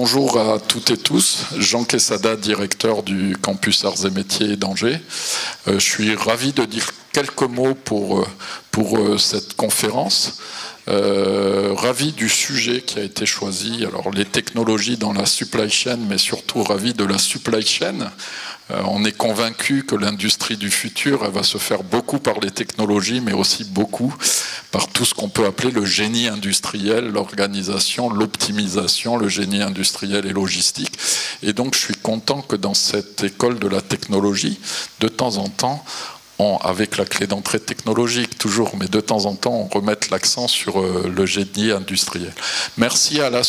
bonjour à toutes et tous. Jean Quesada, directeur du campus Arts et Métiers d'Angers. Euh, je suis ravi de dire quelques mots pour, pour cette conférence. Euh, ravi du sujet qui a été choisi. Alors les technologies dans la supply chain, mais surtout ravi de la supply chain. Euh, on est convaincu que l'industrie du futur, va se faire beaucoup par les technologies, mais aussi beaucoup par tout ce qu'on peut appeler le génie industriel, l'organisation, l'optimisation, le génie industriel et logistique. Et donc je suis content que dans cette école de la technologie, de temps en temps, avec la clé d'entrée technologique toujours, mais de temps en temps, on remette l'accent sur euh, le génie industriel. Merci à la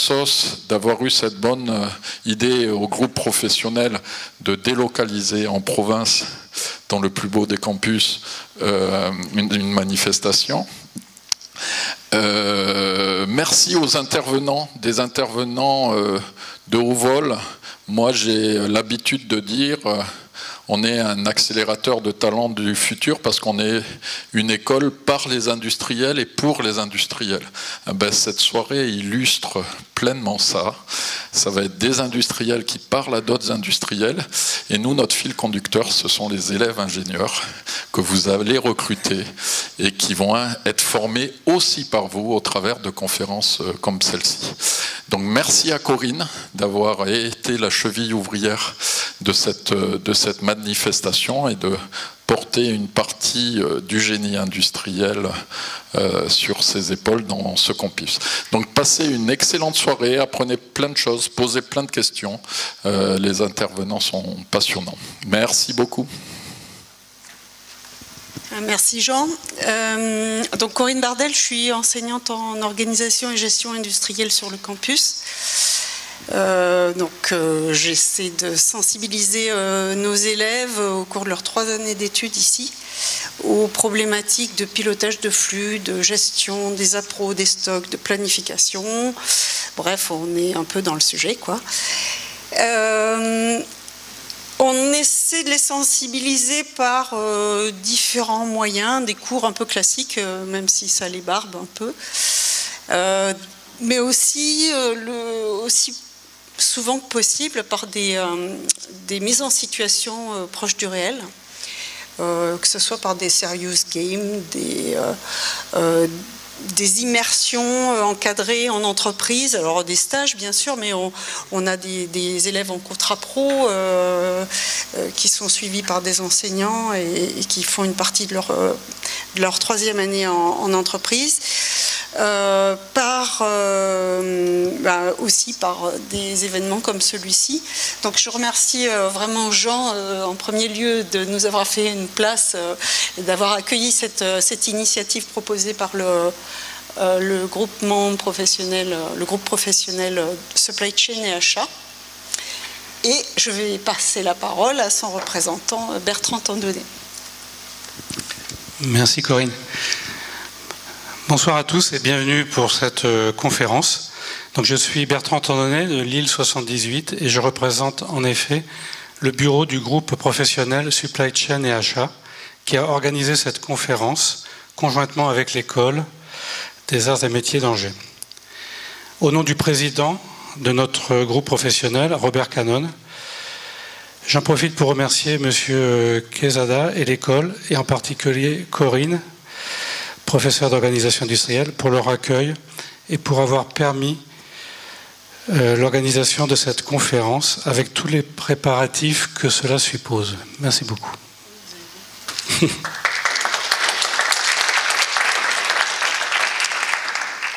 d'avoir eu cette bonne euh, idée au groupe professionnel de délocaliser en province, dans le plus beau des campus, euh, une, manifestation. merci aux intervenants, des intervenants de haut vol. Moi, j'ai l'habitude de dire on est un accélérateur de talent du futur parce qu'on est une école par les industriels et pour les industriels. Eh ben, cette soirée illustre pleinement ça. Ça va être des industriels qui parlent à d'autres industriels. Et nous, notre fil conducteur, ce sont les élèves ingénieurs que vous allez recruter et qui vont être formés aussi par vous au travers de conférences euh, comme celle-ci. Donc merci à Corinne d'avoir été la cheville ouvrière de cette, euh, de cette manifestation et de porter une partie euh, du génie industriel euh, sur ses épaules dans ce campus. Donc passez une excellente soirée, apprenez plein de choses, posez plein de questions. Les intervenants sont passionnants. Merci beaucoup. Merci Jean. donc Corinne Bardel, je suis enseignante en organisation et gestion industrielle sur le campus. Euh, donc euh, j'essaie de sensibiliser euh, nos élèves au cours de leurs trois années d'études ici aux problématiques de pilotage de flux, de gestion des appros, des stocks, de planification. Bref, on est un peu dans le sujet, quoi. on essaie de les sensibiliser par différents moyens, des cours un peu classiques, même si ça les barbe un peu, mais aussi, le, aussi souvent possible par des, euh, mises en situation euh, proches du réel, euh, que ce soit par des serious games, des, des immersions encadrées en entreprise, alors des stages bien sûr, mais on, a des, élèves en contrat pro qui sont suivis par des enseignants et, qui font une partie de leur, troisième année en, en entreprise. Euh, par, euh, bah, aussi par des événements comme celui-ci. Donc je remercie euh, vraiment Jean en premier lieu de nous avoir fait une place d'avoir accueilli cette, initiative proposée par le, le groupement professionnel, le groupe professionnel Supply Chain et Achat. Et je vais passer la parole à son représentant Bertrand Tandonnet. Merci Corinne. Bonsoir à tous et bienvenue pour cette euh, conférence. Donc, je suis Bertrand Tandonnet de Lille 78 et je représente en effet le bureau du groupe professionnel Supply Chain et Achat qui a organisé cette conférence conjointement avec l'école des arts et métiers d'Angers. Au nom du président de notre groupe professionnel, Robert Canon, j'en profite pour remercier M. Quesada et l'école, et en particulier Corinne, professeurs d'organisation industrielle, pour leur accueil et pour avoir permis euh, l'organisation de cette conférence avec tous les préparatifs que cela suppose. Merci beaucoup.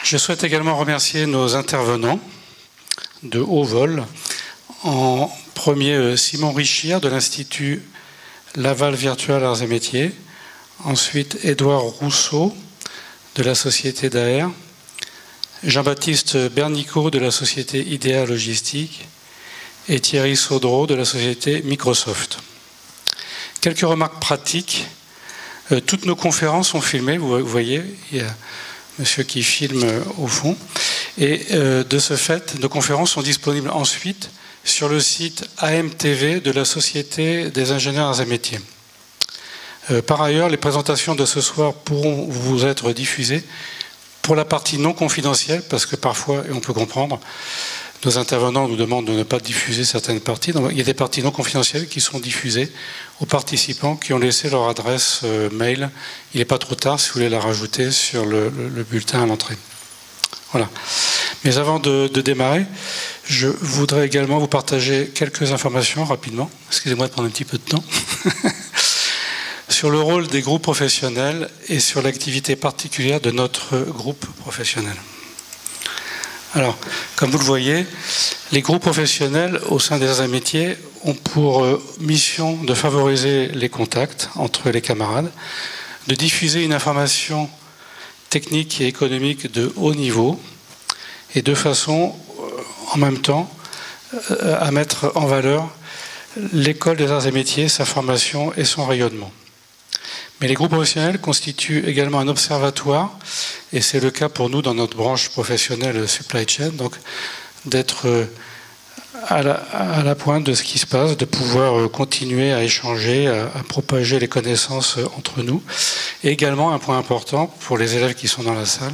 Je souhaite également remercier nos intervenants de haut vol. En premier, euh, Simon Richir de l'Institut Laval Virtual Arts et Métiers. Ensuite, Édouard Rousseau de la société d'AR, Jean-Baptiste Bernicot de la société IDEA Logistique et Thierry Saudreau de la société Microsoft. Quelques remarques pratiques. Euh, toutes nos conférences sont filmées, vous voyez, il y a monsieur qui filme euh, au fond. Et euh, de ce fait, nos conférences sont disponibles ensuite sur le site AMTV de la Société des ingénieurs et métiers. Euh, par ailleurs, les présentations de ce soir pourront vous être diffusées pour la partie non confidentielle, parce que parfois, et on peut comprendre, nos intervenants nous demandent de ne pas diffuser certaines parties. Il y a des parties non confidentielles qui sont diffusées aux participants qui ont laissé leur adresse euh, mail. Il n'est pas trop tard si vous voulez la rajouter sur le, bulletin à l'entrée. Voilà. Mais avant de, démarrer, je voudrais également vous partager quelques informations rapidement. Excusez-moi de prendre un petit peu de temps. sur le rôle des groupes professionnels et sur l'activité particulière de notre groupe professionnel. Alors, comme vous le voyez, les groupes professionnels au sein des arts et métiers ont pour euh, mission de favoriser les contacts entre les camarades, de diffuser une information technique et économique de haut niveau et de façon, euh, en même temps, euh, à mettre en valeur l'école des arts et métiers, sa formation et son rayonnement. Mais les groupes professionnels constituent également un observatoire, et c'est le cas pour nous dans notre branche professionnelle supply chain, donc d'être euh, à la, pointe de ce qui se passe, de pouvoir euh, continuer à échanger, à, propager les connaissances euh, entre nous. Et également, un point important pour les élèves qui sont dans la salle,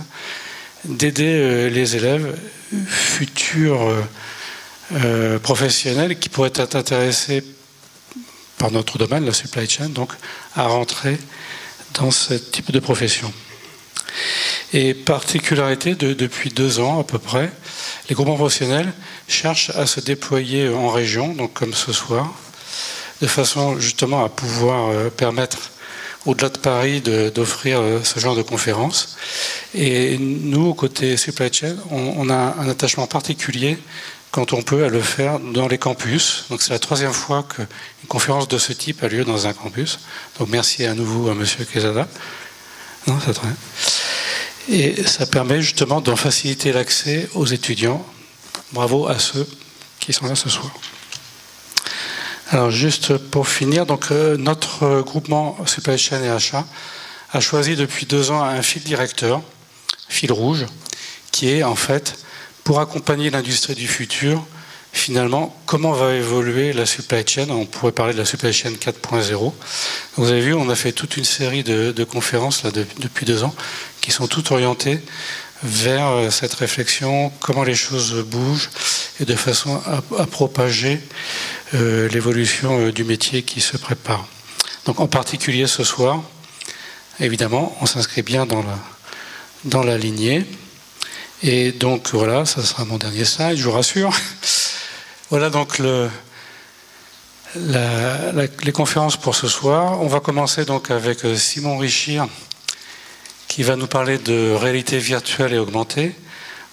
d'aider les élèves futurs professionnels qui pourraient être intéressés par notre domaine, la supply chain, donc à rentrer dans ce type de profession. Et particularité, de, depuis deux ans à peu près, les groupements professionnels cherchent à se déployer en région, donc comme ce soir, de façon justement à pouvoir euh, permettre au-delà de Paris d'offrir euh, ce genre de conférences. Et nous, au côté supply chain, on, on a un attachement particulier quand on peut à le faire dans les campus. Donc c'est la troisième fois qu'une conférence de ce type a lieu dans un campus. Donc merci à nouveau à Monsieur Quesada. Non, c'est très Et ça permet justement d'en faciliter l'accès aux étudiants. Bravo à ceux qui sont là ce soir. Alors juste pour finir, donc euh, notre groupement Supply et Achat a choisi depuis deux ans un fil directeur, fil rouge, qui est en fait pour accompagner l'industrie du futur, finalement, comment va évoluer la supply chain? On pourrait parler de la supply chain 4.0. Vous avez vu, on a fait toute une série de, conférences là, depuis deux ans qui sont toutes orientées vers euh, cette réflexion, comment les choses bougent et de façon à, propager euh, l'évolution euh, du métier qui se prépare. Donc en particulier ce soir, évidemment, on s'inscrit bien dans la, dans la lignée. Et donc voilà, ça sera mon dernier slide, je vous rassure. voilà donc le, les conférences pour ce soir. On va commencer donc avec euh, Simon Richir qui va nous parler de réalité virtuelle et augmentée.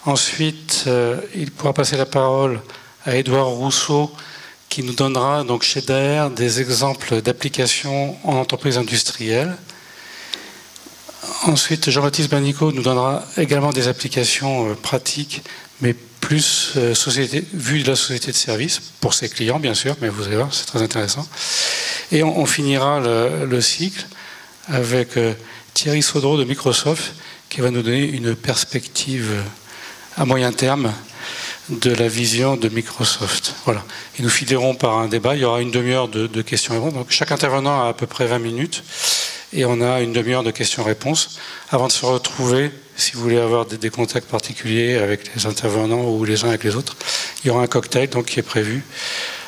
Ensuite, euh, il pourra passer la parole à Édouard Rousseau qui nous donnera donc chez Daer des exemples d'applications en entreprise industrielle. Ensuite, Jean-Baptiste Banico nous donnera également des applications euh, pratiques, mais plus euh, société, vue de la société de service, pour ses clients bien sûr, mais vous allez voir, c'est très intéressant. Et on, finira le, cycle avec euh, Thierry Saudreau de Microsoft, qui va nous donner une perspective à moyen terme de la vision de Microsoft. Voilà. Et nous finirons par un débat. Il y aura une demi-heure de, de questions-réponses. Donc chaque intervenant a à peu près 20 minutes et on a une demi-heure de questions-réponses avant de se retrouver. Si vous voulez avoir des, contacts particuliers avec les intervenants ou les uns avec les autres, il y aura un cocktail donc, qui est prévu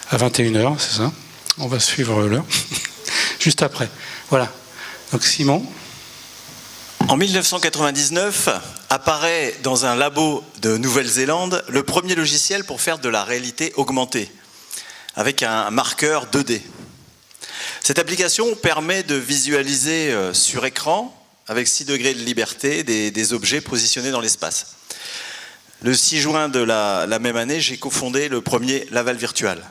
à 21h, c'est ça? On va suivre l'heure. Juste après. Voilà. Donc Simon? En 1999, apparaît dans un labo de Nouvelle-Zélande le premier logiciel pour faire de la réalité augmentée, avec un marqueur 2D. Cette application permet de visualiser euh, sur écran, avec 6 degrés de liberté, des, objets positionnés dans l'espace. Le 6 juin de la, même année, j'ai cofondé le premier Laval Virtual.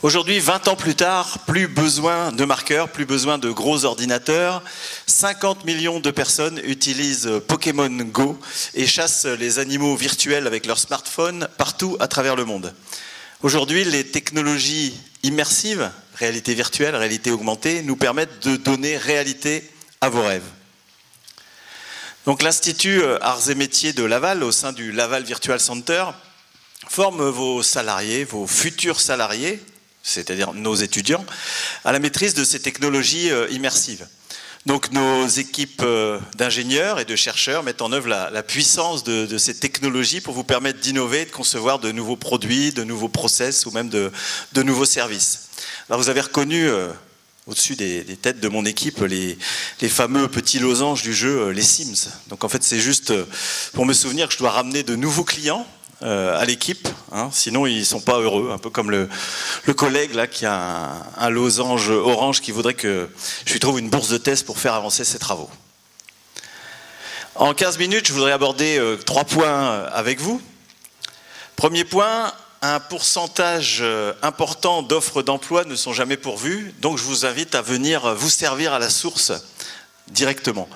Aujourd'hui, 20 ans plus tard, plus besoin de marqueurs, plus besoin de gros ordinateurs. 50 millions de personnes utilisent Pokémon Go et chassent les animaux virtuels avec leur smartphone partout à travers le monde. Aujourd'hui, les technologies immersives réalité virtuelle, réalité augmentée, nous permettent de donner réalité à vos rêves. Donc l'Institut euh, Arts et Métiers de Laval, au sein du Laval Virtual Center, forme vos salariés, vos futurs salariés, c'est-à-dire nos étudiants, à la maîtrise de ces technologies euh, immersives. Donc nos équipes euh, d'ingénieurs et de chercheurs mettent en œuvre la, puissance de, ces technologies pour vous permettre d'innover, de concevoir de nouveaux produits, de nouveaux process ou même de, nouveaux services. Alors vous avez reconnu euh, au-dessus des, têtes de mon équipe les, fameux petits losanges du jeu Les Sims. Donc en fait c'est juste pour me souvenir que je dois ramener de nouveaux clients euh, à l'équipe, hein. sinon ils sont pas heureux, un peu comme le, collègue là qui a un, losange orange qui voudrait que je lui trouve une bourse de test pour faire avancer ses travaux. En 15 minutes, je voudrais aborder euh, trois points avec vous. Premier point, un pourcentage euh, important d'offres d'emploi ne sont jamais pourvues, donc je vous invite à venir vous servir à la source directement.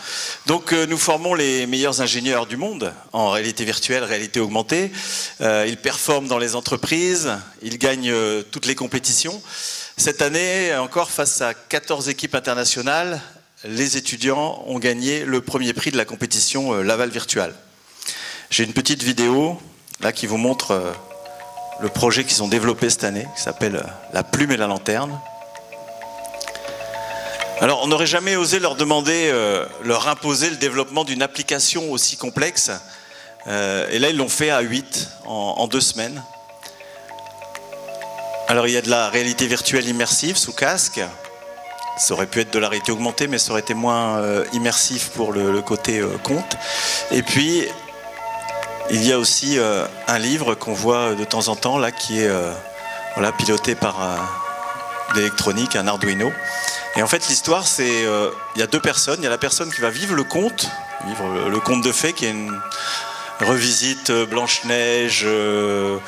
Donc euh, nous formons les meilleurs ingénieurs du monde en réalité virtuelle, réalité augmentée. Euh, ils performent dans les entreprises, ils gagnent euh, toutes les compétitions. Cette année, encore face à 14 équipes internationales, les étudiants ont gagné le premier prix de la compétition Laval Virtual. J'ai une petite vidéo là qui vous montre le projet qu'ils ont développé cette année, qui s'appelle La plume et la lanterne. Alors, on n'aurait jamais osé leur demander, euh, leur imposer le développement d'une application aussi complexe. Euh, et là, ils l'ont fait à 8 en, deux semaines. Alors, il y a de la réalité virtuelle immersive sous casque. Ça aurait pu être de la réalité augmentée, mais ça aurait été moins euh, immersif pour le, côté compte. Et puis, il y a aussi un livre qu'on voit de temps en temps, là, qui est piloté par l'électronique, un Arduino. Et en fait, l'histoire, c'est euh, il y a deux personnes. Il y a la personne qui va vivre le conte, vivre le, conte de fées, qui est une revisite euh, Blanche-Neige, euh,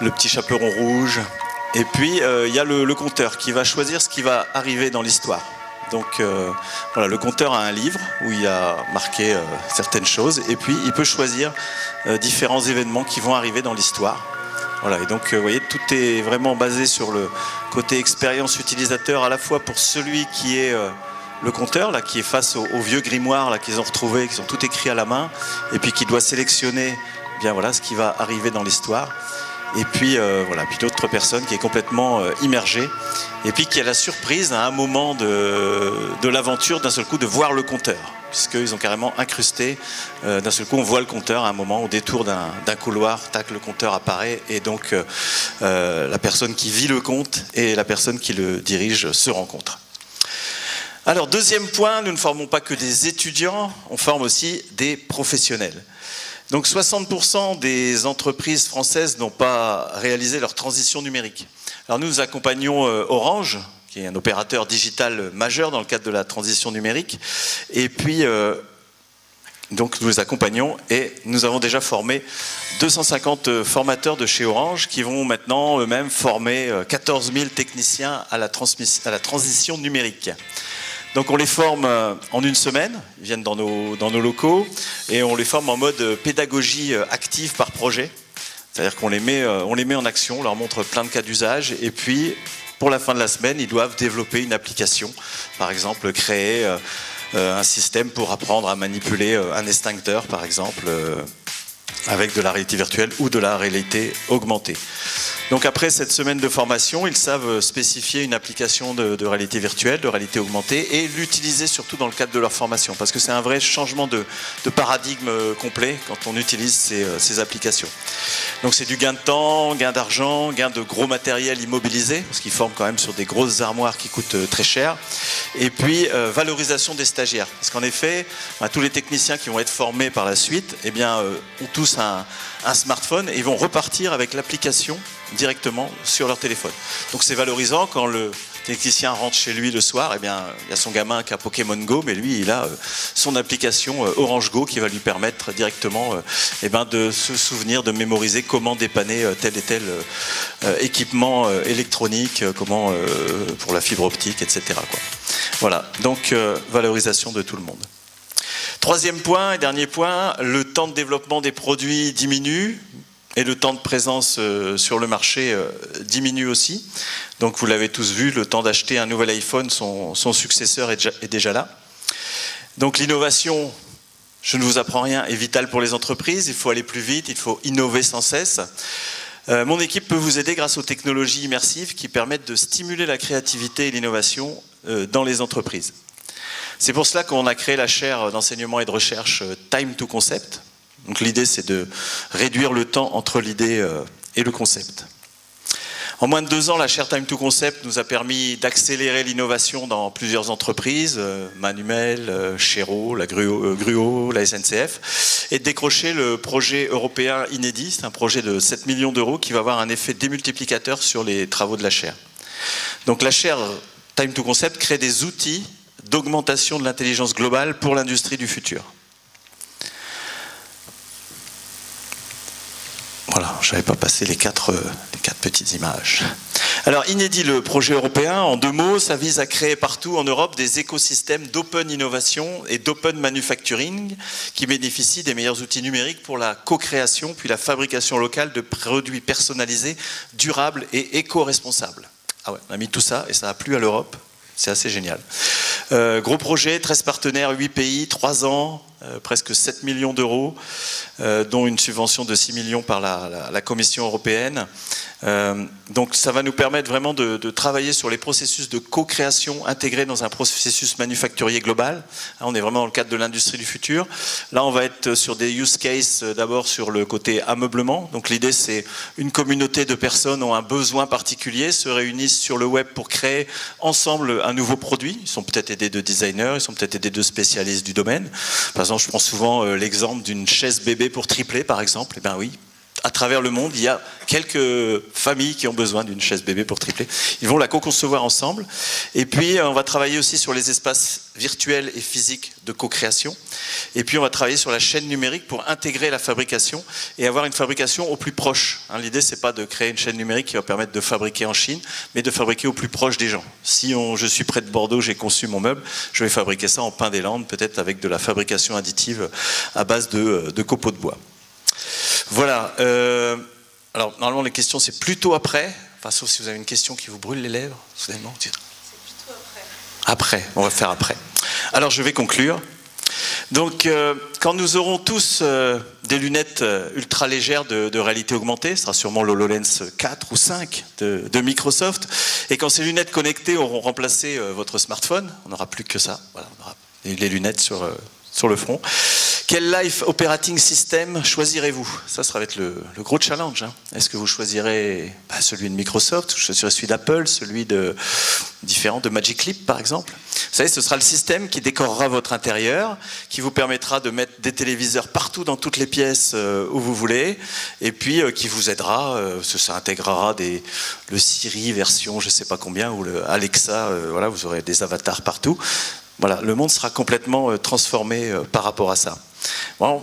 le petit chaperon rouge. Et puis, il y a le, conteur qui va choisir ce qui va arriver dans l'histoire. Donc voilà, le conteur a un livre où il a marqué certaines choses et puis il peut choisir différents événements qui vont arriver dans l'histoire. Voilà, et donc vous voyez, tout est vraiment basé sur le, côté expérience utilisateur à la fois pour celui qui est euh, le compteur, là, qui est face au, vieux grimoire là, qu'ils ont retrouvé, qui sont tout écrits à la main, et puis qui doit sélectionner eh bien voilà ce qui va arriver dans l'histoire. Et puis euh, voilà, d'autres personnes qui est complètement euh, immergée, et puis qui a la surprise à un moment de l'aventure d'un seul coup de voir le compteur puisqu'ils ont carrément incrusté. Euh, d'un seul coup, on voit le compteur à un moment, au détour d'un couloir, tac, le compteur apparaît, et donc euh, euh, la personne qui vit le compte et la personne qui le dirige se rencontrent. Alors, deuxième point, nous ne formons pas que des étudiants, on forme aussi des professionnels. Donc 60% des entreprises françaises n'ont pas réalisé leur transition numérique. Alors nous accompagnons Orange, qui est un opérateur digital majeur dans le cadre de la transition numérique. Et puis, euh, donc nous les accompagnons et nous avons déjà formé 250 formateurs de chez Orange qui vont maintenant eux-mêmes former 14 euh, 000 techniciens à la, transition numérique. Donc on les forme euh, en une semaine, ils viennent dans nos, locaux et on les forme en mode pédagogie active par projet. C'est-à-dire qu'on les, les met en action, on leur montre plein de cas d'usage et puis pour la fin de la semaine, ils doivent développer une application, par exemple créer euh, euh, un système pour apprendre à manipuler euh, un extincteur, par exemple, avec de la réalité virtuelle ou de la réalité augmentée. Donc après cette semaine de formation, ils savent spécifier une application de, réalité virtuelle, de réalité augmentée, et l'utiliser surtout dans le cadre de leur formation, parce que c'est un vrai changement de, paradigme complet quand on utilise ces, ces applications. Donc c'est du gain de temps, gain d'argent, gain de gros matériel immobilisé, parce qu'ils forment quand même sur des grosses armoires qui coûtent euh, très cher, et puis euh, valorisation des stagiaires, parce qu'en effet, bah, tous les techniciens qui vont être formés par la suite, eh bien, euh, ont un, smartphone et ils vont repartir avec l'application directement sur leur téléphone. Donc c'est valorisant quand le technicien rentre chez lui le soir, eh bien, il y a son gamin qui a Pokémon Go, mais lui, il a euh, son application euh, Orange Go qui va lui permettre directement euh, eh ben, de se souvenir, de mémoriser comment dépanner tel et tel équipement électronique, comment pour la fibre optique, etc. Voilà, donc valorisation de tout le monde. Troisième point et dernier point, le temps de développement des produits diminue et le temps de présence euh, sur le marché euh, diminue aussi. Donc vous l'avez tous vu, le temps d'acheter un nouvel iPhone, son, successeur est déjà, là. Donc l'innovation, je ne vous apprends rien, est vitale pour les entreprises. Il faut aller plus vite, il faut innover sans cesse. Euh, mon équipe peut vous aider grâce aux technologies immersives qui permettent de stimuler la créativité et l'innovation dans les entreprises. C'est pour cela qu'on a créé la chaire d'enseignement et de recherche Time to Concept. Donc l'idée, c'est de réduire le temps entre l'idée et le concept. En moins de deux ans, la Share Time to Concept nous a permis d'accélérer l'innovation dans plusieurs entreprises, euh, Manuel, euh, Chéreau, la Gruo, euh, la SNCF, et de décrocher le projet européen inédit. C'est un projet de 7 millions d'euros qui va avoir un effet démultiplicateur sur les travaux de la chaire. Donc la chaire Time to Concept crée des outils d'augmentation de l'intelligence globale pour l'industrie du futur. Voilà, je n'avais pas passé les quatre, les quatre petites images. Alors, inédit le projet européen, en deux mots, ça vise à créer partout en Europe des écosystèmes d'open innovation et d'open manufacturing qui bénéficient des meilleurs outils numériques pour la co-création puis la fabrication locale de produits personnalisés, durables et éco-responsables. Ah ouais, on a mis tout ça et ça a plu à l'Europe. C'est assez génial. Euh, gros projet, 13 partenaires, 8 pays, 3 ans, presque 7 millions d'euros, euh, dont une subvention de 6 millions par la, Commission européenne. Euh, donc ça va nous permettre vraiment de, travailler sur les processus de co-création intégrés dans un processus manufacturier global. on est vraiment dans le cadre de l'industrie du futur. Là, on va être sur des use cases d'abord sur le côté ameublement. Donc l'idée, c'est une communauté de personnes ont un besoin particulier, se réunissent sur le web pour créer ensemble un nouveau produit. Ils sont peut-être aidés de designers, ils sont peut-être aidés de spécialistes du domaine. Je prends souvent euh, l'exemple d'une chaise bébé pour tripler, par exemple. Eh bien oui, à travers le monde, il y a quelques familles qui ont besoin d'une chaise bébé pour tripler. Ils vont la co-concevoir ensemble. Et puis, euh, on va travailler aussi sur les espaces virtuels et physiques de co-création. Et puis, on va travailler sur la chaîne numérique pour intégrer la fabrication et avoir une fabrication au plus proche. Hein, l'idée, c'est pas de créer une chaîne numérique qui va permettre de fabriquer en Chine, mais de fabriquer au plus proche des gens. Si je suis près de Bordeaux, j'ai conçu mon meuble, je vais fabriquer ça en pain des Landes, peut-être avec de la fabrication additive à base de, euh, de copeaux de bois. Voilà. Euh, alors, normalement, les questions, c'est plutôt après. Enfin, sauf si vous avez une question qui vous brûle les lèvres, soudainement. C'est plutôt après. Après, on va faire après. Alors, je vais conclure. Donc, euh, quand nous aurons tous euh, des lunettes ultra légères de, réalité augmentée, ce sera sûrement l'HoloLens 4 ou 5 de, Microsoft, et quand ces lunettes connectées auront remplacé votre smartphone, on n'aura plus que ça. Voilà, on aura les lunettes sur, sur le front. Quel life operating system choisirez-vous? Ça, ça va être le, gros challenge. Hein. Est-ce que vous choisirez bah, celui de Microsoft, celui d'Apple, celui de différent de Magic Leap par exemple? Vous savez, ce sera le système qui décorera votre intérieur, qui vous permettra de mettre des téléviseurs partout dans toutes les pièces euh, où vous voulez, et puis euh, qui vous aidera, euh, ça intégrera le Siri version je ne sais pas combien, ou le Alexa, voilà, vous aurez des avatars partout. Voilà, le monde sera complètement transformé par rapport à ça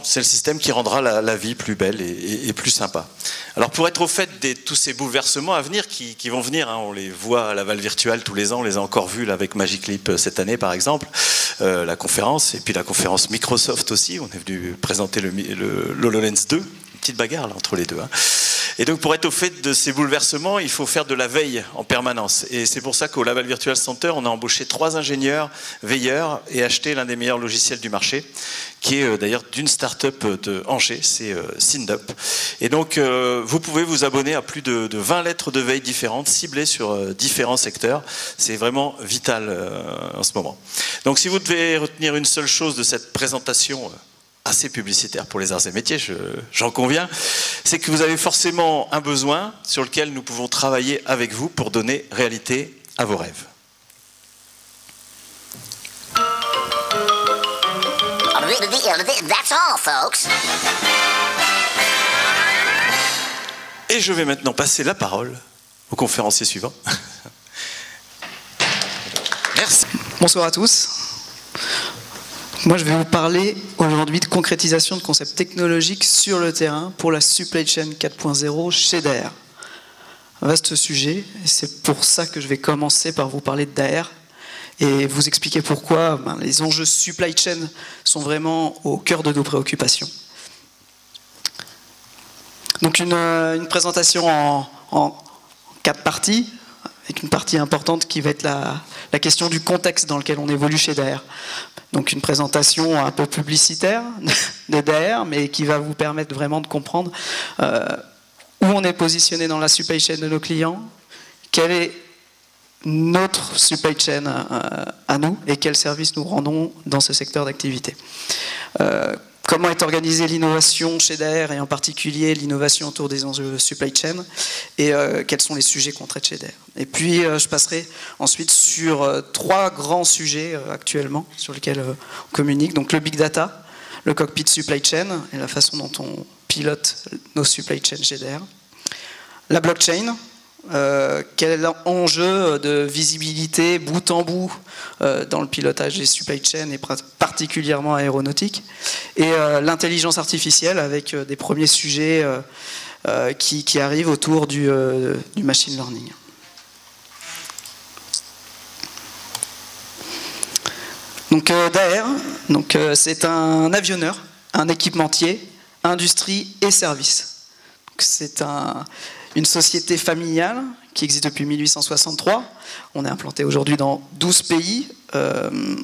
c'est le système qui rendra la, vie plus belle et, plus sympa. Alors pour être au fait de tous ces bouleversements à venir qui, vont venir, hein, on les voit à la Val Virtuelle tous les ans, on les a encore vus avec Magic Leap euh, cette année par exemple, euh, la conférence, et puis la conférence Microsoft aussi, on est venu présenter le, le, l'HoloLens 2, une petite bagarre entre les deux. Hein. Et donc pour être au fait de ces bouleversements, il faut faire de la veille en permanence. Et c'est pour ça qu'au Laval Virtual Center, on a embauché trois ingénieurs veilleurs et acheté l'un des meilleurs logiciels du marché, qui est euh, d'ailleurs d'une start-up de Angers, c'est euh, Sindup. Et donc euh, vous pouvez vous abonner à plus de, 20 lettres de veille différentes, ciblées sur différents secteurs. C'est vraiment vital en ce moment. Donc si vous devez retenir une seule chose de cette présentation, assez publicitaire pour les arts et métiers, j'en conviens, c'est que vous avez forcément un besoin sur lequel nous pouvons travailler avec vous pour donner réalité à vos rêves. Et je vais maintenant passer la parole au conférencier suivant. Merci. Bonsoir à tous. Moi, je vais vous parler aujourd'hui de concrétisation de concepts technologiques sur le terrain pour la supply chain 4.0 chez Daer. Vaste sujet, et c'est pour ça que je vais commencer par vous parler de Daer et vous expliquer pourquoi ben, les enjeux supply chain sont vraiment au cœur de nos préoccupations. Donc une, euh, présentation en, en, quatre parties, avec une partie importante qui va être la, la question du contexte dans lequel on évolue chez Daer. Donc une présentation un peu publicitaire de DR, mais qui va vous permettre vraiment de comprendre euh, où on est positionné dans la supply chain de nos clients, quelle est notre supply chain à nous et quels services nous rendons dans ce secteur d'activité. Comment est organisée l'innovation chez DAER et en particulier l'innovation autour des enjeux supply chain et quels sont les sujets qu'on traite chez DAER. Et puis je passerai ensuite sur trois grands sujets actuellement sur lesquels on communique. Donc le big data, le cockpit supply chain et la façon dont on pilote nos supply chain chez DAER. La blockchain, euh, quel enjeu de visibilité bout en bout euh, dans le pilotage des supply chain et particulièrement aéronautique? Et euh, l'intelligence artificielle avec des premiers sujets qui, arrivent autour du, machine learning. Donc DAER, donc c'est un avionneur, un équipementier, industrie et services. C'est un, une société familiale qui existe depuis 1863. On est implanté aujourd'hui dans 12 pays. Euh,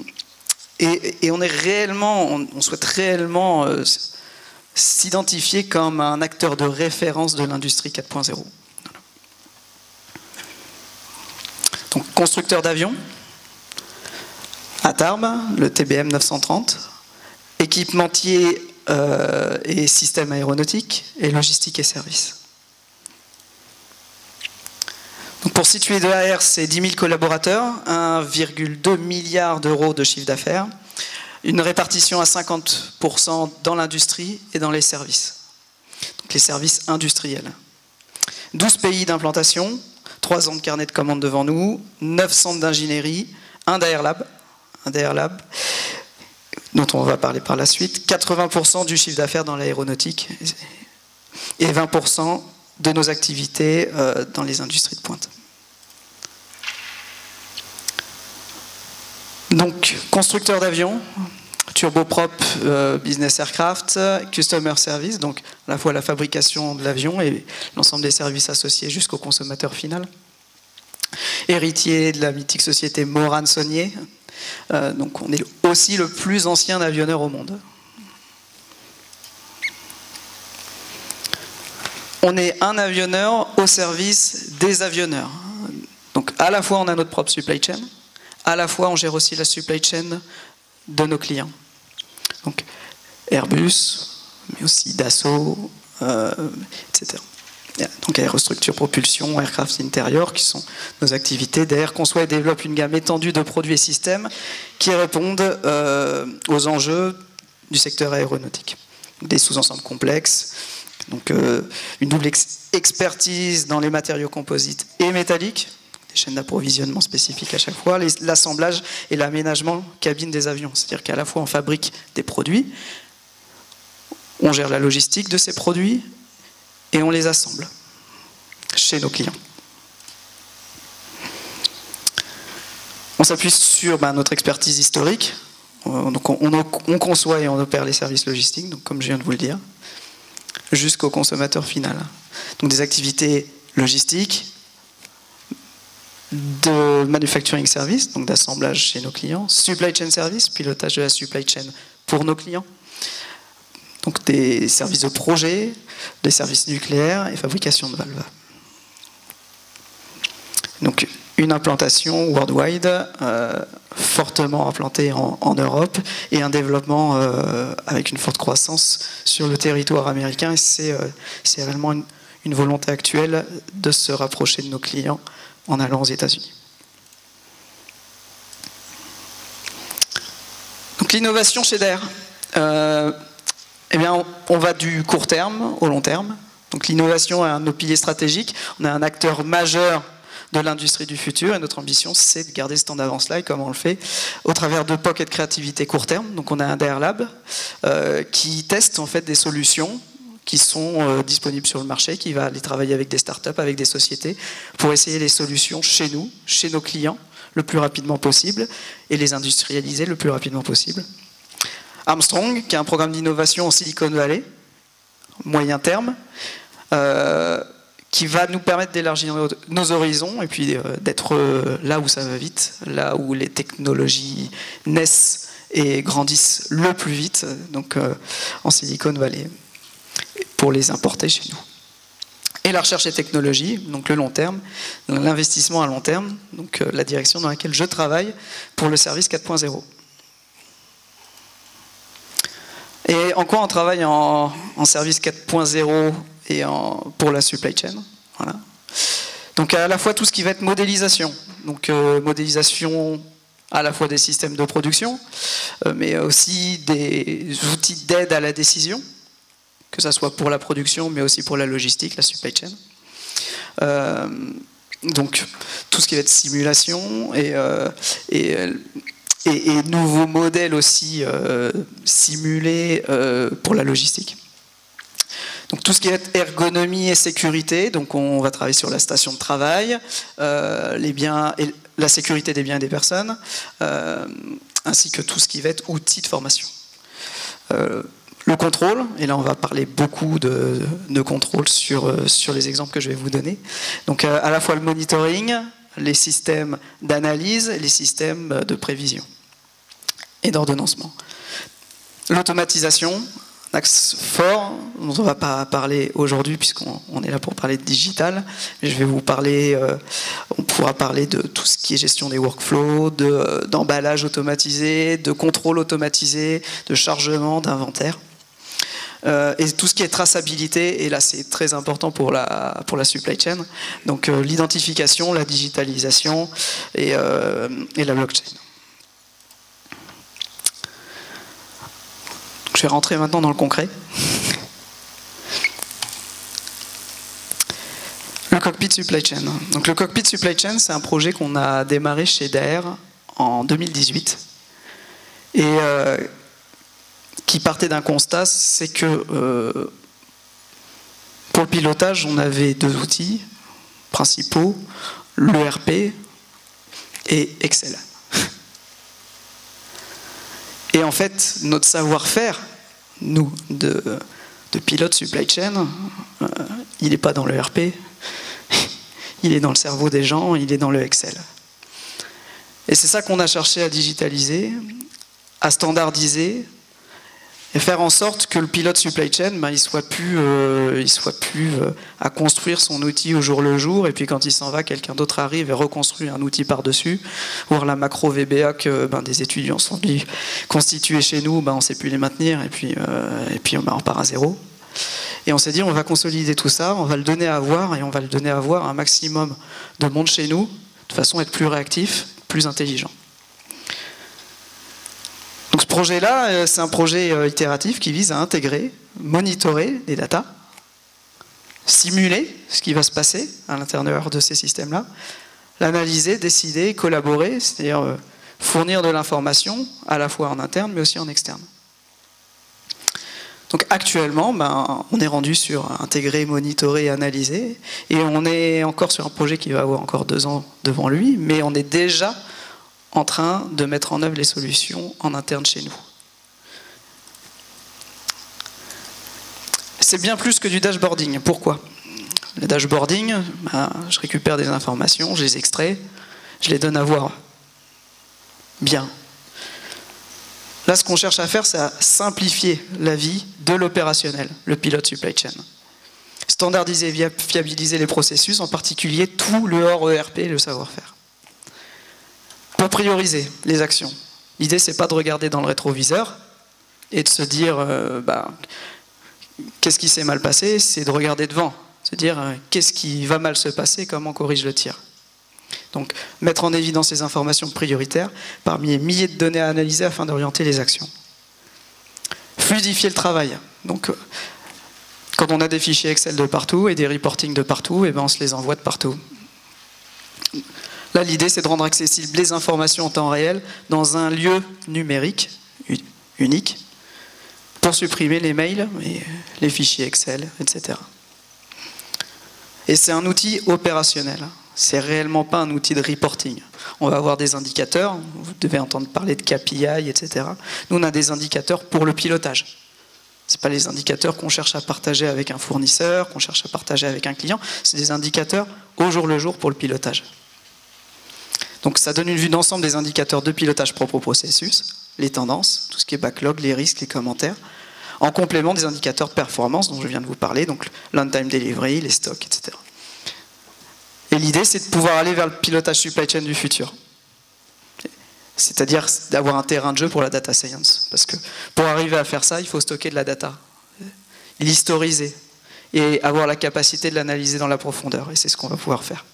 et, on est réellement, on, souhaite réellement euh, s'identifier comme un acteur de référence de l'industrie 4.0. Donc, constructeur d'avions, à Tarbes, le TBM 930, équipementier euh, et système aéronautique, et logistique et services pour situer de AR, c'est 10 000 collaborateurs, 1,2 milliard d'euros de chiffre d'affaires, une répartition à 50% dans l'industrie et dans les services, donc les services industriels. 12 pays d'implantation, 3 ans de carnet de commandes devant nous, 9 centres d'ingénierie, un DR Lab, un Lab, dont on va parler par la suite, 80% du chiffre d'affaires dans l'aéronautique et 20% de nos activités euh, dans les industries de pointe. Donc, constructeur d'avions, turboprop euh, business aircraft, customer service, donc à la fois la fabrication de l'avion et l'ensemble des services associés jusqu'au consommateur final. Héritier de la mythique société Moran Saunier, euh, donc on est aussi le plus ancien avionneur au monde. On est un avionneur au service des avionneurs. Donc à la fois on a notre propre supply chain, à la fois on gère aussi la supply chain de nos clients. Donc Airbus, mais aussi Dassault, euh, etc. Donc aérostructure, propulsion, aircraft intérieur, qui sont nos activités. Derrière, conçoit et développe une gamme étendue de produits et systèmes qui répondent euh, aux enjeux du secteur aéronautique. Des sous-ensembles complexes, donc euh, une double expertise dans les matériaux composites et métalliques, des chaînes d'approvisionnement spécifiques à chaque fois, l'assemblage et l'aménagement cabine des avions. C'est-à-dire qu'à la fois on fabrique des produits, on gère la logistique de ces produits et on les assemble chez nos clients. On s'appuie sur ben, notre expertise historique. Donc on, on, conçoit et on opère les services logistiques, donc comme je viens de vous le dire jusqu'au consommateur final. Donc des activités logistiques, de manufacturing service, donc d'assemblage chez nos clients, supply chain service, pilotage de la supply chain pour nos clients, donc des services de projet, des services nucléaires et fabrication de valves. Donc une implantation worldwide euh, fortement implantée en, Europe et un développement euh, avec une forte croissance sur le territoire américain. C'est euh, réellement une, volonté actuelle de se rapprocher de nos clients en allant aux États-Unis. Donc l'innovation chez DAIR, eh bien, on, on va du court terme au long terme. Donc l'innovation est un de nos piliers stratégiques. On est un acteur majeur de l'industrie du futur. Et notre ambition, c'est de garder ce temps d'avance-là. Et comment on le fait Au travers de pockets de créativité court terme. Donc on a un DR Lab euh, qui teste en fait des solutions qui sont euh, disponibles sur le marché, qui va aller travailler avec des startups, avec des sociétés, pour essayer les solutions chez nous, chez nos clients, le plus rapidement possible, et les industrialiser le plus rapidement possible. Armstrong, qui est un programme d'innovation en Silicon Valley, moyen terme, euh, qui va nous permettre d'élargir nos horizons et puis euh, d'être euh, là où ça va vite, là où les technologies naissent et grandissent le plus vite, donc euh, en Silicon Valley, pour les importer chez nous. Et la recherche et technologie, donc le long terme, l'investissement à long terme, donc la direction dans laquelle je travaille pour le service 4.0. Et en quoi on travaille en, service 4.0 et pour la supply chain voilà. Donc à la fois tout ce qui va être modélisation, donc euh, modélisation à la fois des systèmes de production, euh, mais aussi des outils d'aide à la décision, que ce soit pour la production, mais aussi pour la logistique, la supply chain. Euh, donc tout ce qui va être simulation et, nouveaux modèles aussi simulés pour la logistique. Donc tout ce qui est ergonomie et sécurité, donc on va travailler sur la station de travail, euh, la sécurité des biens et des personnes, ainsi que tout ce qui va être outils de formation. le contrôle, et là on va parler beaucoup de, de contrôle sur, sur les exemples que je vais vous donner. Donc à la fois le monitoring, les systèmes d'analyse, les systèmes de prévision et d'ordonnancement. L'automatisation, axe fort on ne va pas parler aujourd'hui puisqu'on est là pour parler de digital. Je vais vous parler, euh, on pourra parler de tout ce qui est gestion des workflows, d'emballage automatisé, de contrôle automatisé, de chargement, d'inventaire. Euh, et tout ce qui est traçabilité, et là c'est très important pour la, pour la supply chain, donc euh, l'identification, la digitalisation et la blockchain. Je vais rentrer maintenant dans le concret. Le cockpit supply chain. Donc le cockpit supply chain, c'est un projet qu'on a démarré chez DAER en 2018 et euh, qui partait d'un constat, c'est que euh, pour le pilotage, on avait deux outils principaux, l'ERP et Excel. Et en fait, notre savoir-faire, nous, de, pilote supply chain, euh, il n'est pas dans le RP, il est dans le cerveau des gens, il est dans le Excel. Et c'est ça qu'on a cherché à digitaliser, à standardiser, et faire en sorte que le pilote supply chain, ben, il soit plus, euh, soit plus euh, à construire son outil au jour le jour, et puis quand il s'en va, quelqu'un d'autre arrive et reconstruit un outil par-dessus, voir la macro VBA que ben, des étudiants sont constitués chez nous, ben, on ne sait plus les maintenir, et puis, euh, et puis ben, on part à zéro. Et on s'est dit, on va consolider tout ça, on va le donner à voir, et on va le donner à voir un maximum de monde chez nous, de façon à être plus réactif, plus intelligent. Donc ce projet-là, euh, c'est un projet euh, itératif qui vise à intégrer, monitorer les datas, simuler ce qui va se passer à l'intérieur de ces systèmes-là, l'analyser, décider, collaborer, c'est-à-dire euh, fournir de l'information à la fois en interne mais aussi en externe. Donc actuellement, ben, on est rendu sur intégrer, monitorer, analyser, et on est encore sur un projet qui va avoir encore deux ans devant lui, mais on est déjà en train de mettre en œuvre les solutions en interne chez nous. C'est bien plus que du dashboarding. Pourquoi? Le dashboarding, ben, je récupère des informations, je les extrais, je les donne à voir. Bien. Là, ce qu'on cherche à faire, c'est à simplifier la vie de l'opérationnel, le pilote supply chain. Standardiser, fiabiliser les processus, en particulier tout le hors ERP, le savoir-faire prioriser les actions. L'idée, c'est pas de regarder dans le rétroviseur et de se dire euh, bah, qu'est-ce qui s'est mal passé, c'est de regarder devant, se dire euh, qu'est-ce qui va mal se passer, comment corrige le tir. Donc, mettre en évidence les informations prioritaires parmi les milliers de données à analyser afin d'orienter les actions. Fluidifier le travail. Donc, euh, quand on a des fichiers Excel de partout et des reportings de partout, et eh ben on se les envoie de partout. Là, l'idée, c'est de rendre accessibles les informations en temps réel dans un lieu numérique unique pour supprimer les mails, et les fichiers Excel, etc. Et c'est un outil opérationnel. C'est réellement pas un outil de reporting. On va avoir des indicateurs, vous devez entendre parler de KPI, etc. Nous, on a des indicateurs pour le pilotage. Ce pas les indicateurs qu'on cherche à partager avec un fournisseur, qu'on cherche à partager avec un client. C'est des indicateurs au jour le jour pour le pilotage. Donc ça donne une vue d'ensemble des indicateurs de pilotage propre au processus, les tendances, tout ce qui est backlog, les risques, les commentaires, en complément des indicateurs de performance dont je viens de vous parler, donc l'on-time delivery, les stocks, etc. Et l'idée, c'est de pouvoir aller vers le pilotage supply chain du futur. C'est-à-dire d'avoir un terrain de jeu pour la data science. Parce que pour arriver à faire ça, il faut stocker de la data, l'historiser et avoir la capacité de l'analyser dans la profondeur. Et c'est ce qu'on va pouvoir faire.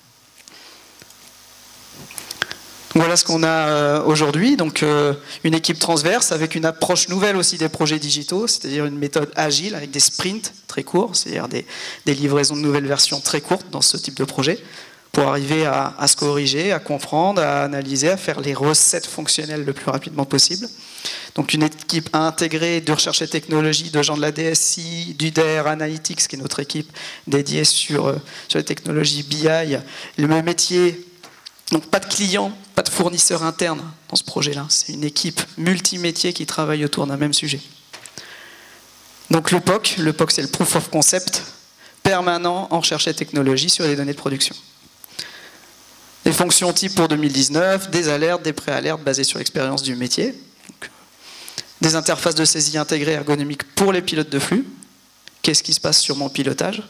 Voilà ce qu'on a euh, aujourd'hui, donc euh, une équipe transverse avec une approche nouvelle aussi des projets digitaux, c'est-à-dire une méthode agile avec des sprints très courts, c'est-à-dire des, livraisons de nouvelles versions très courtes dans ce type de projet, pour arriver à, se corriger, à comprendre, à analyser, à faire les recettes fonctionnelles le plus rapidement possible. Donc une équipe intégrée de recherche et technologie, de gens de la DSI, du DER Analytics, qui est notre équipe dédiée sur, euh, sur les technologies BI, le même métier donc pas de clients, pas de fournisseurs internes dans ce projet-là. C'est une équipe multimétier qui travaille autour d'un même sujet. Donc le POC, le POC c'est le Proof of Concept permanent en recherche et technologie sur les données de production. Des fonctions types pour 2019, des alertes, des pré-alertes basées sur l'expérience du métier, des interfaces de saisie intégrées ergonomiques pour les pilotes de flux. Qu'est-ce qui se passe sur mon pilotage?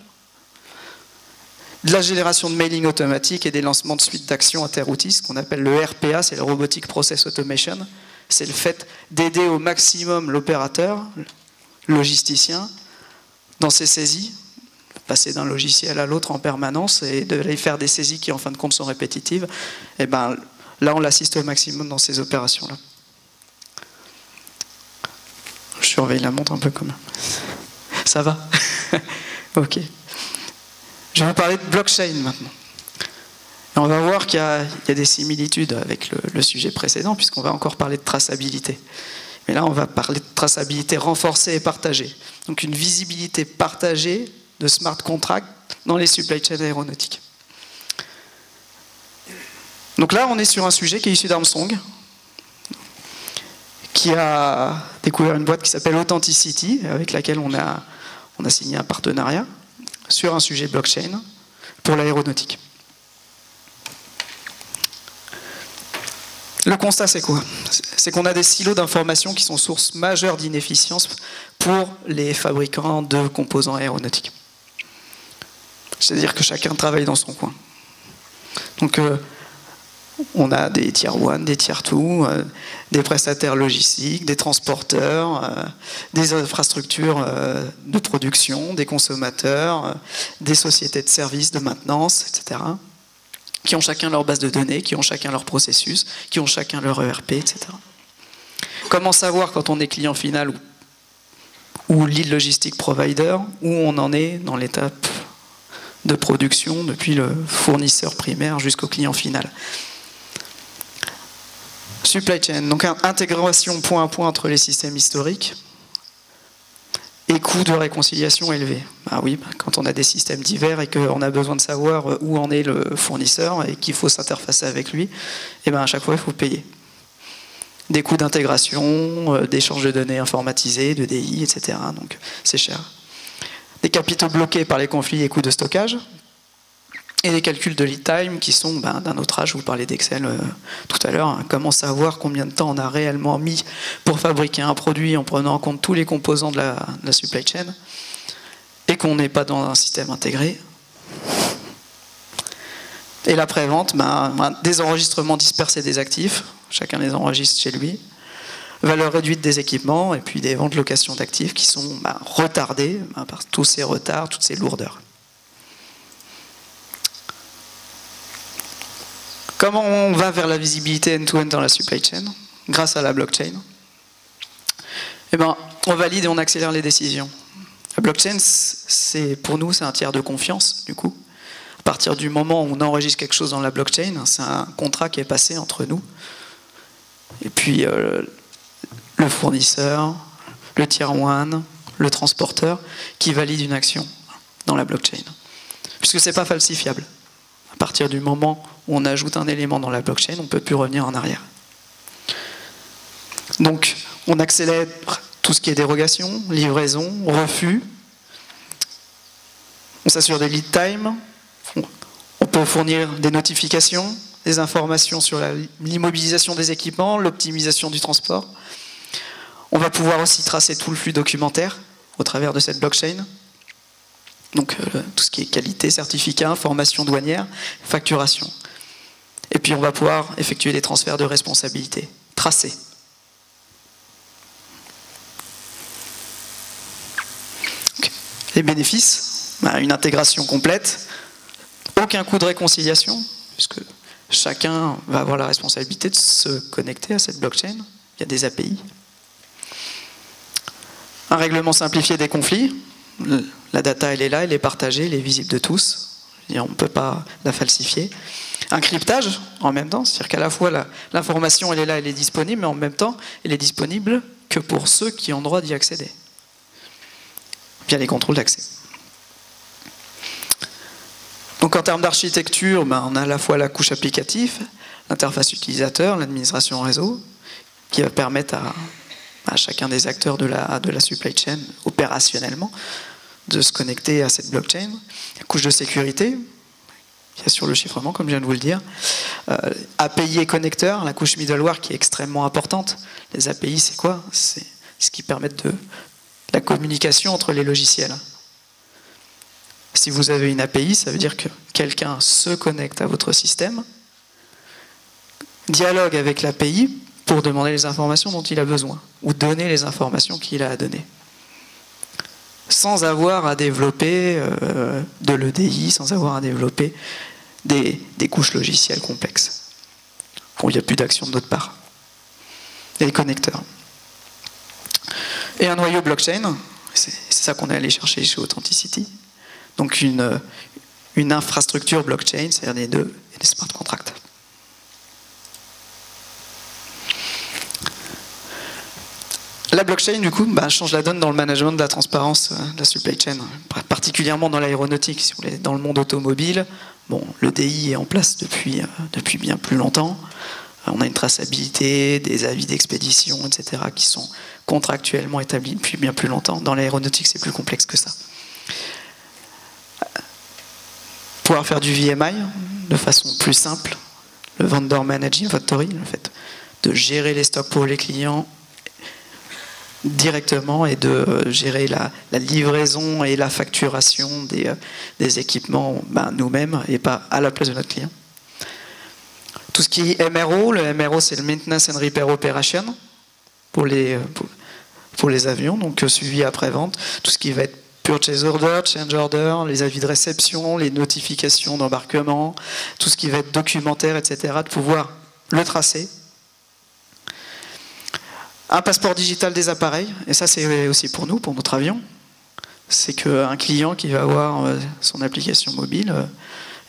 De la génération de mailing automatique et des lancements de suites d'actions inter-outils, ce qu'on appelle le RPA, c'est le Robotic Process Automation. C'est le fait d'aider au maximum l'opérateur, logisticien, dans ses saisies, passer d'un logiciel à l'autre en permanence et de les faire des saisies qui en fin de compte sont répétitives. Et eh ben là, on l'assiste au maximum dans ces opérations-là. Je surveille la montre un peu comme ça va? Ok. Je vais parler de blockchain maintenant. on va voir qu'il y, a des similitudes avec le, sujet précédent, puisqu'on va encore parler de traçabilité. Mais là, on va parler de traçabilité renforcée et partagée. Donc une visibilité partagée de smart contracts dans les supply chains aéronautiques. Donc là, on est sur un sujet qui est issu d'Armstrong, qui a découvert une boîte qui s'appelle Authenticity, avec laquelle on a signé un partenariat sur un sujet blockchain pour l'aéronautique. Le constat, c'est quoi? C'est qu'on a des silos d'informations qui sont source majeure d'inefficience pour les fabricants de composants aéronautiques. C'est-à-dire que chacun travaille dans son coin. Donc, euh, on a des tier 1, des tier 2, euh, des prestataires logistiques, des transporteurs, euh, des infrastructures euh, de production, des consommateurs, des sociétés de services, de maintenance, etc., qui ont chacun leur base de données, qui ont chacun leur processus, qui ont chacun leur ERP, etc. Comment savoir quand on est client final ou, ou lead logistique provider, où on en est dans l'étape de production depuis le fournisseur primaire jusqu'au client final? Supply chain, donc intégration point à point entre les systèmes historiques et coût de réconciliation élevé. Ah oui, bah, quand on a des systèmes divers et qu'on a besoin de savoir où en est le fournisseur et qu'il faut s'interfacer avec lui, eh ben à chaque fois il faut payer. Des coûts d'intégration, euh, d'échange de données informatisés, de DI, etc. Donc c'est cher. Des capitaux bloqués par les conflits et coûts de stockage, et les calculs de lead time qui sont ben, d'un autre âge. Je vous parlais d'Excel euh, tout à l'heure. Hein. Comment savoir combien de temps on a réellement mis pour fabriquer un produit en prenant en compte tous les composants de la, supply chain et qu'on n'est pas dans un système intégré? Et la prévente, ben, ben, des enregistrements dispersés des actifs, chacun les enregistre chez lui, valeur réduite des équipements et puis des ventes location d'actifs qui sont ben, retardées par tous ces retards, toutes ces lourdeurs. Comment on va vers la visibilité end-to-end dans la supply chain grâce à la blockchain Eh ben, on valide et on accélère les décisions. La blockchain, c'est pour nous, c'est un tiers de confiance, du coup. À partir du moment où on enregistre quelque chose dans la blockchain, c'est un contrat qui est passé entre nous. Et puis euh, le fournisseur, le tier one, le transporteur, qui valide une action dans la blockchain. Puisque ce n'est pas falsifiable. À partir du moment on ajoute un élément dans la blockchain, on ne peut plus revenir en arrière. Donc, on accélère tout ce qui est dérogation, livraison, refus. On s'assure des lead time. On peut fournir des notifications, des informations sur l'immobilisation des équipements, l'optimisation du transport. On va pouvoir aussi tracer tout le flux documentaire au travers de cette blockchain. Donc euh, tout ce qui est qualité, certificat, information douanière, facturation. Et puis on va pouvoir effectuer des transferts de responsabilité, tracés. Les bénéfices, bah, une intégration complète, aucun coût de réconciliation, puisque chacun va avoir la responsabilité de se connecter à cette blockchain. Il y a des API. Un règlement simplifié des conflits. La data, elle est là, elle est partagée, elle est visible de tous. on ne peut pas la falsifier. Un cryptage en même temps, c'est-à-dire qu'à la fois l'information, elle est là, elle est disponible, mais en même temps, elle est disponible que pour ceux qui ont droit d'y accéder. Via les contrôles d'accès. Donc en termes d'architecture, ben, on a à la fois la couche applicative, l'interface utilisateur, l'administration réseau, qui va permettre à, chacun des acteurs de la, de la supply chain opérationnellement de se connecter à cette blockchain. La couche de sécurité, qui assure le chiffrement, comme je viens de vous le dire. Euh, API et connecteur, la couche middleware qui est extrêmement importante. Les API, c'est quoi? C'est ce qui permet de la communication entre les logiciels. Si vous avez une API, ça veut dire que quelqu'un se connecte à votre système, dialogue avec l'API pour demander les informations dont il a besoin, ou donner les informations qu'il a à donner. Sans avoir à développer euh, de l'EDI, sans avoir à développer des, couches logicielles complexes. il n'y a plus d'action de notre part. Et les connecteurs. Et un noyau blockchain, c'est ça qu'on est allé chercher chez Authenticity. Donc une, infrastructure blockchain, c'est-à-dire des des smart contracts. La blockchain, du coup, bah, change la donne dans le management de la transparence euh, de la supply chain, particulièrement dans l'aéronautique. Si dans le monde automobile, bon, le DI est en place depuis, euh, depuis bien plus longtemps. Euh, on a une traçabilité, des avis d'expédition, etc., qui sont contractuellement établis depuis bien plus longtemps. Dans l'aéronautique, c'est plus complexe que ça pouvoir faire du VMI de façon plus simple, le vendor managing inventory, le fait de gérer les stocks pour les clients directement et de gérer la, livraison et la facturation des, euh, équipements ben, nous-mêmes et pas à la place de notre client. Tout ce qui est MRO, le MRO c'est le Maintenance and Repair Operation pour les, euh, avions, donc euh, suivi après-vente. Tout ce qui va être purchase order, change order, les avis de réception, les notifications d'embarquement, tout ce qui va être documentaire, etc., de pouvoir le tracer. Un passeport digital des appareils, et ça c'est aussi pour nous, pour notre avion. C'est qu'un client qui va avoir euh, son application mobile, euh,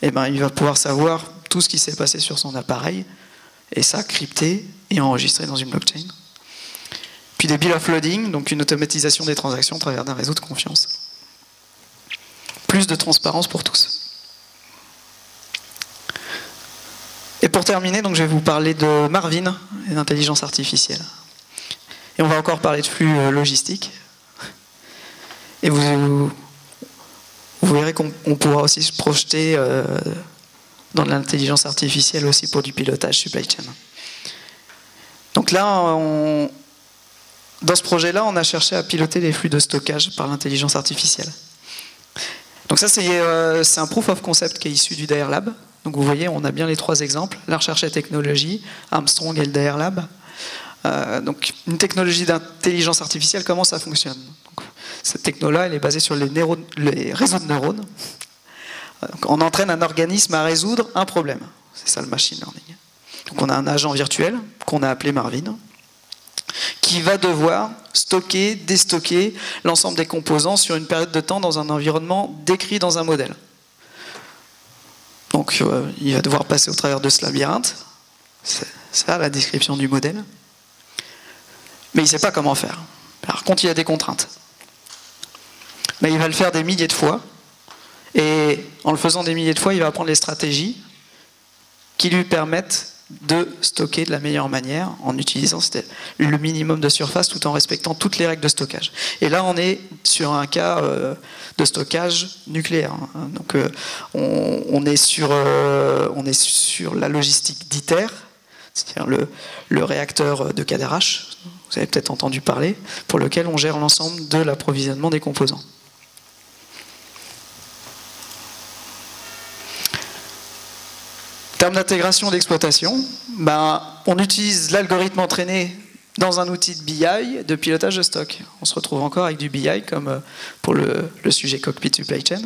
eh ben, il va pouvoir savoir tout ce qui s'est passé sur son appareil, et ça crypté et enregistré dans une blockchain. Puis des bill of loading, donc une automatisation des transactions à travers d'un réseau de confiance plus de transparence pour tous. Et pour terminer, donc, je vais vous parler de Marvin et d'intelligence artificielle. Et on va encore parler de flux euh, logistique. Et vous, verrez qu'on pourra aussi se projeter euh, dans l'intelligence artificielle aussi pour du pilotage supply chain. Donc là, dans ce projet-là, on a cherché à piloter les flux de stockage par l'intelligence artificielle. Donc ça, euh, c'est un proof of concept qui est issu du DR Lab. Donc vous voyez, on a bien les trois exemples, la recherche et technologie, Armstrong et le DR Lab. Euh, donc une technologie d'intelligence artificielle, comment ça fonctionne Cette techno-là, elle est basée sur les, réseaux de neurones. Donc on entraîne un organisme à résoudre un problème. C'est ça le machine learning. Donc on a un agent virtuel qu'on a appelé Marvin qui va devoir stocker, déstocker l'ensemble des composants sur une période de temps dans un environnement décrit dans un modèle. Donc euh, il va devoir passer au travers de ce labyrinthe. C'est ça la description du modèle. Mais il ne sait pas comment faire. Par contre, il a des contraintes. Mais il va le faire des milliers de fois. Et en le faisant des milliers de fois, il va apprendre les stratégies qui lui permettent de stocker de la meilleure manière en utilisant le minimum de surface tout en respectant toutes les règles de stockage. Et là, on est sur un cas euh, de stockage nucléaire. Hein. Donc, euh, on, est sur, euh, on est sur la logistique d'ITER, c'est-à-dire le, réacteur de Cadarache, vous avez peut-être entendu parler, pour lequel on gère l'ensemble de l'approvisionnement des composants. Termes d'intégration d'exploitation, ben, on utilise l'algorithme entraîné dans un outil de BI de pilotage de stock. On se retrouve encore avec du BI comme euh, pour le, le sujet cockpit supply chain.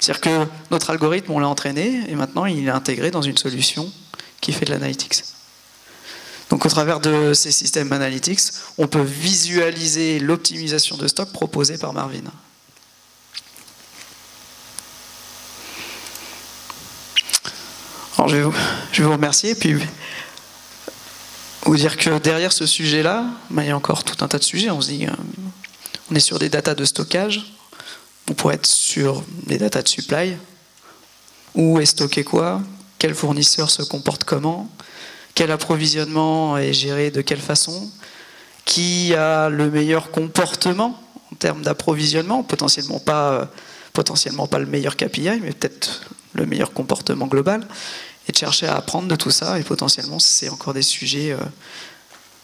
C'est-à-dire que notre algorithme, on l'a entraîné et maintenant il est intégré dans une solution qui fait de l'analytics. Donc au travers de ces systèmes analytics, on peut visualiser l'optimisation de stock proposée par Marvin. Alors je vais vous, remercier et puis vous dire que derrière ce sujet-là, ben, il y a encore tout un tas de sujets. On se dit, euh, on est sur des datas de stockage, on pourrait être sur des datas de supply. Où est stocké quoi? Quel fournisseur se comporte comment? Quel approvisionnement est géré de quelle façon Qui a le meilleur comportement en termes d'approvisionnement Potentiellement pas, pas le meilleur KPI, mais peut-être le meilleur comportement global. Et de chercher à apprendre de tout ça. Et potentiellement, c'est encore des sujets euh,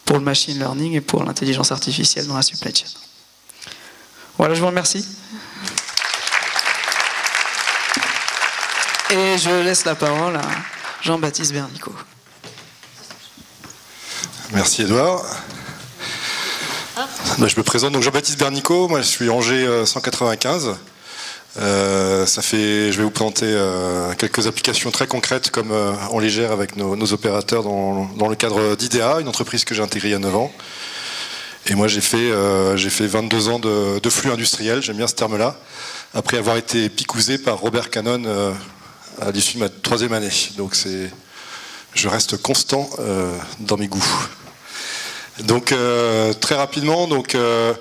pour le machine learning et pour l'intelligence artificielle dans la supply chain. Voilà, je vous remercie. Et je laisse la parole à Jean-Baptiste Bernicot. Merci Edouard. Ben, je me présente donc Jean-Baptiste Bernicot, moi je suis Angers 195. Euh, ça fait, je vais vous présenter euh, quelques applications très concrètes comme euh, on les gère avec nos, nos opérateurs dans, dans, le cadre d'IDEA, une entreprise que j'ai intégrée il y a 9 ans. Et moi j'ai fait, j'ai fait 22 ans de, de flux industriel, j'aime bien ce terme-là, après avoir été picousé par Robert Cannon à l'issue de ma troisième année. Donc c'est, je reste constant euh, dans mes goûts. Donc euh, très rapidement, donc euh,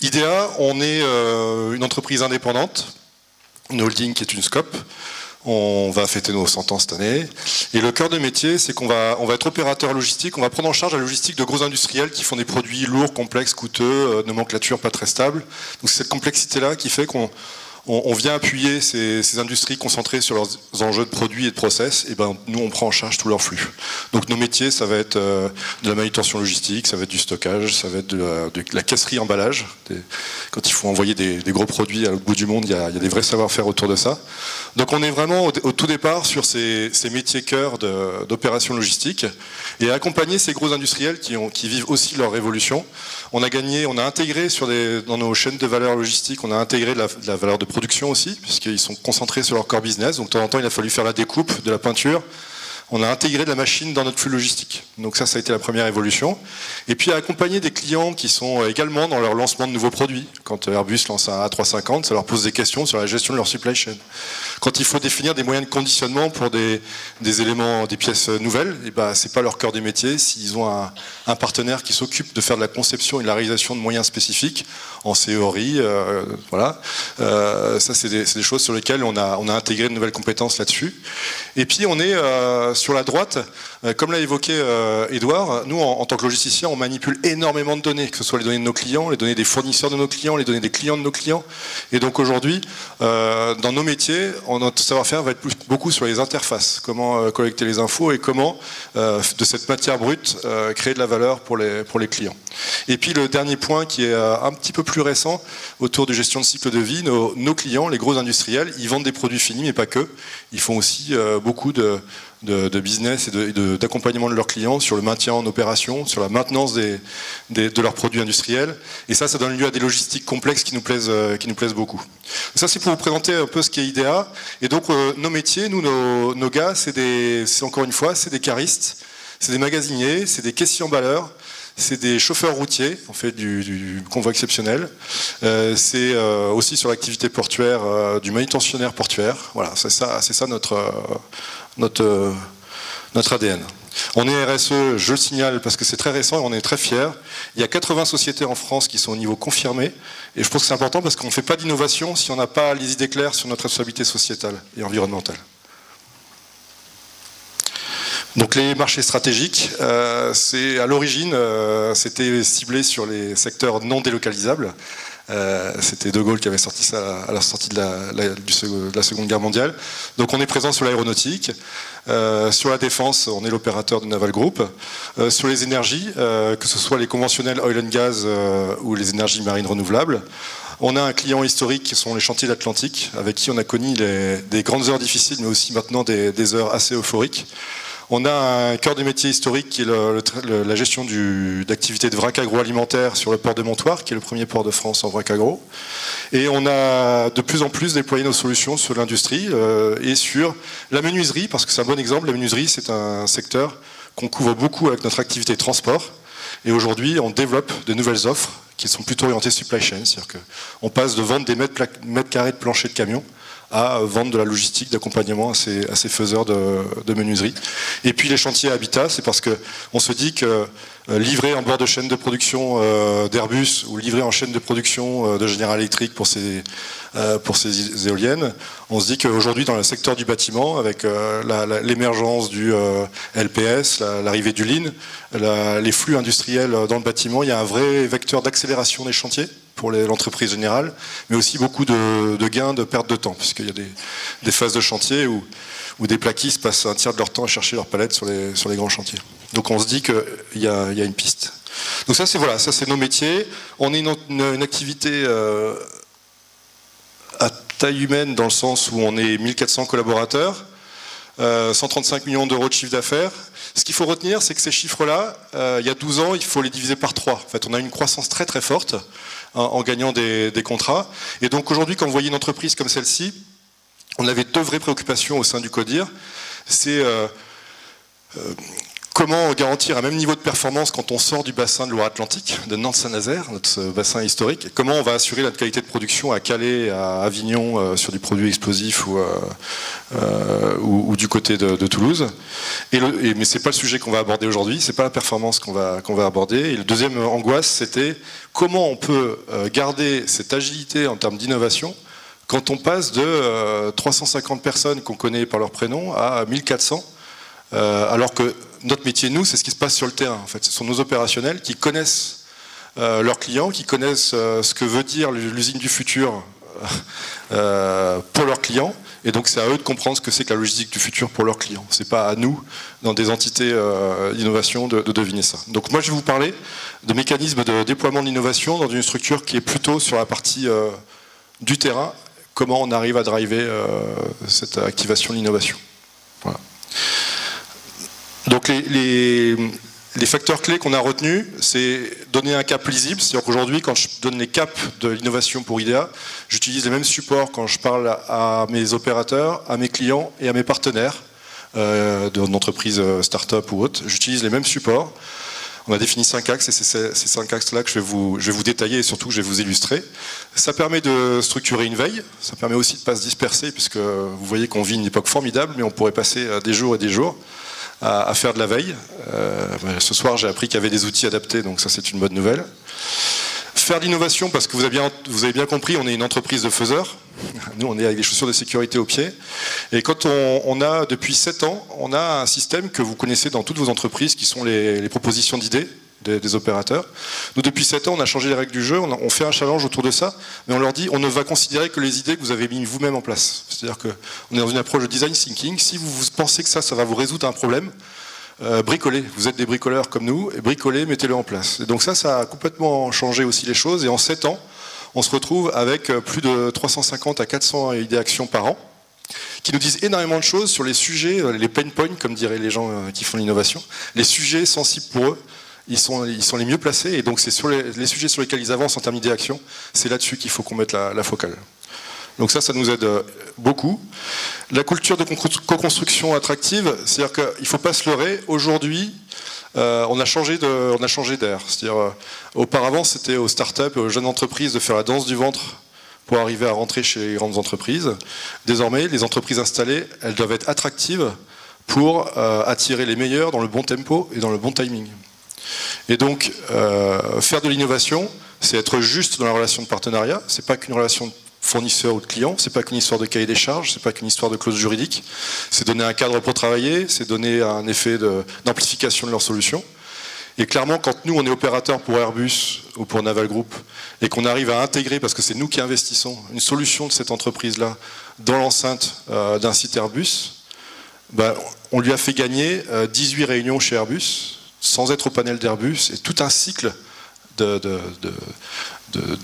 IDEA, on est une entreprise indépendante, une holding qui est une scope. On va fêter nos 100 ans cette année. Et le cœur de métier, c'est qu'on va, on va être opérateur logistique, on va prendre en charge la logistique de gros industriels qui font des produits lourds, complexes, coûteux, nomenclature pas très stable. Donc c'est cette complexité-là qui fait qu'on on, vient appuyer ces, industries concentrées sur leurs enjeux de produits et de process, et ben nous on prend en charge tout leur flux. Donc nos métiers, ça va être euh, de la manutention logistique, ça va être du stockage, ça va être de la, caisserie emballage. quand il faut envoyer des, gros produits à l'autre bout du monde, il y, a, des vrais savoir-faire autour de ça. Donc on est vraiment au, tout départ sur ces, métiers cœur d'opération logistique et accompagner ces gros industriels qui, vivent aussi leur révolution. On a gagné, on a intégré dans nos chaînes de valeur logistique, on a intégré de la, valeur de production aussi, puisqu'ils sont concentrés sur leur core business. Donc de temps en temps, il a fallu faire la découpe de la peinture, on a intégré de la machine dans notre flux logistique. Donc ça, ça a été la première évolution. Et puis accompagner des clients qui sont également dans leur lancement de nouveaux produits. Quand Airbus lance un A350, ça leur pose des questions sur la gestion de leur supply chain. Quand il faut définir des moyens de conditionnement pour des, éléments, des pièces nouvelles, et eh ben, c'est pas leur cœur des métiers. S'ils ont un, partenaire qui s'occupe de faire de la conception et de la réalisation de moyens spécifiques en théorie, euh, voilà, euh, ça c'est des, choses sur lesquelles on a, intégré de nouvelles compétences là-dessus. Et puis on est euh, sur la droite, euh, comme l'a évoqué Edouard, euh, nous en, tant que logisticiens, on manipule énormément de données, que ce soit les données de nos clients, les données des fournisseurs de nos clients, les données des clients de nos clients. Et donc aujourd'hui, euh, dans nos métiers, notre savoir-faire va être beaucoup sur les interfaces, comment collecter les infos et comment, de cette matière brute, créer de la valeur pour les, clients. Et puis le dernier point qui est un petit peu plus récent, autour de gestion de cycle de vie, nos, nos clients, les gros industriels, ils vendent des produits finis, mais pas que. Ils font aussi beaucoup de de, business et d'accompagnement de, leurs clients sur le maintien en opération, sur la maintenance des, de leurs produits industriels. Et ça, ça donne lieu à des logistiques complexes qui nous plaisent, euh, qui nous plaisent beaucoup. Ça, c'est pour vous présenter un peu ce qu'est IDEA. Et donc, euh, nos métiers, nous, nos, nos gars, c'est encore une fois, c'est des caristes, c'est des magasiniers, c'est des caissiers emballeurs, c'est des chauffeurs routiers, on fait du, convoi exceptionnel. Euh, c'est aussi sur l'activité portuaire, du manutentionnaire portuaire. Voilà, c'est ça, c'est ça notre, notre, notre ADN. On est RSE, je le signale parce que c'est très récent et on est très fiers. Il y a 80 sociétés en France qui sont au niveau confirmé. Et je pense que c'est important parce qu'on ne fait pas d'innovation si on n'a pas les idées claires sur notre responsabilité sociétale et environnementale. Donc les marchés stratégiques, euh, c'est à l'origine, euh, c'était ciblé sur les secteurs non délocalisables. Euh, c'était De Gaulle qui avait sorti ça à la sortie de la, Seconde Guerre mondiale. Donc on est présent sur l'aéronautique, sur la défense, on est l'opérateur de Naval Group, sur les énergies, que ce soit les conventionnels oil and gas ou les énergies marines renouvelables. On a un client historique qui sont les chantiers d'Atlantique, avec qui on a connu des grandes heures difficiles, mais aussi maintenant des heures assez euphoriques. On a un cœur de métier historique qui est la gestion d'activités de vrac agroalimentaire sur le port de Montoire, qui est le premier port de France en vrac agro. Et on a de plus en plus déployé nos solutions sur l'industrie euh, et sur la menuiserie, parce que c'est un bon exemple. La menuiserie, c'est un secteur qu'on couvre beaucoup avec notre activité transport. Et aujourd'hui, on développe de nouvelles offres qui sont plutôt orientées supply chain. C'est-à-dire qu'on passe de vendre des mètres, mètres carrés de plancher de camion à vendre de la logistique d'accompagnement à ces, faiseurs de, menuiserie. Et puis les chantiers habitat, c'est parce qu'on se dit que euh, livrer en bord de chaîne de production euh, d'Airbus ou livrer en chaîne de production euh, de General Electric pour ces, éoliennes, on se dit qu'aujourd'hui dans le secteur du bâtiment, avec l'émergence du LPS, l'arrivée du Lean, les flux industriels dans le bâtiment, il y a un vrai vecteur d'accélération des chantiers pour l'entreprise générale, mais aussi beaucoup de, gains de perte de temps, puisqu'il y a des, phases de chantier où, des plaquistes passent un tiers de leur temps à chercher leurs palettes sur les, grands chantiers. Donc on se dit qu'il y, y a, une piste. Donc ça c'est voilà, ça c'est nos métiers. On est une, activité euh, à taille humaine dans le sens où on est 1400 collaborateurs. 135 euh, millions d'euros de chiffre d'affaires. Ce qu'il faut retenir, c'est que ces chiffres-là, euh, il y a 12 ans, il faut les diviser par 3. En fait, on a une croissance très très forte en, gagnant des, contrats. Et donc aujourd'hui, quand vous voyez une entreprise comme celle-ci, on avait deux vraies préoccupations au sein du CODIR. C'est euh, Comment garantir un même niveau de performance quand on sort du bassin de Loire-Atlantique, de Nantes-Saint-Nazaire, notre bassin historique? Comment on va assurer notre qualité de production à Calais, à Avignon, euh, sur du produit explosif ou, euh, euh, du côté de, Toulouse? Mais ce n'est pas le sujet qu'on va aborder aujourd'hui, ce n'est pas la performance qu'on va, qu'on va aborder. Et le deuxième angoisse, c'était comment on peut garder cette agilité en termes d'innovation quand on passe de 350 personnes qu'on connaît par leur prénom à 1400 alors que notre métier, nous, c'est ce qui se passe sur le terrain. En fait, ce sont nos opérationnels qui connaissent euh, leurs clients, qui connaissent euh, ce que veut dire l'usine du futur euh, pour leurs clients. Et donc, c'est à eux de comprendre ce que c'est que la logistique du futur pour leurs clients. C'est pas à nous, dans des entités d'innovation, de, de, deviner ça. Donc, moi, je vais vous parler de mécanismes de déploiement de l'innovation dans une structure qui est plutôt sur la partie du terrain. Comment on arrive à driver cette activation de l'innovation. Voilà. Donc les, facteurs clés qu'on a retenus, c'est donner un cap lisible. C'est-à-dire qu'aujourd'hui, quand je donne les caps de l'innovation pour IDEA, j'utilise les mêmes supports quand je parle à mes opérateurs, à mes clients et à mes partenaires euh, d'entreprises euh, start-up ou autres. J'utilise les mêmes supports. On a défini cinq axes et c'est ces cinq axes-là que je vais, vous, détailler et surtout que je vais vous illustrer. Ça permet de structurer une veille, ça permet aussi de ne pas se disperser puisque vous voyez qu'on vit une époque formidable mais on pourrait passer euh, des jours et des jours à, faire de la veille. Euh, ce soir, j'ai appris qu'il y avait des outils adaptés, donc ça, c'est une bonne nouvelle. Faire de l'innovation, parce que vous avez, bien, compris, on est une entreprise de faiseurs. Nous, on est avec des chaussures de sécurité aux pieds. Et quand on, a, depuis 7 ans, on a un système que vous connaissez dans toutes vos entreprises, qui sont les propositions d'idées des, opérateurs. Nous, depuis 7 ans, on a changé les règles du jeu, on, fait un challenge autour de ça, mais on leur dit on ne va considérer que les idées que vous avez mis vous-même en place. C'est-à-dire qu'on est dans une approche de design thinking. Si vous, pensez que ça, ça va vous résoudre un problème, euh, bricolez. Vous êtes des bricoleurs comme nous, et bricolez, mettez-le en place. Et donc ça, ça a complètement changé aussi les choses. Et en 7 ans, on se retrouve avec euh, plus de 350 à 400 idées actions par an qui nous disent énormément de choses sur les sujets, euh, les pain points, comme diraient les gens qui font l'innovation, les sujets sensibles pour eux, ils sont, les mieux placés et donc c'est sur les, sujets sur lesquels ils avancent en termes d'idées d'action, c'est là-dessus qu'il faut qu'on mette la, focale. Donc ça, ça nous aide euh, beaucoup. La culture de co-construction attractive, c'est-à-dire qu'il ne faut pas se leurrer. Aujourd'hui, euh, on a changé d'air. C'est-à-dire, euh, auparavant, c'était aux startups aux jeunes entreprises de faire la danse du ventre pour arriver à rentrer chez les grandes entreprises. Désormais, les entreprises installées, elles doivent être attractives pour attirer les meilleurs dans le bon tempo et dans le bon timing. Et donc, euh, faire de l'innovation, c'est être juste dans la relation de partenariat. C'est pas qu'une relation fournisseur ou de client. C'est pas qu'une histoire de cahier des charges, c'est pas qu'une histoire de clause juridique. C'est donner un cadre pour travailler, c'est donner un effet d'amplification de, leur solution. Et clairement, quand nous, on est opérateur pour Airbus ou pour Naval Group, et qu'on arrive à intégrer, parce que c'est nous qui investissons, une solution de cette entreprise-là dans l'enceinte euh, d'un site Airbus, ben, on lui a fait gagner 18 euh, réunions chez Airbus, sans être au panel d'Airbus, et tout un cycle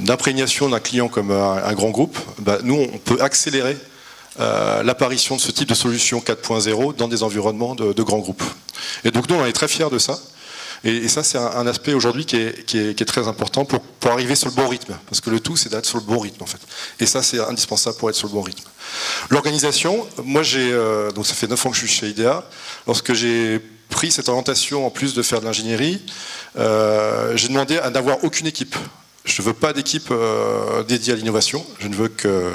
d'imprégnation d'un client comme un, grand groupe, ben, nous, on peut accélérer euh, l'apparition de ce type de solution 4.0 dans des environnements de, grands groupes. Et donc nous, on est très fiers de ça. Et, ça, c'est un, aspect aujourd'hui qui, est, très important pour, arriver sur le bon rythme. Parce que le tout, c'est d'être sur le bon rythme, en fait. Et ça, c'est indispensable pour être sur le bon rythme. L'organisation, moi, j'ai, euh, donc ça fait 9 ans que je suis chez IDEA. Lorsque j'ai pris cette orientation, en plus de faire de l'ingénierie, euh, j'ai demandé à n'avoir aucune équipe. Je ne veux pas d'équipe euh, dédiée à l'innovation. Je ne veux que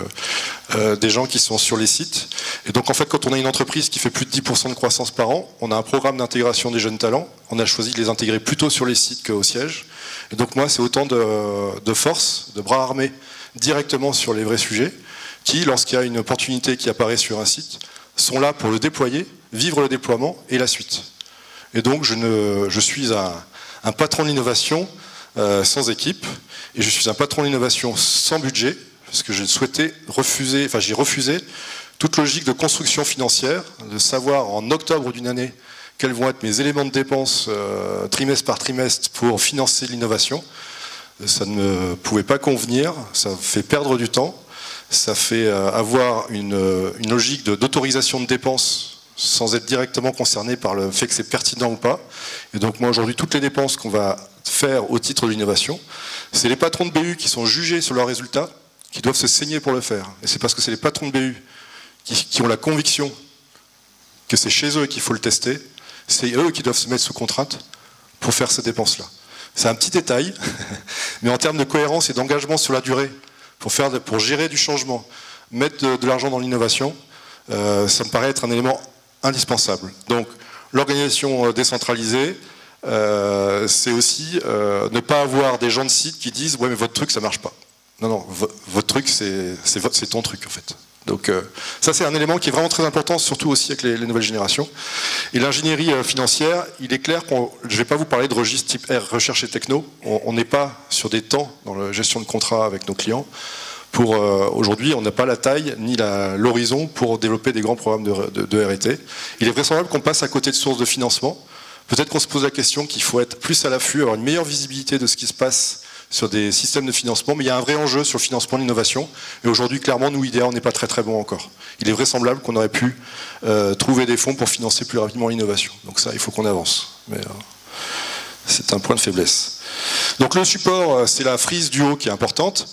euh, des gens qui sont sur les sites. Et donc, en fait, quand on a une entreprise qui fait plus de 10% de croissance par an, on a un programme d'intégration des jeunes talents. On a choisi de les intégrer plutôt sur les sites qu'au siège. Et donc, moi, c'est autant de, de force, de bras armés directement sur les vrais sujets, qui, lorsqu'il y a une opportunité qui apparaît sur un site, sont là pour le déployer, vivre le déploiement et la suite. Et donc, je, suis un, patron d'innovation euh, sans équipe, et je suis un patron d'innovation sans budget, parce que je souhaitais refuser, enfin j'ai refusé toute logique de construction financière, de savoir en octobre d'une année quels vont être mes éléments de dépenses euh, trimestre par trimestre pour financer l'innovation. Ça ne me pouvait pas convenir, ça fait perdre du temps, ça fait euh, avoir une, une logique d'autorisation de dépenses sans être directement concerné par le fait que c'est pertinent ou pas. Et donc moi aujourd'hui, toutes les dépenses qu'on va faire au titre de l'innovation, c'est les patrons de BU qui sont jugés sur leurs résultats, qui doivent se saigner pour le faire. Et c'est parce que c'est les patrons de BU qui, ont la conviction que c'est chez eux qu'il faut le tester, c'est eux qui doivent se mettre sous contrainte pour faire ces dépenses-là. C'est un petit détail, mais en termes de cohérence et d'engagement sur la durée, pour, faire pour gérer du changement, mettre de, l'argent dans l'innovation, euh, ça me paraît être un élément indispensable. Donc l'organisation euh, décentralisée, euh, c'est aussi euh, ne pas avoir des gens de site qui disent ouais mais votre truc ça marche pas. Non non, votre truc c'est ton truc en fait. Donc ça c'est un élément qui est vraiment très important, surtout aussi avec les, nouvelles générations. Et l'ingénierie financière, il est clair qu'on, je ne vais pas vous parler de registre type R, recherche et techno. On n'est pas sur des temps dans la gestion de contrat avec nos clients. Euh, aujourd'hui, on n'a pas la taille ni l'horizon pour développer des grands programmes de, de, RT. Il est vraisemblable qu'on passe à côté de sources de financement. Peut-être qu'on se pose la question qu'il faut être plus à l'affût, avoir une meilleure visibilité de ce qui se passe sur des systèmes de financement, mais il y a un vrai enjeu sur le financement de l'innovation. Et aujourd'hui, clairement, nous, IDEA, on n'est pas très très bon encore. Il est vraisemblable qu'on aurait pu euh, trouver des fonds pour financer plus rapidement l'innovation. Donc ça, il faut qu'on avance. Mais euh, c'est un point de faiblesse. Donc le support, c'est la frise du haut qui est importante.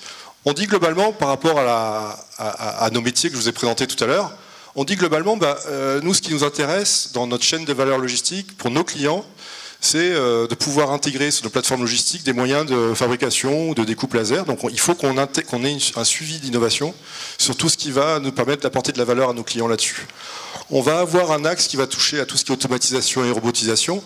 On dit globalement, par rapport à, nos métiers que je vous ai présentés tout à l'heure, on dit globalement, bah, euh, nous, ce qui nous intéresse dans notre chaîne de valeur logistique, pour nos clients, c'est euh, de pouvoir intégrer sur nos plateformes logistiques des moyens de fabrication ou de découpe laser. Donc il faut qu'on ait un suivi d'innovation sur tout ce qui va nous permettre d'apporter de la valeur à nos clients là-dessus. On va avoir un axe qui va toucher à tout ce qui est automatisation et robotisation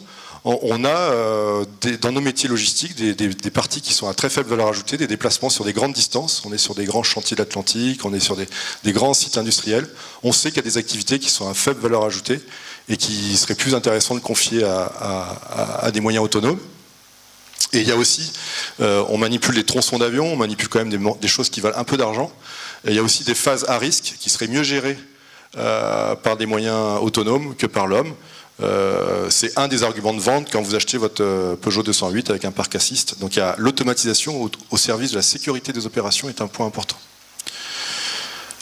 on a euh, dans nos métiers logistiques des, parties qui sont à très faible valeur ajoutée, des déplacements sur des grandes distances. On est sur des grands chantiers de l'Atlantique, on est sur des, grands sites industriels. On sait qu'il y a des activités qui sont à faible valeur ajoutée et qui seraient plus intéressantes de confier à, des moyens autonomes. Et il y a aussi, euh, on manipule les tronçons d'avion, on manipule quand même des, choses qui valent un peu d'argent. il y a aussi des phases à risque qui seraient mieux gérées euh, par des moyens autonomes que par l'homme. Euh, c'est un des arguments de vente quand vous achetez votre euh, Peugeot 208 avec un parc assist. Donc il y a l'automatisation au, service de la sécurité des opérations est un point important.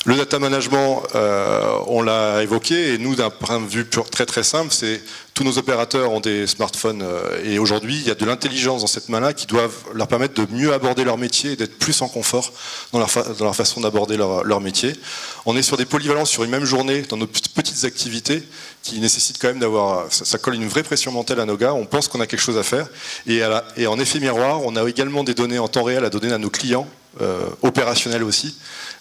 Le data management, euh, on l'a évoqué, et nous, d'un point de vue très très simple, c'est tous nos opérateurs ont des smartphones, et aujourd'hui, il y a de l'intelligence dans cette main-là qui doivent leur permettre de mieux aborder leur métier et d'être plus en confort dans leur, façon d'aborder leur, métier. On est sur des polyvalences sur une même journée dans nos petites activités, qui nécessite quand même d'avoir, ça, colle une vraie pression mentale à nos gars, on pense qu'on a quelque chose à faire, et, et, en effet miroir, on a également des données en temps réel à donner à nos clients, euh, opérationnels aussi,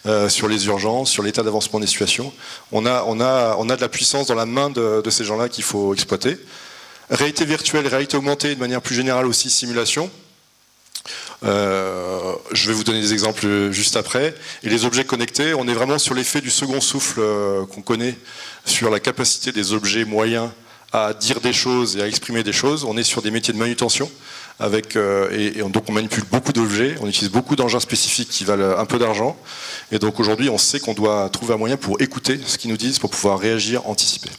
euh, sur les urgences, sur l'état d'avancement des situations. On a, on, a, on a de la puissance dans la main de, ces gens-là qu'il faut exploiter. Réalité virtuelle, réalité augmentée, de manière plus générale aussi, simulation. Euh, je vais vous donner des exemples juste après. Et les objets connectés, on est vraiment sur l'effet du second souffle qu'on connaît, sur la capacité des objets moyens à dire des choses et à exprimer des choses. On est sur des métiers de manutention, avec, euh, et, donc on manipule beaucoup d'objets, on utilise beaucoup d'engins spécifiques qui valent un peu d'argent. Et donc aujourd'hui, on sait qu'on doit trouver un moyen pour écouter ce qu'ils nous disent, pour pouvoir réagir, anticiper.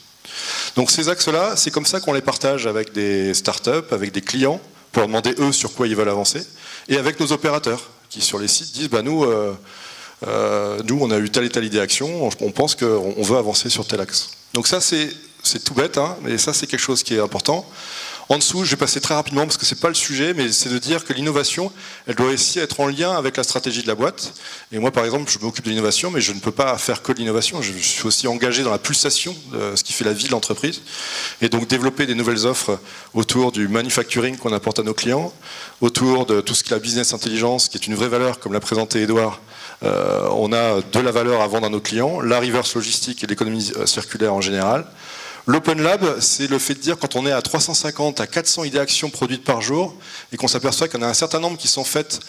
Donc ces axes-là, c'est comme ça qu'on les partage avec des startups, avec des clients, pour leur demander eux sur quoi ils veulent avancer, et avec nos opérateurs, qui sur les sites disent, bah, nous, euh, euh, nous, on a eu telle et telle idée d'action, on pense qu'on veut avancer sur tel axe. Donc ça, c'est tout bête, hein, mais ça, c'est quelque chose qui est important. En dessous, je vais passer très rapidement parce que ce n'est pas le sujet, mais c'est de dire que l'innovation, elle doit aussi être en lien avec la stratégie de la boîte. Et moi, par exemple, je m'occupe de l'innovation, mais je ne peux pas faire que de l'innovation. Je suis aussi engagé dans la pulsation de ce qui fait la vie de l'entreprise. Et donc développer des nouvelles offres autour du manufacturing qu'on apporte à nos clients, autour de tout ce qui est la business intelligence, qui est une vraie valeur, comme l'a présenté Edouard. Euh, on a de la valeur à vendre à nos clients, la reverse logistique et l'économie euh, circulaire en général. L'Open Lab, c'est le fait de dire quand on est à 350 à 400 idées actions produites par jour et qu'on s'aperçoit qu'il y en a un certain nombre qui sont faites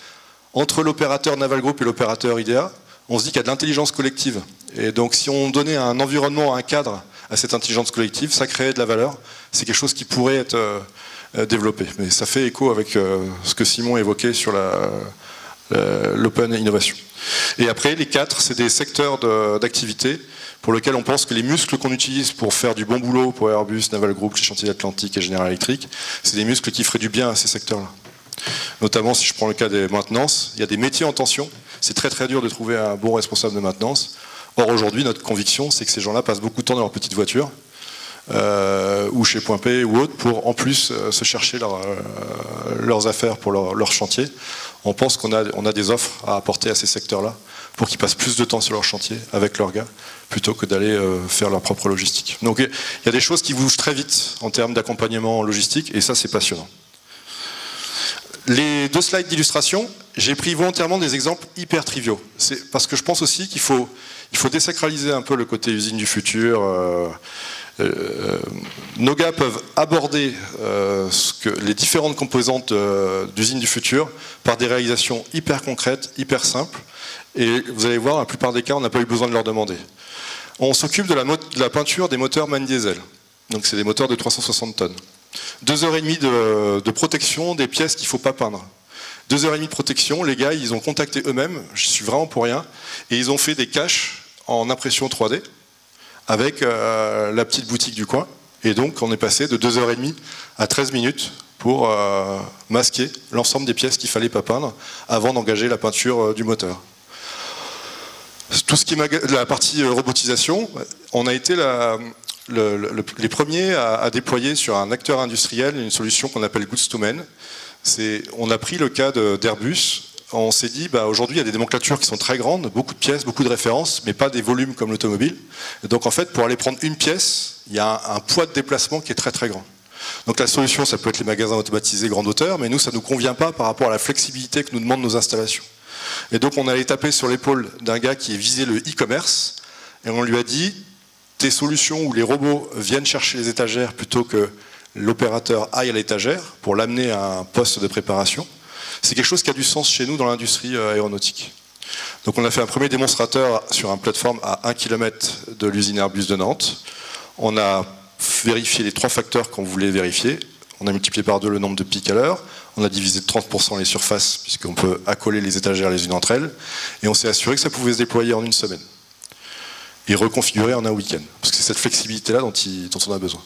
entre l'opérateur Naval Group et l'opérateur IDEA, on se dit qu'il y a de l'intelligence collective. Et donc si on donnait un environnement, un cadre à cette intelligence collective, ça créerait de la valeur. C'est quelque chose qui pourrait être euh, développé. Mais ça fait écho avec euh, ce que Simon évoquait sur l'open innovation. Et après, les quatre, c'est des secteurs d'activité pour lequel on pense que les muscles qu'on utilise pour faire du bon boulot pour Airbus, Naval Group, les chantiers Atlantique et General Electric, c'est des muscles qui feraient du bien à ces secteurs-là. Notamment si je prends le cas des maintenances, il y a des métiers en tension, c'est très très dur de trouver un bon responsable de maintenance. Or aujourd'hui, notre conviction, c'est que ces gens-là passent beaucoup de temps dans leur petite voiture, euh, ou chez Point P ou autre, pour en plus euh, se chercher euh, leurs affaires pour leur, chantier. On pense qu'on a, des offres à apporter à ces secteurs-là pour qu'ils passent plus de temps sur leur chantier avec leurs gars plutôt que d'aller faire leur propre logistique. Donc il y a des choses qui bougent très vite en termes d'accompagnement logistique et ça c'est passionnant. Les deux slides d'illustration, j'ai pris volontairement des exemples hyper triviaux. C'est parce que je pense aussi qu'il faut, il faut désacraliser un peu le côté usine du futur. Euh, euh, nos gars peuvent aborder que, les différentes composantes d'usine du futur par des réalisations hyper concrètes, hyper simples, et vous allez voir, la plupart des cas, on n'a pas eu besoin de leur demander. On s'occupe de, la, peinture des moteurs Man Diesel. Donc c'est des moteurs de 360 tonnes. Deux heures et demie de, protection des pièces qu'il ne faut pas peindre. Deux heures et demie de protection, les gars, ils ont contacté eux-mêmes, je suis vraiment pour rien, et ils ont fait des caches en impression 3D avec euh, la petite boutique du coin. Et donc on est passé de deux heures et demie à 13 minutes pour euh, masquer l'ensemble des pièces qu'il fallait pas peindre avant d'engager la peinture euh, du moteur. Tout ce qui est la partie robotisation, on a été les premiers à, déployer sur un acteur industriel une solution qu'on appelle Goods to Men. On a pris le cas d'Airbus. On s'est dit, bah, aujourd'hui, il y a des nomenclatures qui sont très grandes, beaucoup de pièces, beaucoup de références, mais pas des volumes comme l'automobile. Donc, en fait, pour aller prendre une pièce, il y a un, poids de déplacement qui est très très grand. Donc la solution, ça peut être les magasins automatisés grande hauteur, mais nous, ça ne nous convient pas par rapport à la flexibilité que nous demandent nos installations. Et donc on allait taper sur l'épaule d'un gars qui visait le e-commerce, et on lui a dit, tes solutions où les robots viennent chercher les étagères plutôt que l'opérateur aille à l'étagère pour l'amener à un poste de préparation, c'est quelque chose qui a du sens chez nous dans l'industrie euh, aéronautique. Donc on a fait un premier démonstrateur sur une plateforme à 1 km de l'usine Airbus de Nantes. On a vérifié les trois facteurs qu'on voulait vérifier. On a multiplié par deux le nombre de pics à l'heure. On a divisé de 30% les surfaces, puisqu'on peut accoler les étagères les unes entre elles. Et on s'est assuré que ça pouvait se déployer en une semaine. Et reconfigurer en un week-end. Parce que c'est cette flexibilité-là dont, on a besoin.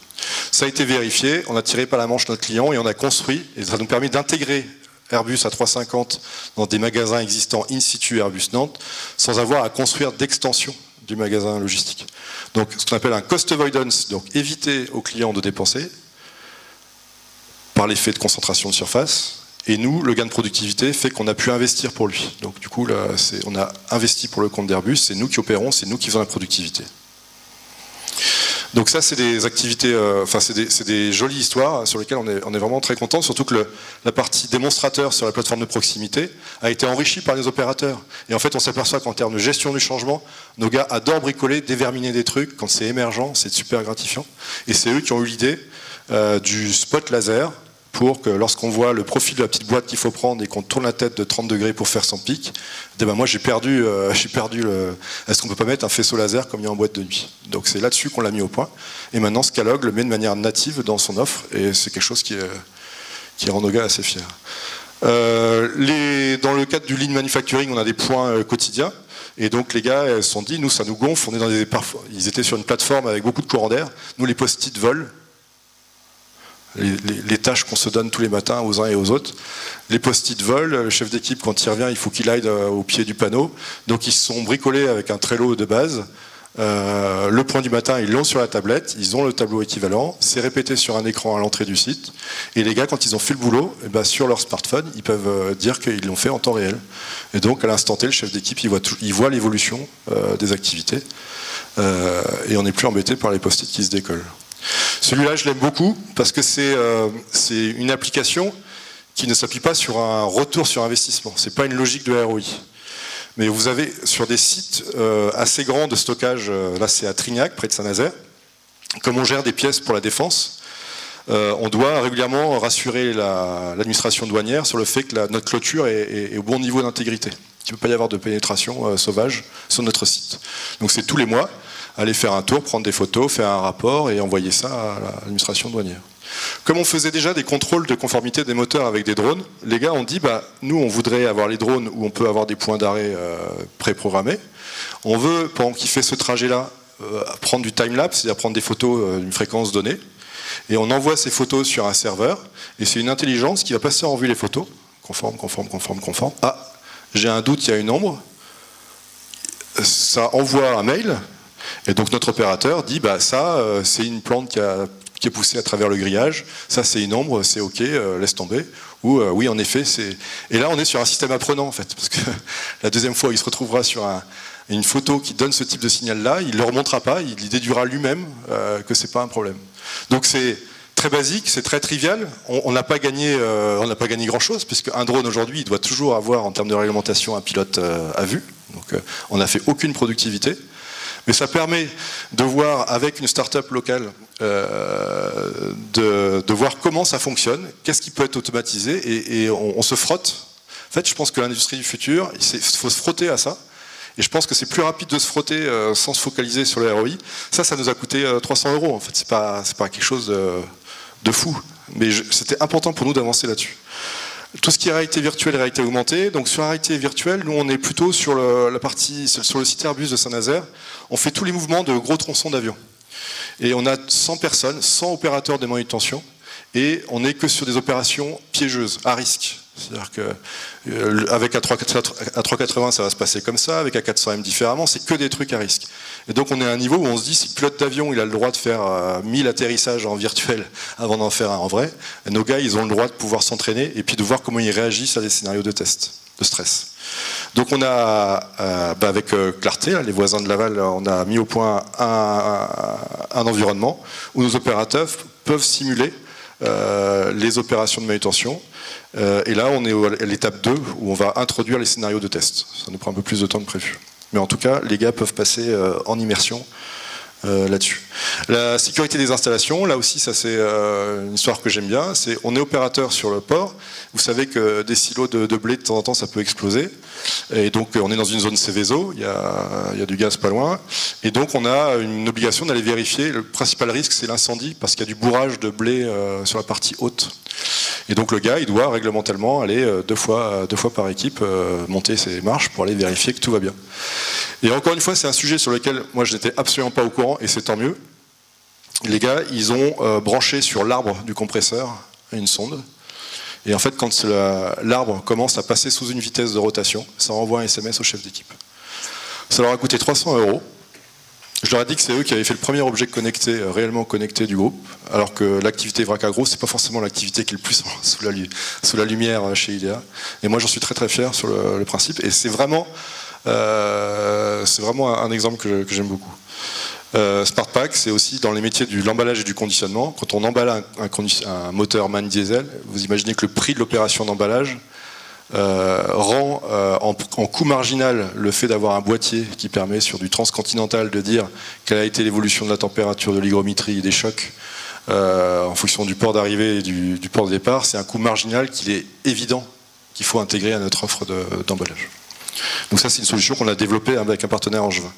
Ça a été vérifié, on a tiré par la manche notre client et on a construit, et ça nous permet d'intégrer Airbus à 350 dans des magasins existants in situ Airbus Nantes, sans avoir à construire d'extension du magasin logistique. Donc ce qu'on appelle un cost avoidance, donc éviter aux clients de dépenser, par l'effet de concentration de surface. Et nous, le gain de productivité fait qu'on a pu investir pour lui. Donc du coup, là, on a investi pour le compte d'Airbus, c'est nous qui opérons, c'est nous qui faisons la productivité. Donc ça, c'est des activités, euh, enfin c'est des, jolies histoires sur lesquelles on est, on est vraiment très content, surtout que la partie démonstrateur sur la plateforme de proximité a été enrichie par les opérateurs. Et en fait, on s'aperçoit qu'en termes de gestion du changement, nos gars adorent bricoler, déverminer des trucs. Quand c'est émergent, c'est super gratifiant. Et c'est eux qui ont eu l'idée euh, du spot laser pour que lorsqu'on voit le profil de la petite boîte qu'il faut prendre et qu'on tourne la tête de 30 degrés pour faire son pic, eh ben moi j'ai perdu, euh, j'ai perdu le. Est-ce qu'on peut pas mettre un faisceau laser comme il y a en boîte de nuit? Donc c'est là-dessus qu'on l'a mis au point. Et maintenant Scalog le met de manière native dans son offre et c'est quelque chose qui, qui rend nos gars assez fiers. Euh, dans le cadre du lean manufacturing, on a des points euh, quotidiens. Et donc les gars se sont dit, nous ça nous gonfle, on est dans des, ils étaient sur une plateforme avec beaucoup de courant d'air. Nous les post-it volent, les, tâches qu'on se donne tous les matins aux uns et aux autres. Les post-it volent, le chef d'équipe, quand il revient, il faut qu'il aille euh, au pied du panneau. Donc ils se sont bricolés avec un Trello de base. Euh, le point du matin, ils l'ont sur la tablette, ils ont le tableau équivalent, c'est répété sur un écran à l'entrée du site. Et les gars, quand ils ont fait le boulot, eh ben, sur leur smartphone, ils peuvent euh, dire qu'ils l'ont fait en temps réel. Et donc, à l'instant T, le chef d'équipe, il voit, l'évolution des activités. et on n'est plus embêté par les post-it qui se décollent. Celui-là, je l'aime beaucoup parce que euh, c'est une application qui ne s'appuie pas sur un retour sur investissement. Ce n'est pas une logique de ROI. Mais vous avez sur des sites euh, assez grands de stockage, euh, là c'est à Trignac, près de Saint-Nazaire, comme on gère des pièces pour la défense, on doit régulièrement rassurer l'administration douanière sur le fait que notre clôture est, au bon niveau d'intégrité. Il ne peut pas y avoir de pénétration sauvage sur notre site. Donc c'est tous les mois aller faire un tour, prendre des photos, faire un rapport et envoyer ça à l'administration douanière. Comme on faisait déjà des contrôles de conformité des moteurs avec des drones, les gars ont dit bah, nous on voudrait avoir les drones où on peut avoir des points d'arrêt euh, préprogrammés. On veut, pendant qu'il fait ce trajet-là, euh, prendre du time-lapse, c'est-à-dire prendre des photos euh, d'une fréquence donnée. Et on envoie ces photos sur un serveur, et c'est une intelligence qui va passer en vue les photos. Conforme, conforme, conforme, conforme. Ah, j'ai un doute, il y a une ombre. Ça envoie un mail et donc notre opérateur dit bah ça euh, c'est une plante qui, est poussée à travers le grillage, ça c'est une ombre, c'est ok, euh, laisse tomber. Ou euh, oui en effet c'est. Et là on est sur un système apprenant en fait, parce que la deuxième fois il se retrouvera sur une photo qui donne ce type de signal-là, il ne le remontera pas, il déduira lui-même que c'est pas un problème. Donc c'est très basique, c'est très trivial. On n'a pas gagné, gagné grand-chose puisque un drone aujourd'hui, il doit toujours avoir en termes de réglementation un pilote à vue. Donc on n'a fait aucune productivité. Mais ça permet de voir avec une start-up locale, euh, de, voir comment ça fonctionne, qu'est-ce qui peut être automatisé, et, on, se frotte. En fait, je pense que l'industrie du futur, il faut se frotter à ça. Et je pense que c'est plus rapide de se frotter euh, sans se focaliser sur le ROI. Ça, ça nous a coûté 300 euh, euros. En fait, c'est pas, pas quelque chose de, fou. Mais c'était important pour nous d'avancer là-dessus tout ce qui est réalité virtuelle et réalité augmentée. Donc sur la réalité virtuelle, nous on est plutôt sur le, la partie sur le site Airbus de Saint-Nazaire. On fait tous les mouvements de gros tronçons d'avion. Et on a 100 personnes, 100 opérateurs de manutention, et on n'est que sur des opérations piégeuses, à risque. C'est-à-dire qu'avec euh, A380, ça va se passer comme ça, avec A400M différemment, c'est que des trucs à risque. Et donc on est à un niveau où on se dit, si le pilote d'avion il a le droit de faire 1000 euh, atterrissages en virtuel avant d'en faire un en vrai, nos gars ils ont le droit de pouvoir s'entraîner et puis de voir comment ils réagissent à des scénarios de test, de stress. Donc on a, euh, bah, avec Clarté, les voisins de Laval, on a mis au point un, environnement où nos opérateurs peuvent simuler les opérations de manutention euh, et là, on est à l'étape 2 où on va introduire les scénarios de test. Ça nous prend un peu plus de temps que prévu. Mais en tout cas, les gars peuvent passer euh, en immersion euh, là-dessus. La sécurité des installations, là aussi, ça c'est une histoire que j'aime bien. C'est on est opérateur sur le port. Vous savez que des silos de, blé de temps en temps, ça peut exploser. Et donc on est dans une zone Céveso, il y a du gaz pas loin. Et donc on a une obligation d'aller vérifier. Le principal risque, c'est l'incendie parce qu'il y a du bourrage de blé sur la partie haute. Et donc le gars, il doit réglementalement aller euh, deux fois, euh, deux fois par équipe euh, monter ses marches pour aller vérifier que tout va bien. Et encore une fois, c'est un sujet sur lequel moi je n'étais absolument pas au courant, et c'est tant mieux. Les gars, ils ont branché sur l'arbre du compresseur une sonde. Et en fait, quand l'arbre commence à passer sous une vitesse de rotation, ça envoie un SMS au chef d'équipe. Ça leur a coûté 300 euros. Je leur ai dit que c'est eux qui avaient fait le premier objet connecté, euh, réellement connecté du groupe, alors que l'activité Vrac Agro, c'est pas forcément l'activité qui est le plus sous la, lumière euh, chez IDEA. Et moi, j'en suis très très fier sur le, principe. Et c'est vraiment, euh, un, exemple que, j'aime beaucoup. Euh, SmartPack, c'est aussi dans les métiers de l'emballage et du conditionnement. Quand on emballe un, un, moteur MAN diesel, vous imaginez que le prix de l'opération d'emballage, euh, rend euh, en, coût marginal le fait d'avoir un boîtier qui permet sur du transcontinental de dire quelle a été l'évolution de la température de l'hygrométrie et des chocs en fonction du port d'arrivée et du, port de départ, c'est un coût marginal qu'il est évident qu'il faut intégrer à notre offre d'emballage. Donc ça, c'est une solution qu'on a développée avec un partenaire angevin.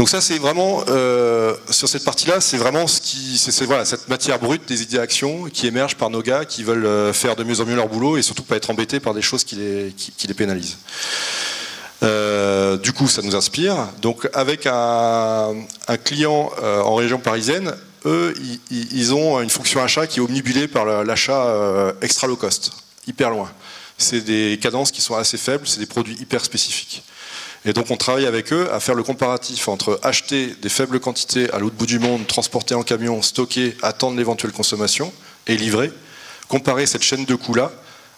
Donc ça, c'est vraiment, euh, sur cette partie-là, c'est vraiment ce qui, c'est voilà, cette matière brute des idées d'actions qui émergent par nos gars qui veulent euh, faire de mieux en mieux leur boulot et surtout pas être embêtés par des choses qui les, qui, les pénalisent. Euh, du coup, ça nous inspire. Donc, avec un, client en région parisienne, eux, ils, ont une fonction achat qui est omnibulée par l'achat extra low cost, hyper loin. C'est des cadences qui sont assez faibles, c'est des produits hyper spécifiques. Et donc on travaille avec eux à faire le comparatif entre acheter des faibles quantités à l'autre bout du monde, transporter en camion, stocker, attendre l'éventuelle consommation et livrer, comparer cette chaîne de coûts-là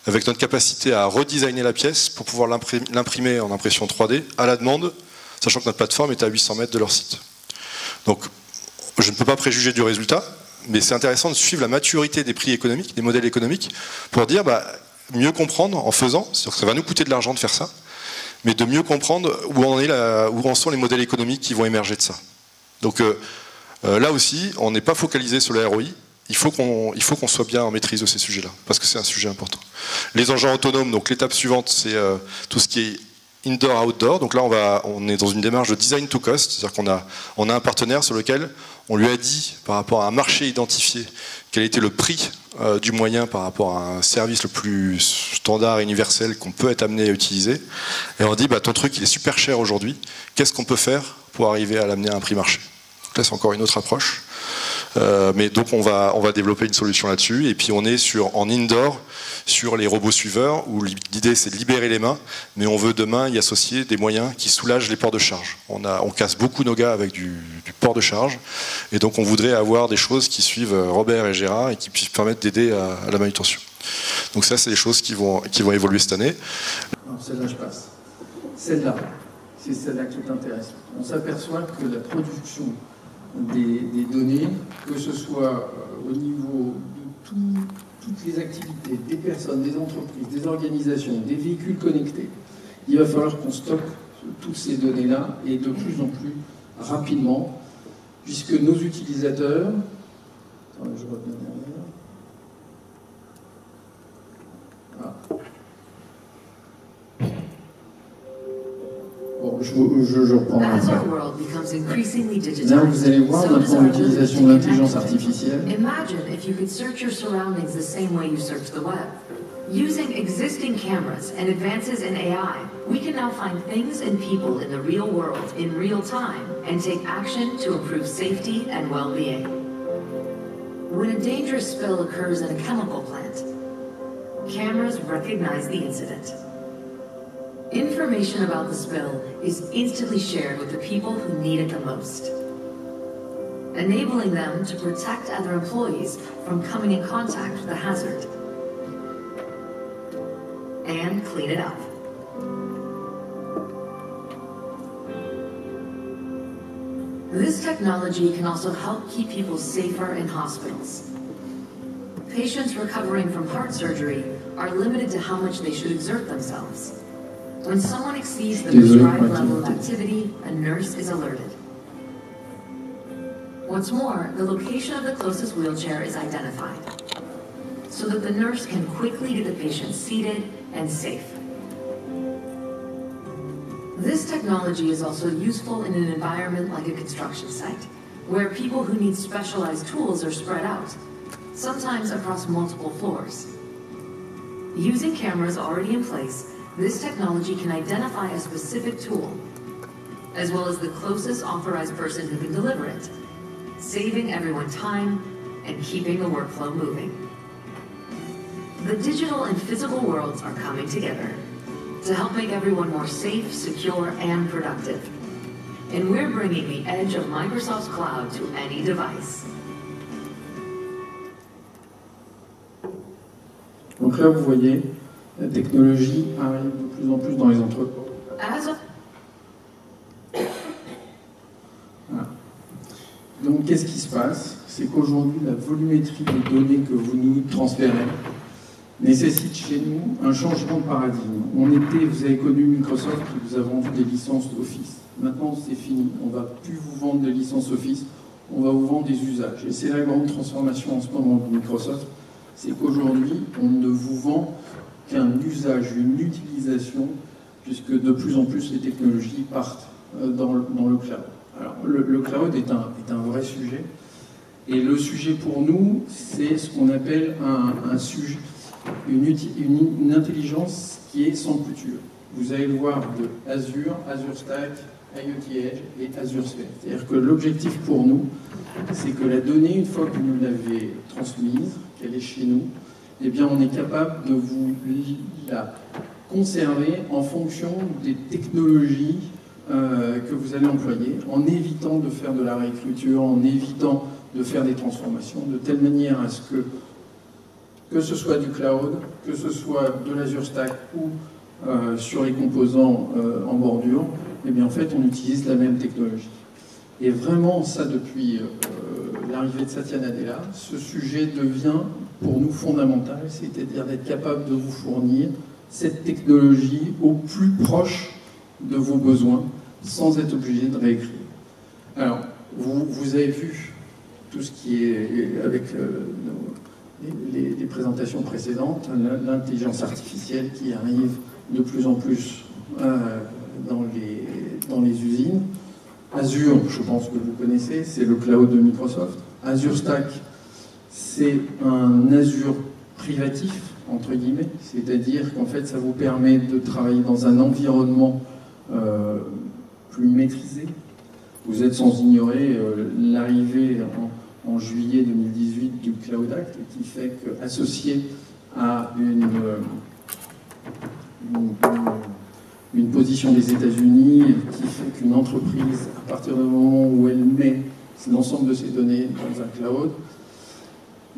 avec notre capacité à redesigner la pièce pour pouvoir l'imprimer en impression 3D à la demande, sachant que notre plateforme est à 800 mètres de leur site. Donc je ne peux pas préjuger du résultat, mais c'est intéressant de suivre la maturité des prix économiques, des modèles économiques, pour dire bah, mieux comprendre en faisant, que ça va nous coûter de l'argent de faire ça, mais de mieux comprendre où en, sont les modèles économiques qui vont émerger de ça. Donc euh, euh, là aussi, on n'est pas focalisé sur le ROI, il faut qu'on soit bien en maîtrise de ces sujets-là, parce que c'est un sujet important. Les engins autonomes, donc l'étape suivante, c'est euh, tout ce qui est indoor, outdoor. Donc là, on, va, on est dans une démarche de design to cost, c'est-à-dire qu'on a, a un partenaire sur lequel on lui a dit, par rapport à un marché identifié, quel était le prix euh, du moyen par rapport à un service le plus standard universel qu'on peut être amené à utiliser. Et on dit, bah, ton truc, il est super cher aujourd'hui, qu'est-ce qu'on peut faire pour arriver à l'amener à un prix marché? Là, c'est encore une autre approche. Euh, mais donc on va, on va développer une solution là-dessus. Et puis on est sur, en indoor sur les robots suiveurs, où l'idée c'est de libérer les mains, mais on veut demain y associer des moyens qui soulagent les ports de charge. On, casse beaucoup nos gars avec du, port de charge, et donc on voudrait avoir des choses qui suivent Robert et Gérard et qui puissent permettre d'aider à, la manutention. Donc ça, c'est des choses qui vont, qui vont évoluer cette année. Celle-là, je passe. Celle-là, c'est celle-là qui t'intéresse. On s'aperçoit que la production des, données, que ce soit euh, au niveau de toutes les activités, des personnes, des entreprises, des organisations, des véhicules connectés. Il va falloir qu'on stocke toutes ces données-là et de plus en plus rapidement, puisque nos utilisateurs... je reviens derrière. Ah. Je, je, je reprends Là, vous allez voir maintenant l'utilisation de l'intelligence artificielle. Imagine if you could search your surroundings the same way you search the web. Using existing cameras and advances in AI, we can now find things and people in the real world in real time and take action to improve safety and well-being. When a dangerous spill occurs in a chemical plant, cameras recognize the incident. Information about the spill is instantly shared with the people who need it the most, enabling them to protect other employees from coming in contact with the hazard and clean it up. This technology can also help keep people safer in hospitals. Patients recovering from heart surgery are limited to how much they should exert themselves. When someone exceeds the prescribed level of activity, a nurse is alerted. What's more, the location of the closest wheelchair is identified, so that the nurse can quickly get the patient seated and safe. This technology is also useful in an environment like a construction site, where people who need specialized tools are spread out, sometimes across multiple floors. Using cameras already in place, this technology can identify a specific tool, as well as the closest authorized person who can deliver it, saving everyone time and keeping the workflow moving. The digital and physical worlds are coming together to help make everyone more safe, secure, and productive. And we're bringing the edge of Microsoft's cloud to any device. Donc là, vous voyez, la technologie arrive de plus en plus dans les entreprises. Donc qu'est-ce qui se passe? C'est qu'aujourd'hui, la volumétrie des données que vous nous transférez nécessite chez nous un changement de paradigme. On était, vous avez connu Microsoft qui vous a vendu des licences Office. Maintenant, c'est fini. On ne va plus vous vendre des licences Office. on va vous vendre des usages. Et c'est la grande transformation en ce moment de Microsoft, c'est qu'aujourd'hui, on ne vous vend qu'un usage, une utilisation, puisque de plus en plus les technologies partent euh, dans le, cloud. Alors, le, cloud est un, est un, vrai sujet. Et le sujet pour nous, c'est ce qu'on appelle un, sujet, une, une, une, intelligence qui est sans couture. Vous allez le voir de Azure, Azure Stack, IoT Edge et Azure Sphere. C'est-à-dire que l'objectif pour nous, c'est que la donnée, une fois que vous l'avez transmise, qu'elle est chez nous, eh bien, on est capable de vous la conserver en fonction des technologies euh, que vous allez employer, en évitant de faire de la réécriture, en évitant de faire des transformations, de telle manière à ce que, que ce soit du cloud, que ce soit de l'Azure Stack ou euh, sur les composants euh, en bordure, eh bien en fait on utilise la même technologie. Et vraiment ça depuis l'arrivée de Satya Nadella, ce sujet devient pour nous fondamental, c'est-à-dire d'être capable de vous fournir cette technologie au plus proche de vos besoins sans être obligé de réécrire. Alors, vous, avez vu tout ce qui est avec euh, les, les, présentations précédentes, l'intelligence artificielle qui arrive de plus en plus euh, dans, les, dans les usines. Azure, je pense que vous connaissez, c'est le cloud de Microsoft. Azure Stack, c'est un Azure privatif, entre guillemets, c'est-à-dire qu'en fait, ça vous permet de travailler dans un environnement euh, plus maîtrisé. Vous êtes sans ignorer euh, l'arrivée en, juillet 2018 du Cloud Act, qui fait qu'associé à une, euh, une, position des États-Unis, qui fait qu'une entreprise, à partir du moment où elle met l'ensemble de ces données dans un cloud,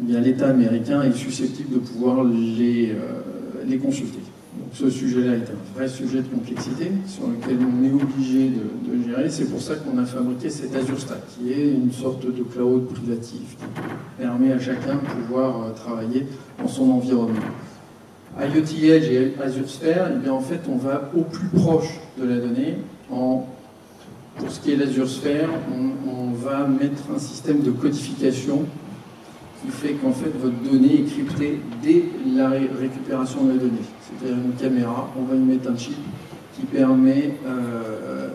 l'État américain est susceptible de pouvoir les, euh, les consulter. Donc ce sujet-là est un vrai sujet de complexité sur lequel on est obligé de, gérer. C'est pour ça qu'on a fabriqué cet Azure Stack, qui est une sorte de cloud privatif qui permet à chacun de pouvoir euh, travailler dans son environnement. IoT Edge et Azure Sphere, eh bien en fait, on va au plus proche de la donnée pour ce qui est l'Azure Sphere, on, va mettre un système de codification fait qu'en fait votre donnée est cryptée dès la ré récupération de la donnée. C'est-à-dire une caméra, on va y mettre un chip qui permet euh,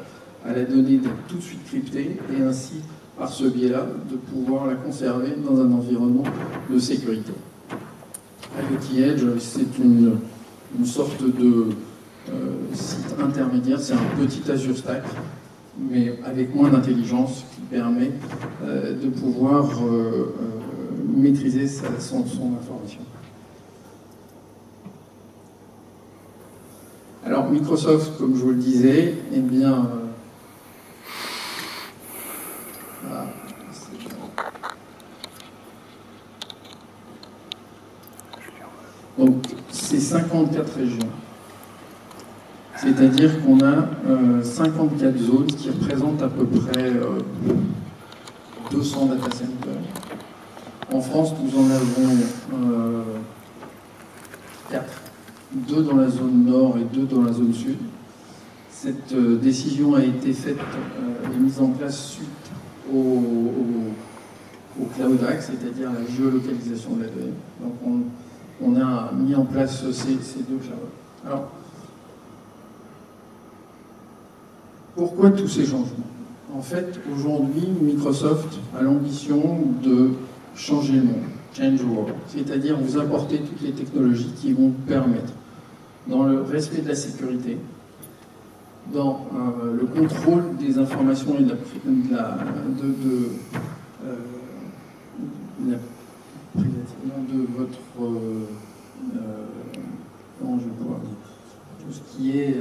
à la donnée d'être tout de suite cryptée et ainsi, par ce biais-là, de pouvoir la conserver dans un environnement de sécurité. IoT Edge, c'est une, sorte de euh, site intermédiaire, c'est un petit Azure Stack mais avec moins d'intelligence, qui permet euh, de pouvoir maîtriser son, information. Alors Microsoft, comme je vous le disais, eh bien, voilà, donc c'est 54 régions. C'est-à-dire qu'on a euh, 54 zones qui représentent à peu près euh, 200 data centers. En France, nous en avons euh, 4. Deux dans la zone nord et deux dans la zone sud. Cette euh, décision a été faite euh, et mise en place suite au, Cloud Act, c'est-à-dire la géolocalisation de la donnée. Donc on, on a mis en place ces, ces deux clouds. Alors, Pourquoi tous ces changements? En fait, aujourd'hui, Microsoft a l'ambition de changer le monde, change the world, c'est-à-dire vous apporter toutes les technologies qui vont permettre, dans le respect de la sécurité, dans euh, le contrôle des informations et de la, de, la, de, de, euh, de, votre euh, comment je vais pouvoir dire, tout ce qui est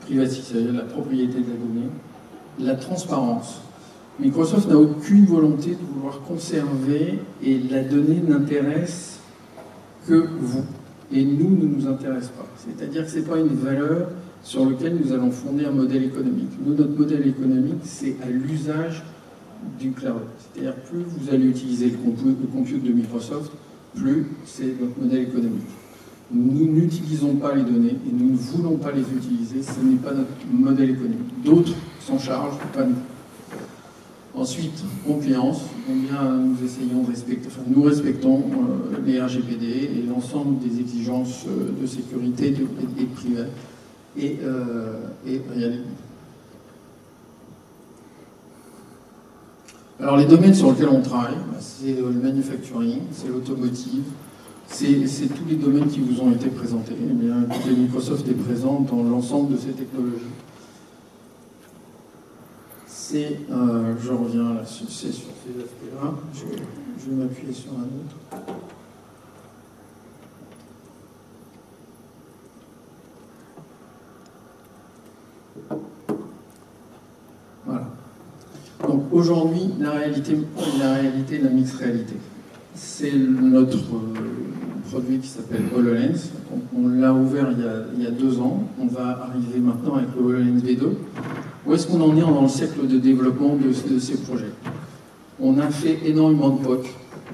privatisation, la propriété de la donnée, la transparence. Microsoft n'a aucune volonté de vouloir conserver et la donnée n'intéresse que vous. Et nous ne nous intéresse pas. C'est-à-dire que ce n'est pas une valeur sur laquelle nous allons fonder un modèle économique. Nous, notre modèle économique, c'est à l'usage du cloud. C'est-à-dire plus vous allez utiliser le compute, le compute de Microsoft, plus c'est notre modèle économique. Nous n'utilisons pas les données et nous ne voulons pas les utiliser. Ce n'est pas notre modèle économique. D'autres s'en chargent, pas nous. Ensuite, combien nous essayons de respecter, enfin nous respectons euh, les RGPD et l'ensemble des exigences euh, de sécurité de- et de privé et, euh. Alors les domaines sur lesquels on travaille, bah, c'est le manufacturing, c'est l'automotive, c'est tous les domaines qui vous ont été présentés. Eh Microsoft est présent dans l'ensemble de ces technologies. Euh, je reviens là, c'est sur ces aspects-là. Je, vais m'appuyer sur un autre. Voilà. Donc aujourd'hui, la réalité, la réalité, la mixed réalité. C'est notre euh, produit qui s'appelle HoloLens. On l'a ouvert il y, a, il y a deux ans. On va arriver maintenant avec le HoloLens V2. Où est-ce qu'on en est dans le cercle de développement de, de ces projets? On a fait énormément de POC.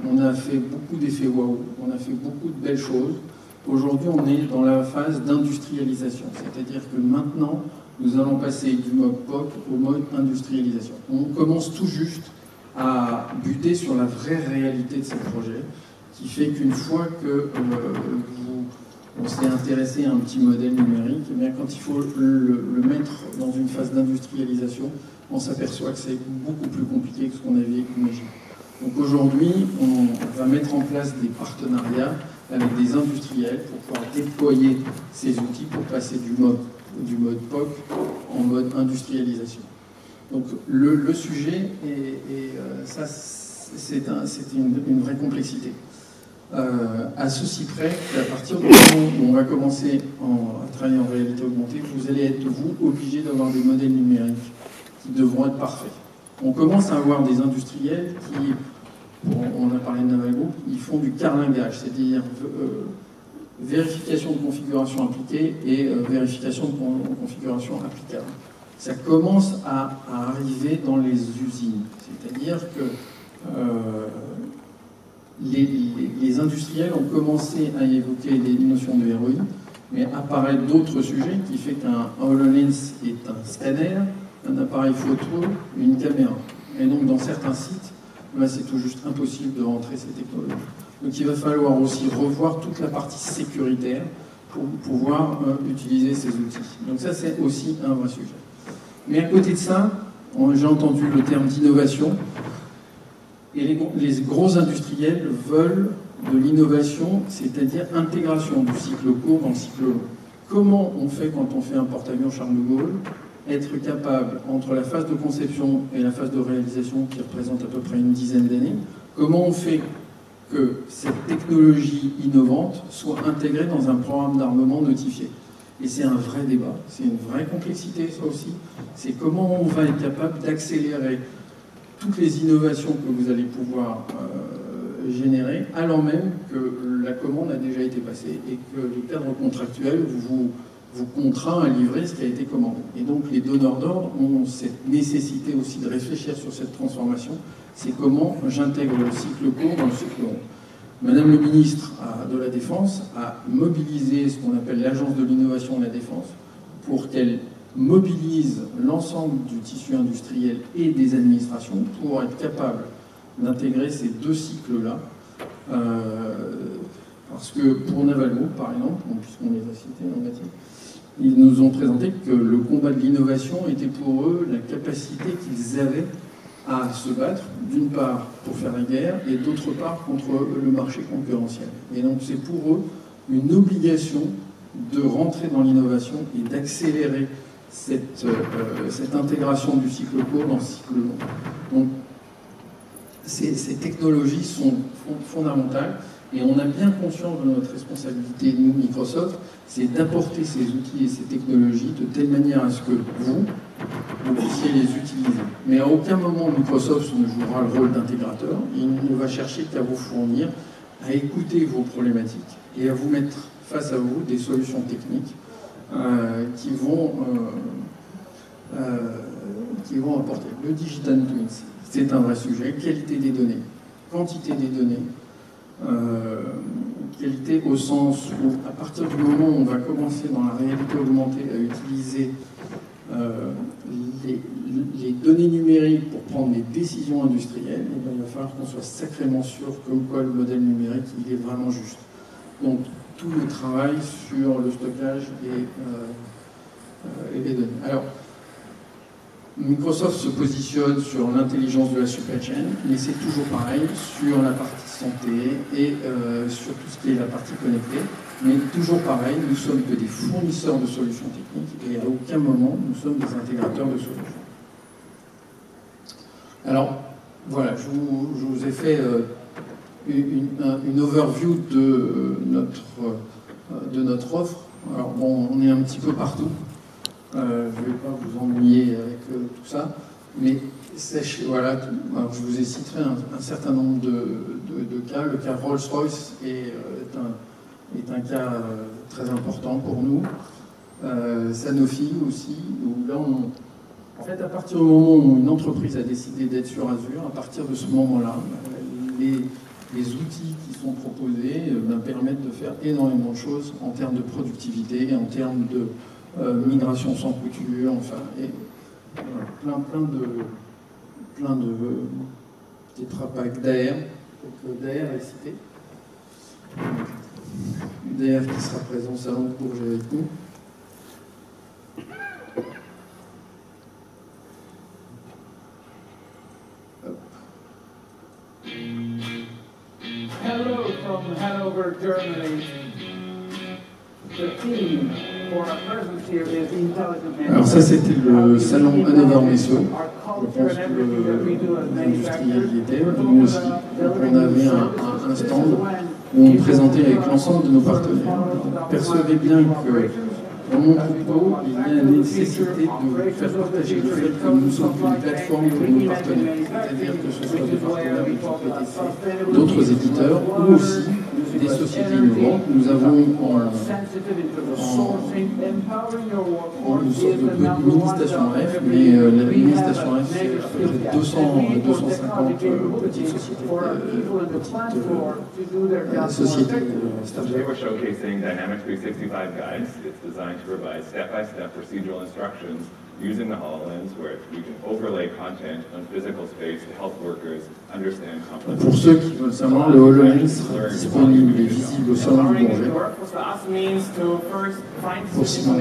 On a fait beaucoup d'effets waouh. On a fait beaucoup de belles choses. Aujourd'hui, on est dans la phase d'industrialisation. C'est-à-dire que maintenant, nous allons passer du mode POC au mode industrialisation. On commence tout juste à buter sur la vraie réalité de ces projets, qui fait qu'une fois que euh, vous, on s'est intéressé à un petit modèle numérique, eh bien, quand il faut le, mettre dans une phase d'industrialisation, on s'aperçoit que c'est beaucoup plus compliqué que ce qu'on avait imaginé. Donc aujourd'hui, on va mettre en place des partenariats avec des industriels pour pouvoir déployer ces outils pour passer du mode, du mode POC en mode industrialisation. Donc le, sujet, est, euh, ça c'est un, une, une, vraie complexité. Euh, à ceci près qu'à partir du moment où on va commencer en, à travailler en réalité augmentée, vous allez être, vous, obligé d'avoir des modèles numériques qui devront être parfaits. On commence à avoir des industriels qui, on a parlé de Naval Group, ils font du carlingage, c'est-à-dire euh, vérification de configuration appliquée et euh, vérification de configuration applicable ça commence à, arriver dans les usines. C'est-à-dire que les, industriels ont commencé à évoquer les notions de ROI, mais apparaissent d'autres sujets qui fait qu'un HoloLens est un scanner, un appareil photo, une caméra. Et donc dans certains sites, là c'est tout juste impossible de rentrer ces technologies. Donc il va falloir aussi revoir toute la partie sécuritaire pour pouvoir euh, utiliser ces outils. Donc ça c'est aussi un vrai sujet. Mais à côté de ça, j'ai entendu le terme d'innovation, et les, gros industriels veulent de l'innovation, c'est-à-dire intégration du cycle court dans le cycle long. Comment on fait quand on fait un porte-avions Charles de Gaulle Être capable, entre la phase de conception et la phase de réalisation, qui représente à peu près une dizaine d'années, comment on fait que cette technologie innovante soit intégrée dans un programme d'armement notifié? Et c'est un vrai débat, c'est une vraie complexité ça aussi. C'est comment on va être capable d'accélérer toutes les innovations que vous allez pouvoir euh, générer, alors même que la commande a déjà été passée et que le cadre contractuel vous, vous contraint à livrer ce qui a été commandé. Et donc les donneurs d'ordre ont cette nécessité aussi de réfléchir sur cette transformation. C'est comment j'intègre le cycle court dans le cycle long. Madame le ministre de la Défense a mobilisé ce qu'on appelle l'Agence de l'innovation de la Défense pour qu'elle mobilise l'ensemble du tissu industriel et des administrations pour être capable d'intégrer ces deux cycles-là. Euh, parce que pour Navalmo, par exemple, puisqu'on les a cités, a dit, ils nous ont présenté que le combat de l'innovation était pour eux la capacité qu'ils avaient à se battre, d'une part pour faire la guerre, et d'autre part contre le marché concurrentiel. Et donc c'est pour eux une obligation de rentrer dans l'innovation et d'accélérer cette, euh, cette intégration du cycle court dans le cycle long. Donc ces, ces technologies sont fondamentales et on a bien conscience de notre responsabilité, nous, Microsoft, c'est d'apporter ces outils et ces technologies de telle manière à ce que vous, vous puissiez les utiliser. Mais à aucun moment Microsoft ne jouera le rôle d'intégrateur. Il ne va chercher qu'à vous fournir, à écouter vos problématiques et à vous mettre face à vous des solutions techniques euh, qui, vont, euh, euh, qui vont apporter. Le Digital Twins, c'est un vrai sujet. Qualité des données, quantité des données. Euh, qualité au sens où, à partir du moment où on va commencer dans la réalité augmentée à utiliser euh, les, données numériques pour prendre des décisions industrielles, et ben, il va falloir qu'on soit sacrément sûr comme quoi le modèle numérique il est vraiment juste. Donc tout le travail sur le stockage et, euh, et les données. Alors, Microsoft se positionne sur l'intelligence de la supply chain, mais c'est toujours pareil sur la partie santé et euh, sur tout ce qui est la partie connectée. Mais toujours pareil, nous sommes que des fournisseurs de solutions techniques et à aucun moment nous sommes des intégrateurs de solutions. Alors, voilà, je vous, ai fait euh, une, overview de notre, euh, de notre offre. Alors bon, on est un petit peu partout. Euh, je ne vais pas vous ennuyer avec euh, tout ça, mais sachez, voilà, je vous ai cité un, certain nombre de, cas. Le cas Rolls-Royce est, un, est, un, cas très important pour nous. Sanofi aussi, où là, en fait, à partir du moment où une entreprise a décidé d'être sur Azure, à partir de ce moment-là, les, les outils qui sont proposés euh, ben, permettent de faire énormément de choses en termes de productivité, en termes de euh, migration sans couture, enfin, et plein, plein de plein de tétrapacks d'AR, donc d'AR est cité. D'AR qui sera présent salon de avec nous. Alors ça c'était le salon Hanover Messo. Je pense que les industriels y étaient, nous aussi. on avait un, un, stand où on présentait avec l'ensemble de nos partenaires. percevez bien que dans mon propos, il y a la nécessité de faire partager le fait que nous sommes une plateforme pour nos partenaires, c'est-à-dire que ce soit des partenaires d'autres éditeurs ou aussi des sociétés innovantes. Nous avons en, en, en une sorte de mini station F, mais euh, la mini station F, c'est à peu près 200, 250 euh, petites sociétés, euh, petites euh, sociétés Today we're showcasing Dynamics 365 guides. It's designed to provide step-by-step -step procedural instructions using the HoloLens where we can overlay content on physical space to help workers understand complex Pour ceux qui veulent savoir, le HoloLens sera disponible et visible au salon du Bourget. Pour Simon.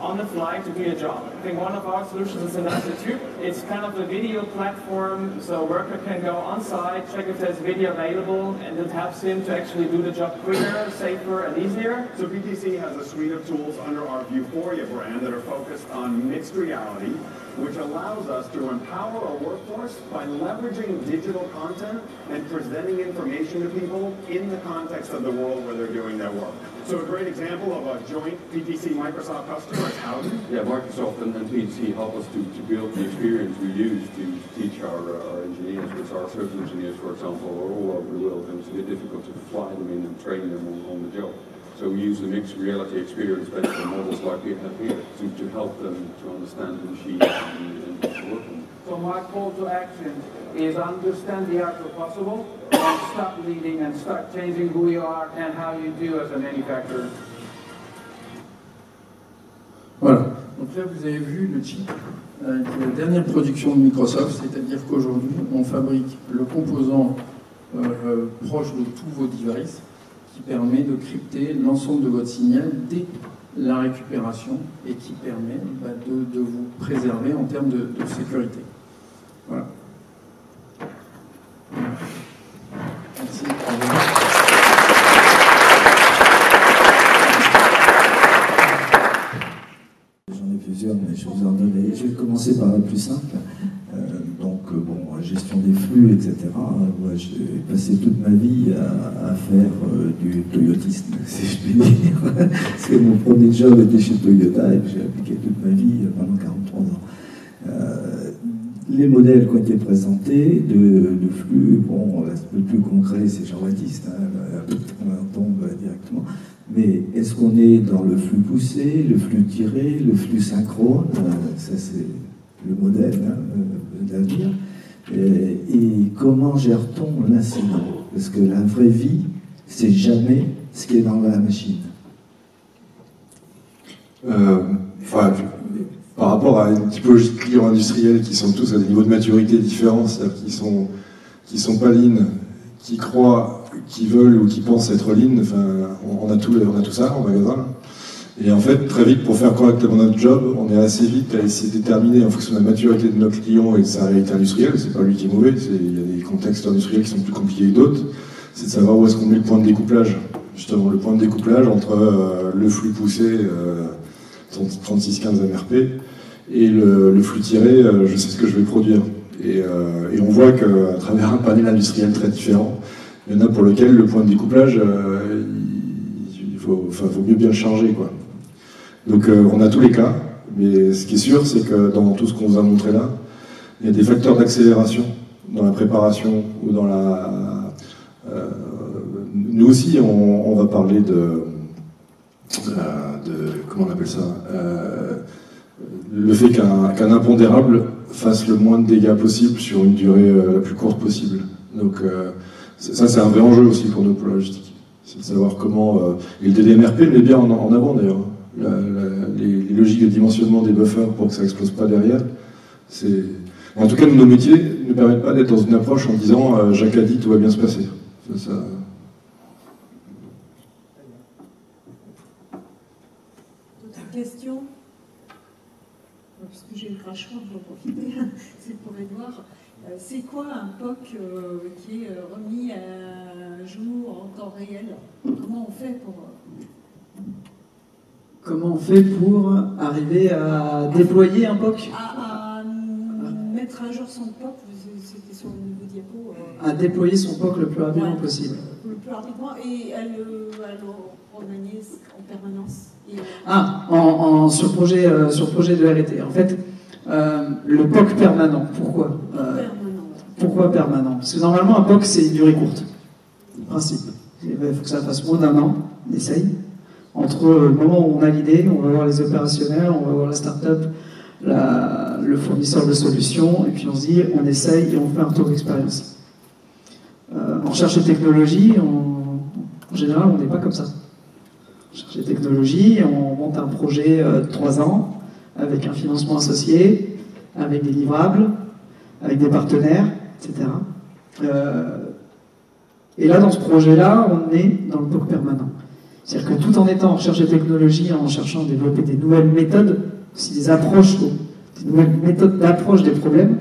on the fly to do a job. I think one of our solutions is in Institute. It's kind of a video platform, so a worker can go on site, check if there's video available, and it helps him to actually do the job quicker, safer, and easier. So PTC has a suite of tools under our Vuforia brand that are focused on mixed reality, which allows us to empower our workforce by leveraging digital content and presenting information to people in the context of the world where they're doing their work. So a great example of a joint PTC Microsoft customer is Howden. Yeah, Microsoft and, and PTC help us to, to build the experience we use to teach our, uh, our engineers, which our service engineers, for example, are all over the world, and it's a bit difficult to fly them in and train them on, on the job. So we use the mixed reality experience based on models like we have here to, to help them to understand the machine and, and work on. So my call to action is understand the art of possible and stop leading and start changing who you are and how you do as a manufacturer. Voilà. Donc là, vous avez vu le chip, euh, est la dernière production de Microsoft, c'est-à-dire qu'aujourd'hui, on fabrique le composant euh, proche de tous vos devices qui permet de crypter l'ensemble de votre signal dès la récupération et qui permet bah, de, vous préserver en termes de, de sécurité. Voilà. Merci. J'en ai plusieurs, mais je vous en donner. Je vais commencer par la plus simple. Euh, donc, euh, bon, gestion des flux, etc. Moi, j'ai passé toute ma vie à, faire euh, du toyotisme, si je puis dire. Parce que mon premier job était chez Toyota et j'ai appliqué toute ma vie pendant 43 ans. les modèles qui ont été présentés de, flux, bon, le plus concret, c'est Jean-Baptiste, hein, on tombe directement. Mais est-ce qu'on est dans le flux poussé, le flux tiré, le flux synchrone? Ça, c'est le modèle hein, euh, d'avenir. Et, comment gère-t-on l'incident? Parce que la vraie vie, c'est jamais ce qui est dans la machine. Euh, enfin, par rapport à une typologie de clients industriels qui sont tous à des niveaux de maturité différents, c'est-à-dire qui sont, qui sont pas lean, qui croient, qui veulent ou qui pensent être lean, enfin, on, a tout, on a tout ça en magasin. Et en fait, très vite, pour faire correctement notre job, on est assez vite à essayer de déterminer en fonction de la maturité de notre client et de sa réalité industrielle, c'est pas lui qui est mauvais, il y a des contextes industriels qui sont plus compliqués que d'autres, c'est de savoir où est-ce qu'on met le point de découplage. Justement, le point de découplage entre euh, le flux poussé, euh, 3615 MRP, et le, flux tiré, euh, je sais ce que je vais produire. Et, euh, on voit qu'à travers un panel industriel très différent, il y en a pour lequel le point de découplage, il, faut mieux bien le charger. Quoi. Donc on a tous les cas, mais ce qui est sûr, c'est que dans tout ce qu'on vous a montré là, il y a des facteurs d'accélération dans la préparation ou dans la... nous aussi, on, va parler de, de, comment on appelle ça le fait qu'un impondérable fasse le moins de dégâts possible sur une durée euh, la plus courte possible. Donc euh, ça, c'est un vrai enjeu aussi pour nous, pour la logistique. C'est de savoir comment... Euh, et le DDMRP met bien en, avant d'ailleurs. Les, logiques de dimensionnement des buffers pour que ça explose pas derrière. En tout cas, nos métiers ne permettent pas d'être dans une approche en disant Jacques a dit, tout va bien se passer. D'autres questions? Puisque j'ai le crachement, je vais profiter, c'est pour Edouard. Euh, c'est quoi un POC euh, qui est euh, remis à jour en temps réel? Comment on fait pour... Comment on fait pour arriver à déployer un POC à, mettre à jour son POC, c'était sur le niveau diapo. à déployer son POC le plus rapidement possible. Le plus rapidement et à le, à le en permanence. Ah, en, sur, projet, euh, sur projet de RT. En fait, euh, le POC permanent, pourquoi euh, Pourquoi permanent? Parce que normalement, un POC, c'est une durée courte, principe. Il faut que ça fasse moins d'un an, on essaye. Entre le moment où on a l'idée, on va voir les opérationnels, on va voir la start-up, le fournisseur de solutions, et puis on se dit, on essaye et on fait un retour d'expérience. en recherche et technologie, en général, on n'est pas comme ça chercher technologie, on monte un projet euh, de trois ans avec un financement associé, avec des livrables, avec des partenaires, etc. Euh, et là, dans ce projet-là, on est dans le POC permanent. C'est-à-dire que tout en étant en recherche et technologie, en cherchant à développer des nouvelles méthodes, aussi des approches, des nouvelles méthodes d'approche des problèmes,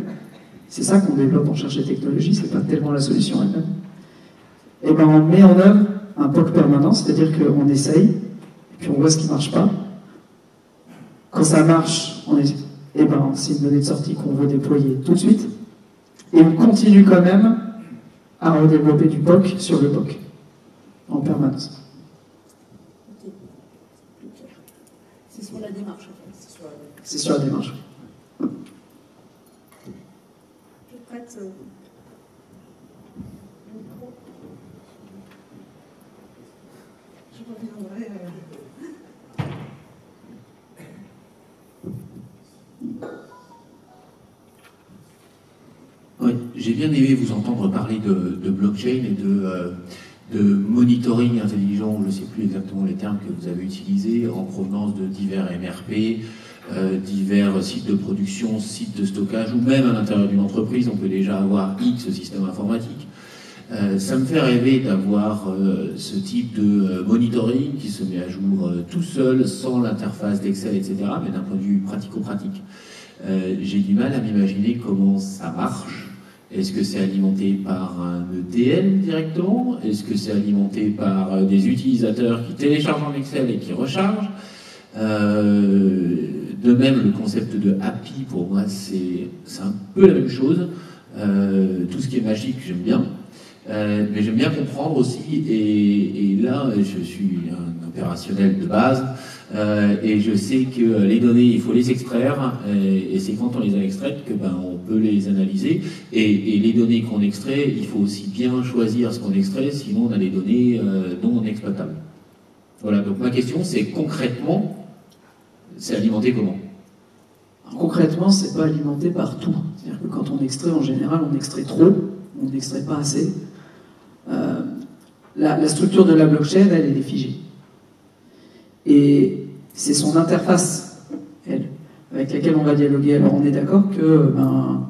c'est ça qu'on développe en recherche et technologie, c'est pas tellement la solution elle-même. Et eh ben on met en œuvre un POC permanent, c'est-à-dire qu'on essaye, puis on voit ce qui ne marche pas. Quand ça marche, on eh ben, c'est une donnée de sortie qu'on veut déployer tout de suite. Et on continue quand même à redévelopper du POC sur le POC, en permanence. C'est sur la démarche, en fait. C'est sur la démarche. Je prête. Euh, Euh. Oui, j'ai bien aimé vous entendre parler de, blockchain et de, euh, de, monitoring intelligent, je ne sais plus exactement les termes que vous avez utilisés, en provenance de divers MRP, euh, divers sites de production, sites de stockage, ou même à l'intérieur d'une entreprise, on peut déjà avoir X systèmes informatiques. Euh, ça me fait rêver d'avoir euh, ce type de euh, monitoring qui se met à jour tout seul, sans l'interface d'Excel, etc., mais d'un point de vue pratico-pratique. J'ai du mal à m'imaginer comment ça marche. Est-ce que c'est alimenté par un ETL directement? Est-ce que c'est alimenté par des utilisateurs qui téléchargent en Excel et qui rechargent? De même, le concept de API, pour moi, c'est un peu la même chose. tout ce qui est magique, j'aime bien. Euh, mais j'aime bien comprendre aussi, et, là, je suis un opérationnel de base, euh, et je sais que les données, il faut les extraire, et, c'est quand on les a extraites que ben, on peut les analyser. Et, les données qu'on extrait, il faut aussi bien choisir ce qu'on extrait, sinon on a des données euh, non exploitables. Voilà, donc ma question c'est concrètement, c'est alimenté comment? Concrètement, c'est pas alimenté par tout. C'est-à-dire que quand on extrait, en général, on extrait trop, on n'extrait pas assez. Euh, la, structure de la blockchain, elle, est figée. Et c'est son interface, elle, avec laquelle on va dialoguer. Alors on est d'accord que ben,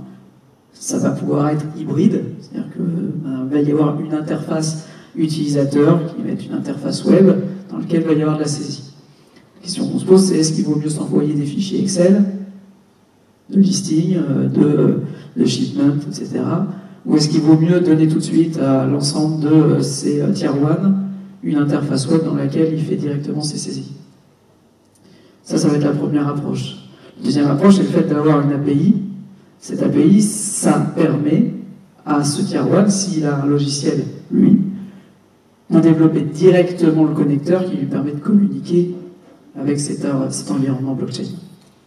ça va pouvoir être hybride, c'est-à-dire qu'il ben, va y avoir une interface utilisateur qui va être une interface web dans laquelle va y avoir de la saisie. La question qu'on se pose, c'est est-ce qu'il vaut mieux s'envoyer des fichiers Excel, de listing, euh, de, de shipment, etc. Ou est-ce qu'il vaut mieux donner tout de suite à l'ensemble de ces euh, tier 1 une interface web dans laquelle il fait directement ses saisies Ça, ça va être la première approche. La deuxième approche, c'est le fait d'avoir une API. Cette API, ça permet à ce tier 1, s'il a un logiciel, lui, de développer directement le connecteur qui lui permet de communiquer avec cet, euh, cet environnement blockchain.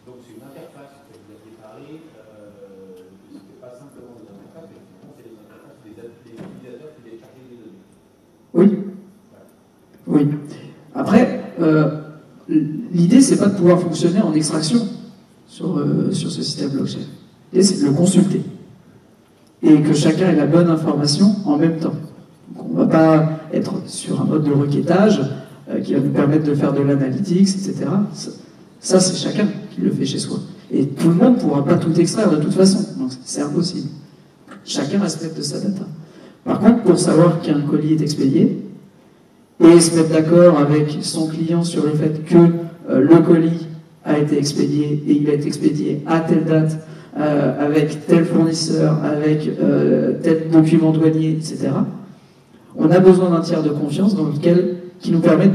Donc c'est une interface que vous avez parlé, euh, ce n'est pas simplement des interfaces, mais finalement c'est des interfaces des, des utilisateurs qui téléchargent les données. Oui. Oui. Après, euh, l'idée, c'est pas de pouvoir fonctionner en extraction sur, euh, sur ce système blockchain. L'idée, c'est de le consulter. Et que chacun ait la bonne information en même temps. On ne va pas être sur un mode de requêtage euh, qui va nous permettre de faire de l'analytics, etc. Ça, c'est chacun qui le fait chez soi. Et tout le monde ne pourra pas tout extraire de toute façon. Donc, c'est impossible. Chacun respecte sa data. Par contre, pour savoir qu'un colis est expédié, et se mettre d'accord avec son client sur le fait que euh, le colis a été expédié et il a été expédié à telle date, euh, avec tel fournisseur, avec euh, tel document douanier, etc. On a besoin d'un tiers de confiance dans lequel, qui nous permet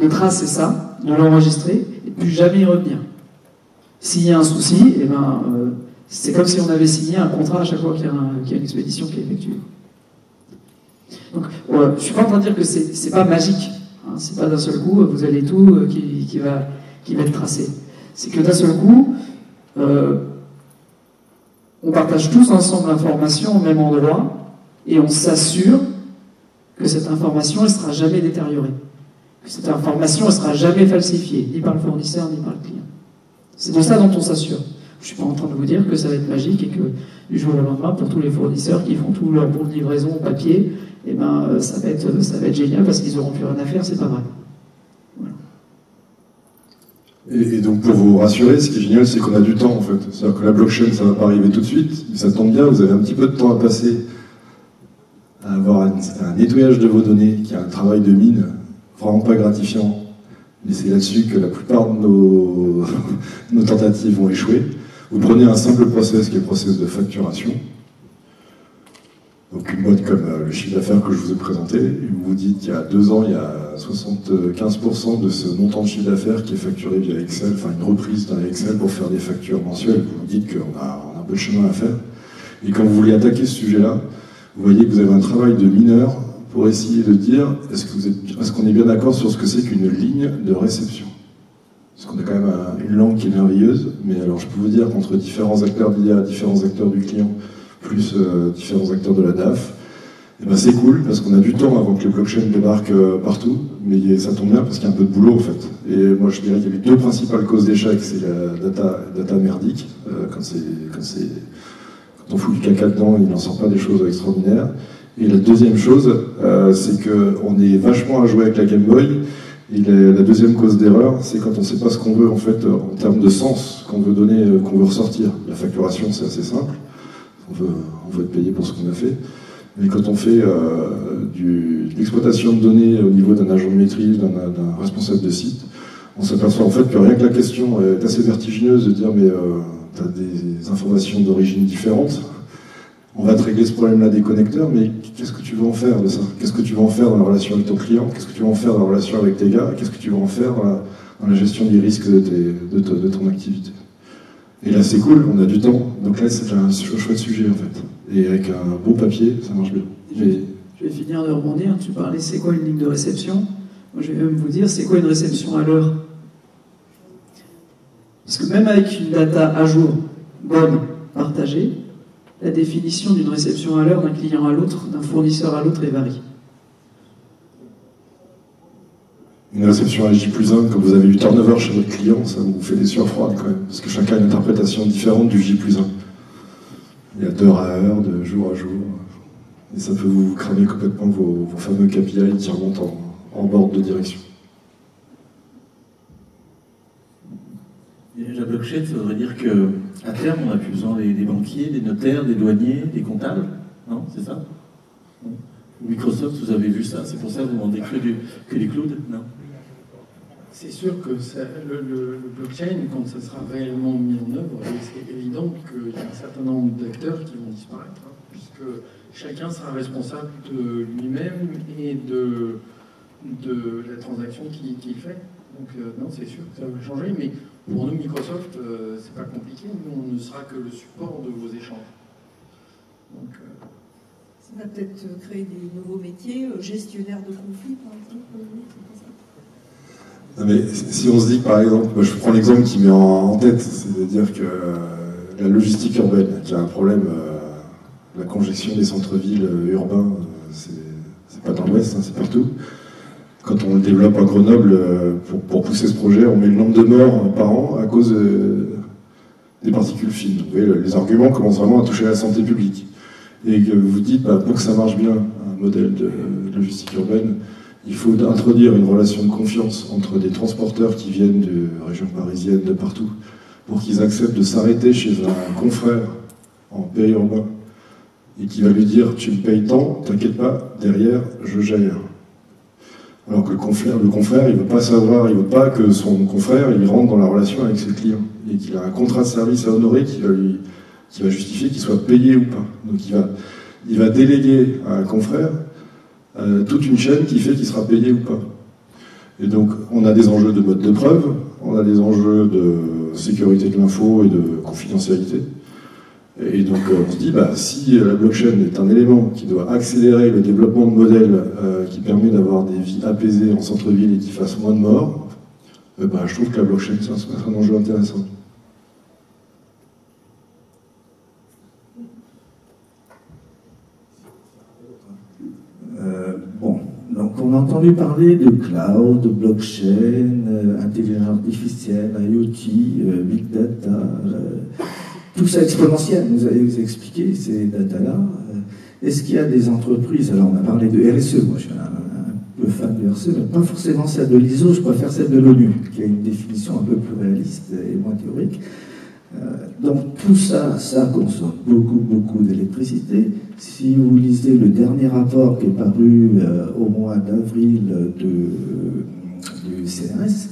de tracer ça, de l'enregistrer et de plus jamais y revenir. S'il y a un souci, eh ben, c'est comme si on avait signé un contrat à chaque fois qu'il y, qu y, a une expédition qui est effectuée. Donc, je suis pas en train de dire que c'est pas magique. Hein, c'est pas d'un seul coup, vous avez tout euh, qui, qui, va, qui va être tracé. C'est que d'un seul coup, euh, on partage tous ensemble l'information au même endroit et on s'assure que cette information ne sera jamais détériorée. Que cette information ne sera jamais falsifiée, ni par le fournisseur, ni par le client. C'est de ça dont on s'assure. Je ne suis pas en train de vous dire que ça va être magique et que du jour au lendemain, pour tous les fournisseurs qui font tout leur bon de livraison au papier, eh ben, ça, va être, ça va être génial parce qu'ils n'auront plus rien à faire, c'est pas vrai. Et, donc pour vous rassurer, ce qui est génial, c'est qu'on a du temps en fait. C'est-à-dire que la blockchain, ça ne va pas arriver tout de suite, mais ça tombe bien, vous avez un petit peu de temps à passer à avoir un, nettoyage de vos données, qui est un travail de mine vraiment pas gratifiant. Mais c'est là-dessus que la plupart de nos, nos tentatives vont échouer. Vous prenez un simple process qui est le process de facturation. Donc une boîte comme le chiffre d'affaires que je vous ai présenté, vous vous dites qu'il y a deux ans, il y a 75% de ce montant de chiffre d'affaires qui est facturé via Excel, enfin une reprise dans Excel pour faire des factures mensuelles. Vous vous dites qu'on a, un peu de chemin à faire. Et quand vous voulez attaquer ce sujet-là, vous voyez que vous avez un travail de mineur pour essayer de dire est-ce qu'on est bien d'accord sur ce que c'est qu'une ligne de réception? Parce qu'on a quand même un, une langue qui est merveilleuse, mais alors je peux vous dire qu'entre différents acteurs d'IA, différents acteurs du client, plus euh, différents acteurs de la DAF, et ben c'est cool parce qu'on a du temps avant que les blockchains débarquent euh, partout, mais ça tombe bien parce qu'il y a un peu de boulot en fait. Et moi je dirais qu'il y avait deux principales causes d'échec, c'est la data, data merdique, euh, quand, quand, quand on fout du caca dedans, il n'en sort pas des choses extraordinaires. Et la deuxième chose, c'est qu'on est vachement à jouer avec la Game Boy. Et la, deuxième cause d'erreur, c'est quand on ne sait pas ce qu'on veut en fait en termes de sens qu'on veut donner, qu'on veut ressortir. La facturation, c'est assez simple. On veut, être payé pour ce qu'on a fait. Mais quand on fait euh, de l'exploitation de données au niveau d'un agent de maîtrise, d'un responsable de site, on s'aperçoit en fait que rien que la question est assez vertigineuse de dire mais euh, tu as des informations d'origine différente, on va te régler ce problème-là des connecteurs, mais qu'est-ce que tu veux en faire de ça? Qu'est-ce que tu veux en faire dans la relation avec ton client? Qu'est-ce que tu veux en faire dans la relation avec tes gars? Qu'est-ce que tu veux en faire dans la, gestion des risques de, ton activité? Et là, c'est cool, on a du temps. Donc là, c'est un chouette sujet, en fait. Et avec un beau papier, ça marche bien. Mais... Je vais finir de rebondir. Tu parlais, c'est quoi une ligne de réception? Moi, je vais même vous dire, c'est quoi une réception à l'heure? Parce que même avec une data à jour, bonne, partagée, la définition d'une réception à l'heure d'un client à l'autre, d'un fournisseur à l'autre est varie. Une réception à J plus 1, quand vous avez du turnover chez votre client, ça vous fait des sueurs froides quand même, parce que chacun a une interprétation différente du J plus 1. Il y a d'heure à heure, de jour à jour, et ça peut vous cramer complètement vos, vos fameux KPI qui remontent en, en bord de direction. La blockchain, ça voudrait dire qu'à terme, on n'a plus besoin des, banquiers, des notaires, des douaniers, des comptables Non C'est ça Microsoft, vous avez vu ça C'est pour ça que vous vendez que du, que du cloud Non c'est sûr que le, blockchain, quand ça sera réellement mis en œuvre, c'est évident qu'il y a un certain nombre d'acteurs qui vont disparaître, hein, puisque chacun sera responsable de lui-même et de, de la transaction qu'il fait. Donc euh, non, c'est sûr que ça va changer, mais pour nous, Microsoft, euh, c'est pas compliqué. Nous, on ne sera que le support de vos échanges. Donc, euh, ça va peut-être créer des nouveaux métiers, gestionnaire de conflits, par exemple. mais si on se dit par exemple, je prends l'exemple qui met en, tête, c'est-à-dire que la logistique urbaine, qui a un problème, la congestion des centres-villes urbains, c'est pas dans l'Ouest, hein, c'est partout quand on le développe à Grenoble euh, pour, pousser ce projet, on met le nombre de morts par an à cause euh, des particules fines. Vous voyez, les arguments commencent vraiment à toucher la santé publique. Et que vous dites, bah, pour que ça marche bien, un modèle de, logistique urbaine, il faut introduire une relation de confiance entre des transporteurs qui viennent de régions parisiennes, de partout, pour qu'ils acceptent de s'arrêter chez un confrère en périurbain et qui va lui dire Tu me payes tant, t'inquiète pas, derrière, je gère. Alors que le confrère, le confrère, il ne veut pas savoir, il veut pas que son confrère, il rentre dans la relation avec ses clients et qu'il a un contrat de service à honorer qui va lui, qui va justifier qu'il soit payé ou pas. Donc il va, il va déléguer à un confrère euh, toute une chaîne qui fait qu'il sera payé ou pas. Et donc on a des enjeux de mode de preuve, on a des enjeux de sécurité de l'info et de confidentialité. Et donc euh, on se dit, bah, si la blockchain est un élément qui doit accélérer le développement de modèles euh, qui permet d'avoir des vies apaisées en centre-ville et qui fassent moins de morts, euh, bah, je trouve que la blockchain, c'est un, enjeu intéressant. bon, donc on a entendu parler de cloud, de blockchain, intelligence artificielle, IoT, big data tout ça exponentiel, vous avez expliqué ces data-là. Euh, est-ce qu'il y a des entreprises, alors on a parlé de RSE, moi je suis un, peu fan de RSE, mais pas forcément celle de l'ISO, je préfère celle de l'ONU, qui a une définition un peu plus réaliste et moins théorique. Euh, donc tout ça, ça consomme beaucoup, beaucoup d'électricité. Si vous lisez le dernier rapport qui est paru euh, au mois d'avril du CNRS,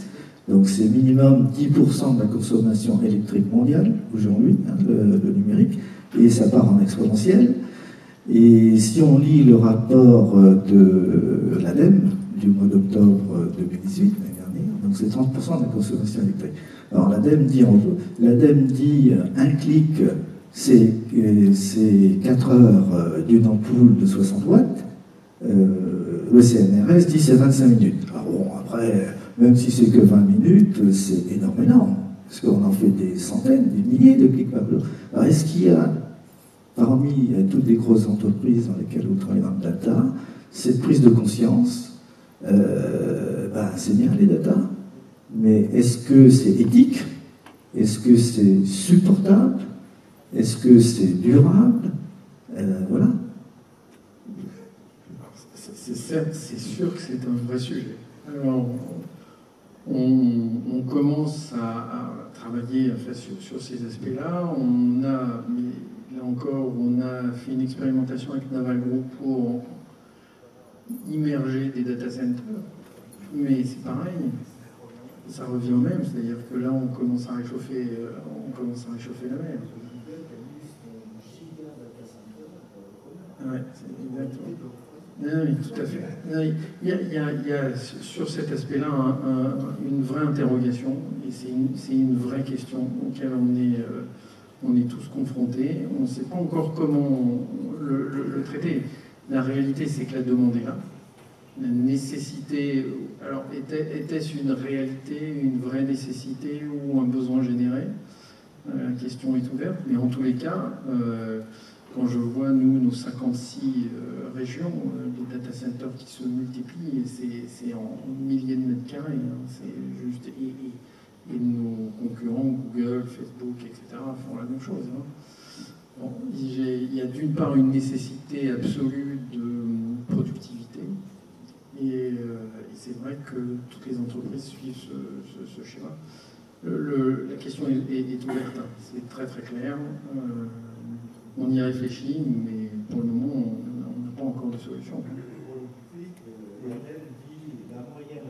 donc c'est minimum 10% de la consommation électrique mondiale aujourd'hui, hein, le, numérique, et ça part en exponentiel. Et si on lit le rapport de l'ADEME du mois d'octobre 2018, l'année dernière, donc c'est 30% de la consommation électrique. Alors l'ADEME dit, l'ADEME dit un clic, c'est 4 heures d'une ampoule de 60 watts. Euh, le CNRS dit c'est 25 minutes. Alors bon, après même si c'est que 20 minutes, c'est énormément, parce qu'on en fait des centaines, des milliers de clics par jour. Alors est-ce qu'il y a, parmi toutes les grosses entreprises dans lesquelles vous travaillez dans le data, cette prise de conscience euh, ben, C'est bien les data, mais est-ce que c'est éthique? Est-ce que c'est supportable? Est-ce que c'est durable? Euh, Voilà. C'est sûr que c'est un vrai sujet. Alors, on, commence à, travailler sur, ces aspects-là. On a, là encore, on a fait une expérimentation avec Naval Group pour immerger des data centers. Mais c'est pareil, ça revient au même, c'est-à-dire que là, on commence à réchauffer, euh, on commence à réchauffer la mer. Exactement. Oui, tout à fait. Il y a, sur cet aspect-là une vraie interrogation, et c'est une, vraie question auquel on est, euh, on est tous confrontés. On ne sait pas encore comment le, traiter. La réalité, c'est que la demande est là. La nécessité, alors était-ce une réalité, une vraie nécessité ou un besoin généré? Euh, La question est ouverte, mais en tous les cas, euh, quand je vois, nous, nos 56 euh, régions, euh, les data centers qui se multiplient, c'est en milliers de mètres carrés. Hein, c'est juste, et, nos concurrents, Google, Facebook, etc., font la même chose. Hein. il y a d'une part une nécessité absolue de productivité, et, euh, c'est vrai que toutes les entreprises suivent ce, schéma. la question est, ouverte, hein. c'est très très clair. On y réfléchit, mais pour le moment, on n'a pas encore de solution. La moyenne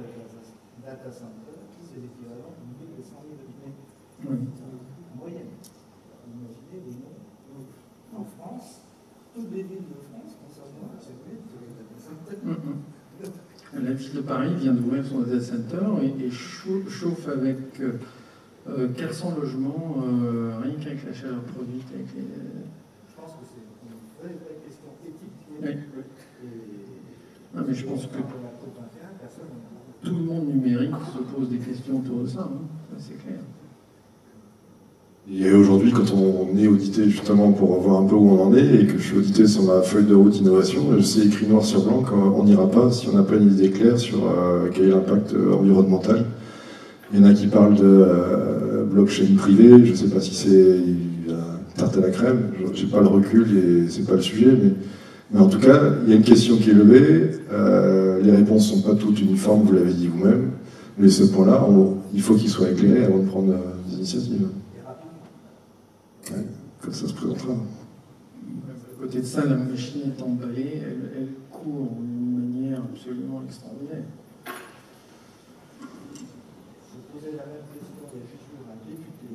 data center, c'est l'équivalent de 1200 000 Oui. En moyenne. Imaginez des noms en France, toutes les villes de France concernant cette ville de data center. La ville de Paris vient d'ouvrir son data center et, chauffe avec 400 euh, logements, euh, rien qu'avec la chaleur produite. Avec les... Je pense que c'est une vraie, vraie question éthique. Non, mais je pense que tout le monde numérique se pose des questions autour de ça, hein. c'est clair. Et aujourd'hui, quand on est audité justement pour voir un peu où on en est, et que je suis audité sur ma feuille de route innovation, c'est écrit noir sur blanc qu'on n'ira pas si on n'a pas une idée claire sur euh, quel est l'impact euh, environnemental. Il y en a qui parlent de euh, blockchain privé, je ne sais pas si c'est tarte à la crème, j'ai pas le recul et c'est pas le sujet, mais, mais, en tout cas, il y a une question qui est levée, les réponses ne sont pas toutes uniformes, vous l'avez dit vous-même, mais ce point-là, il faut qu'il soit éclairé avant de prendre des initiatives quand ça se présentera. À côté de ça, la machine est emballée, elle, elle court d'une manière absolument extraordinaire. Je posais la même question il y a juste un député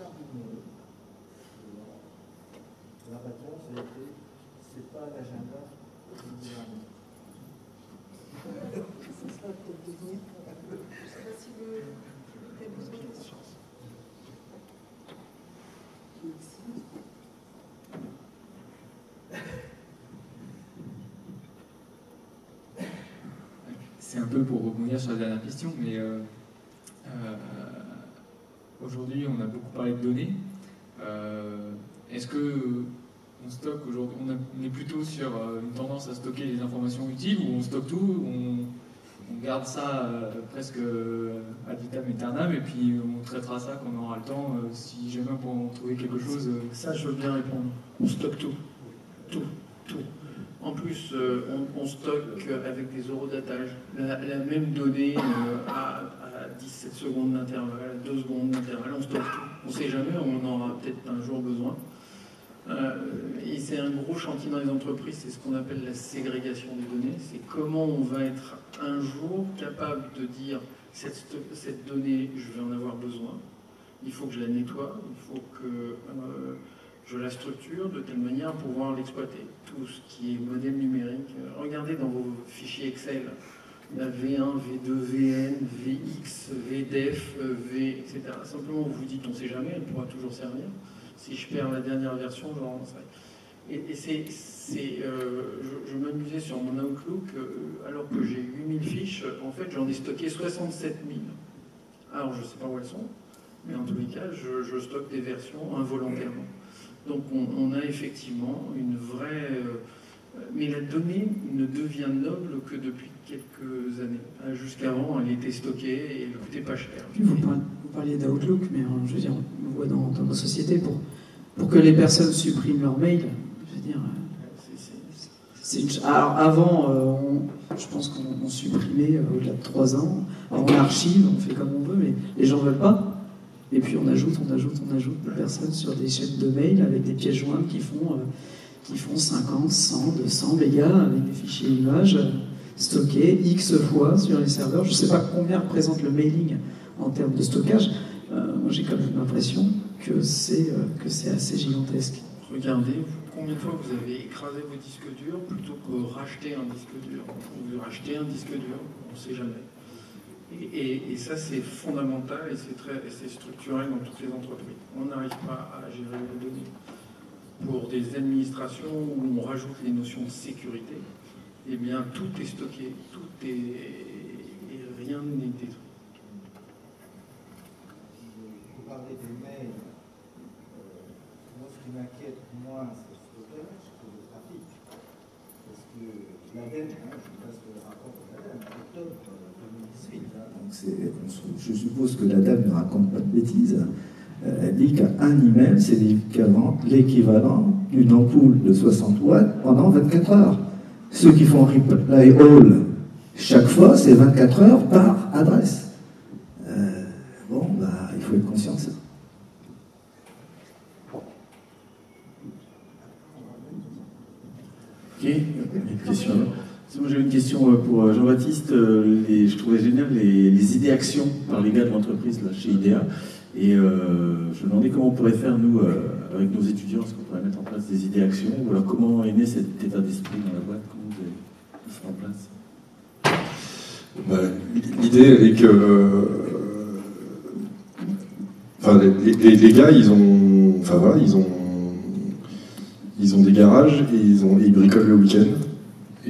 La réponse c'est pas l'agenda un peu pour rebondir sur la dernière question, mais euh, aujourd'hui on a beaucoup parlé de données. Euh, est-ce que on stocke aujourd'hui, on, est plutôt sur une tendance à stocker les informations utiles ou on stocke tout, on, on garde ça euh, presque euh, ad vitam aeternam et puis on traitera ça quand on aura le temps euh, si jamais on peut en trouver quelque chose. Ça, je veux bien répondre. On stocke tout. Tout. Tout. En plus, on, stocke avec des eurodatage la, la même donnée à, 17 secondes d'intervalle, à 2 secondes d'intervalle, on stocke tout. On ne sait jamais, on en aura peut-être un jour besoin. Euh, et c'est un gros chantier dans les entreprises, c'est ce qu'on appelle la ségrégation des données. C'est comment on va être un jour capable de dire cette, cette donnée, je vais en avoir besoin, il faut que je la nettoie, il faut que euh, je la structure de telle manière à pouvoir l'exploiter. Tout ce qui est modèle numérique, euh, regardez dans vos fichiers Excel, la V1, V2, VN, VX, VDEF, V, etc. Simplement, vous vous dites, on ne sait jamais, elle pourra toujours servir. Si je perds la dernière version, je relancerai. Et, c'est, euh, je, m'amusais sur mon Outlook, euh, alors que j'ai 8000 fiches, en fait j'en ai stocké 67 000. Alors je ne sais pas où elles sont, mais en tous les cas, je, stocke des versions involontairement. Donc on, a effectivement une vraie... Euh, mais la donnée ne devient noble que depuis quelques années. Jusqu'avant, elle était stockée et elle ne coûtait pas cher. Vous, parliez d'Outlook, mais je veux dire, on voit dans, dans nos sociétés pour pour que les personnes suppriment leur mail. Je veux dire, alors avant, euh, je pense qu'on supprimait euh, au-delà de trois ans. on archive, on fait comme on veut, mais les gens ne veulent pas. Et puis on ajoute, on ajoute, on ajoute des personnes sur des chaînes de mail avec des pièces jointes qui font, euh, qui font 50, 100, 200 mégas avec des fichiers images stockés X fois sur les serveurs. Je ne sais pas combien représente le mailing en termes de stockage. moi j'ai quand même l'impression que c'est euh, que c'est assez gigantesque. Regardez, combien de fois vous avez écrasé vos disques durs plutôt que racheter un disque dur? Vous rachetez un disque dur, on ne sait jamais. Et, ça, c'est fondamental et c'est structurel dans toutes les entreprises. On n'arrive pas à gérer les données. Pour des administrations où on rajoute les notions de sécurité, eh bien, tout est stocké, tout est, et rien n'est détruit. Vous parlez des mails qui m'inquiète moins, c'est le stockage que le trafic. Parce que l'ADEME, hein, je passe le rapport de l'ADEME, octobre 2018. Hein. Donc je suppose que l'ADEME ne raconte pas de bêtises. Euh, elle dit qu'un email, c'est l'équivalent d'une ampoule de 60 watts pendant 24 heures. Ceux qui font reply all chaque fois, c'est 24 heures par adresse. Euh, faut être conscient de ça. Ok, une question. Moi j'avais une question euh, pour euh, Jean-Baptiste. Je trouvais génial les, idées actions par les gars de l'entreprise chez IDEA. Et je me demandais comment on pourrait faire, nous, avec nos étudiants, est-ce qu'on pourrait mettre en place des idées actions Ou alors comment est né cet état d'esprit dans la boîte Comment vous avez mis en place bah, L'idée, est que. Enfin, les, les, gars, ils ont. Enfin voilà, ils ont. Ils ont des garages et ils, ont, ils bricolent le week-end.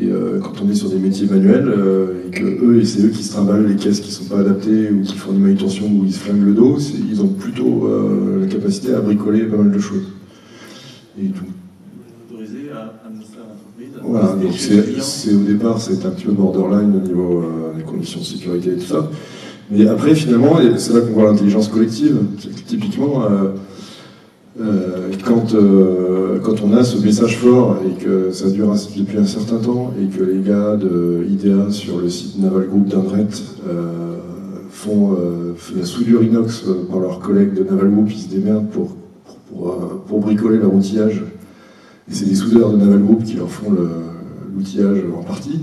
Et euh, quand on est sur des métiers manuels, euh, et que eux, et c'est eux qui se trimballent les caisses qui ne sont pas adaptées ou qui font une manutention ou ils se flinguent le dos, ils ont plutôt euh, la capacité à bricoler pas mal de choses. Et l'entreprise Voilà, donc c'est au départ, c'est un petit peu borderline au niveau des conditions de sécurité et tout ça. Mais après, finalement, c'est là qu'on voit l'intelligence collective. Typiquement, euh, quand, euh, quand on a ce message fort et que ça dure depuis un certain temps et que les gars de IDEA sur le site Naval Group d'Andret euh, font la soudure inox par leurs collègues de Naval Group, ils se démerdent pour, pour, pour, bricoler leur outillage. Et c'est des soudeurs de Naval Group qui leur font l'outillage en partie.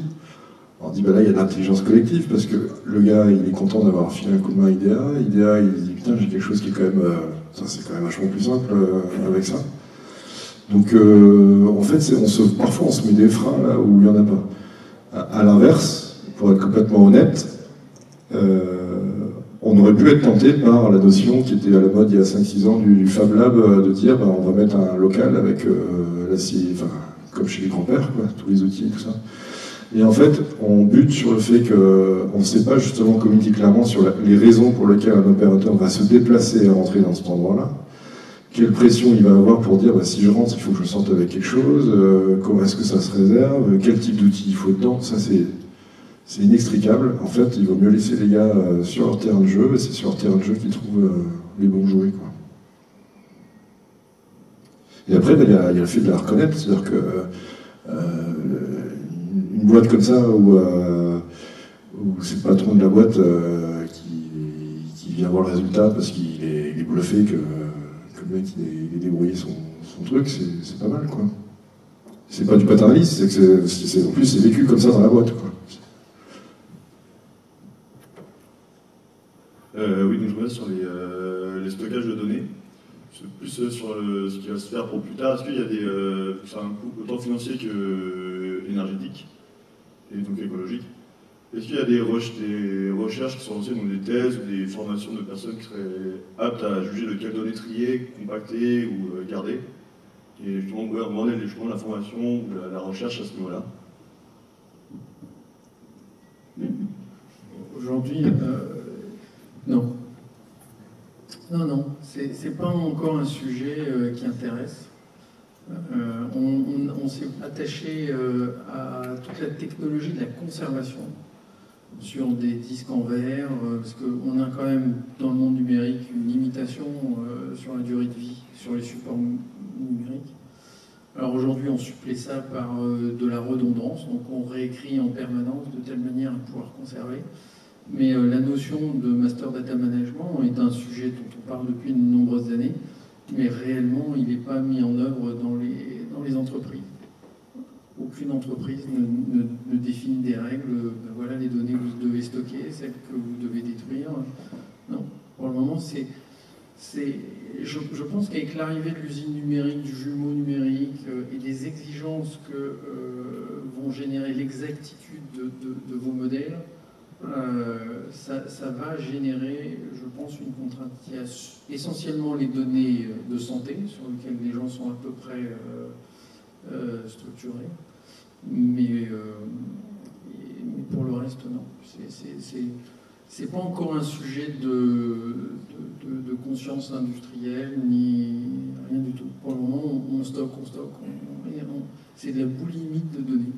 On dit, bah là, il y a de l'intelligence collective parce que le gars, il est content d'avoir filé un coup de main à IDEA. IDEA, il dit, putain, j'ai quelque chose qui est quand même ça, c'est quand même vachement plus simple euh, avec ça. Donc, euh, en fait, on se, parfois, on se met des freins là où il n'y en a pas. À, l'inverse, pour être complètement honnête, euh, on aurait pu être tenté par la notion qui était à la mode il y a 5-6 ans du, Fab Lab de dire bah, on va mettre un local avec la enfin, comme chez les grands-pères, tous les outils et tout ça. Et en fait, on bute sur le fait qu'on ne sait pas justement communiquer clairement sur les raisons pour lesquelles un opérateur va se déplacer et rentrer dans cet endroit-là. Quelle pression il va avoir pour dire bah, si je rentre, il faut que je sorte avec quelque chose, euh, comment est-ce que ça se réserve, quel type d'outils il faut dedans, ça c'est. C'est inextricable. En fait, il vaut mieux laisser les gars euh, sur leur terrain de jeu, et c'est sur leur terrain de jeu qu'ils trouvent euh, les bons jouets. Quoi. Et après, bah, il y, a le fait de la reconnaître, c'est-à-dire que une boîte comme ça où, euh, c'est le patron de la boîte euh, qui, vient voir le résultat parce qu'il est, bluffé que, le mec il ait, débrouillé son, truc, c'est pas mal quoi. C'est pas du paternalisme, c'est que en plus c'est vécu comme ça dans la boîte quoi. Euh, oui, donc je reviens sur les, stockages de données plus sur ce qui va se faire pour plus tard. Est-ce qu'il y a des. c'est un coût autant financier que énergétique et donc écologique. Est-ce qu'il y a des, recherches qui sont lancées, donc des thèses ou des formations de personnes qui seraient aptes à juger de quelles données trier, compacter ou euh, garder? Et justement, on est justement la formation ou la, recherche à ce niveau-là? Aujourd'hui, euh, non. Non, non, c'est pas encore un sujet euh, qui intéresse. Euh, on, s'est attaché euh, à toute la technologie de la conservation sur des disques en verre, euh, parce qu'on a quand même dans le monde numérique une limitation sur la durée de vie sur les supports numériques. Alors aujourd'hui, on supplée ça par de la redondance, donc on réécrit en permanence de telle manière à pouvoir conserver. Mais la notion de master data management est un sujet dont on parle depuis de nombreuses années mais réellement, il n'est pas mis en œuvre dans les, dans les entreprises. Aucune entreprise ne, ne, définit des règles, ben voilà les données que vous devez stocker, celles que vous devez détruire. Non, pour le moment, c'est. Je, je, pense qu'avec l'arrivée de l'usine numérique, du jumeau numérique euh, et des exigences que euh, vont générer l'exactitude de, de, vos modèles, euh, ça, va générer, je pense, une contrainte. Il y a essentiellement les données de santé sur lesquelles les gens sont à peu près euh, euh, structurés, mais, pour le reste, non. C'est pas encore un sujet de, de, conscience industrielle ni rien du tout. Pour le moment, on, stocke, on stocke, c'est de la boulimie de données.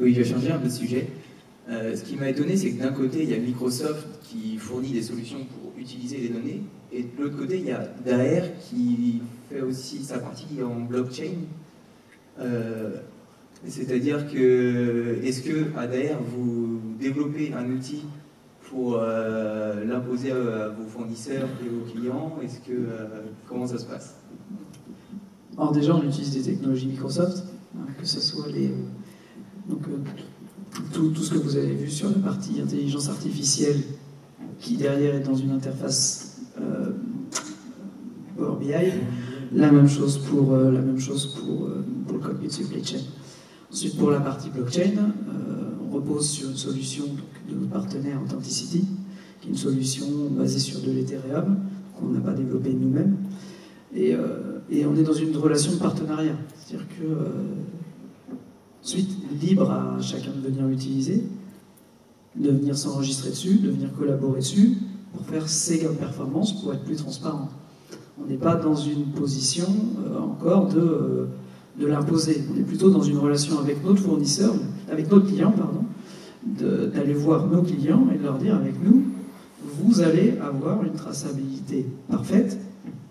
Oui, je vais changer un peu de sujet. Euh, ce qui m'a étonné, c'est que d'un côté, il y a Microsoft qui fournit des solutions pour utiliser les données, Et de l'autre côté, il y a Daer qui fait aussi sa partie en blockchain. Euh, c'est-à-dire que, est-ce que à Daer, vous développez un outil pour euh, l'imposer à, vos fournisseurs et aux clients? Est-ce que, comment ça se passe? Alors déjà, on utilise des technologies Microsoft, hein, que ce soit les... Donc, tout, tout, ce que vous avez vu sur la partie intelligence artificielle, qui derrière est dans une interface euh, Power BI, la même chose pour, euh, la même chose pour, euh, pour le cockpit supply chain. Ensuite, pour la partie blockchain, on repose sur une solution de notre partenaire Authenticity, qui est une solution basée sur de l'Ethereum, qu'on n'a pas développé nous-mêmes. Et, et, on est dans une relation de partenariat. C'est-à-dire que Ensuite, libre à chacun de venir l'utiliser, de venir s'enregistrer dessus, de venir collaborer dessus pour faire ses gains de performance, pour être plus transparent. On n'est pas dans une position euh, encore de, euh, de l'imposer. On est plutôt dans une relation avec notre fournisseur, avec notre client, pardon, d'aller voir nos clients et de leur dire avec nous, vous allez avoir une traçabilité parfaite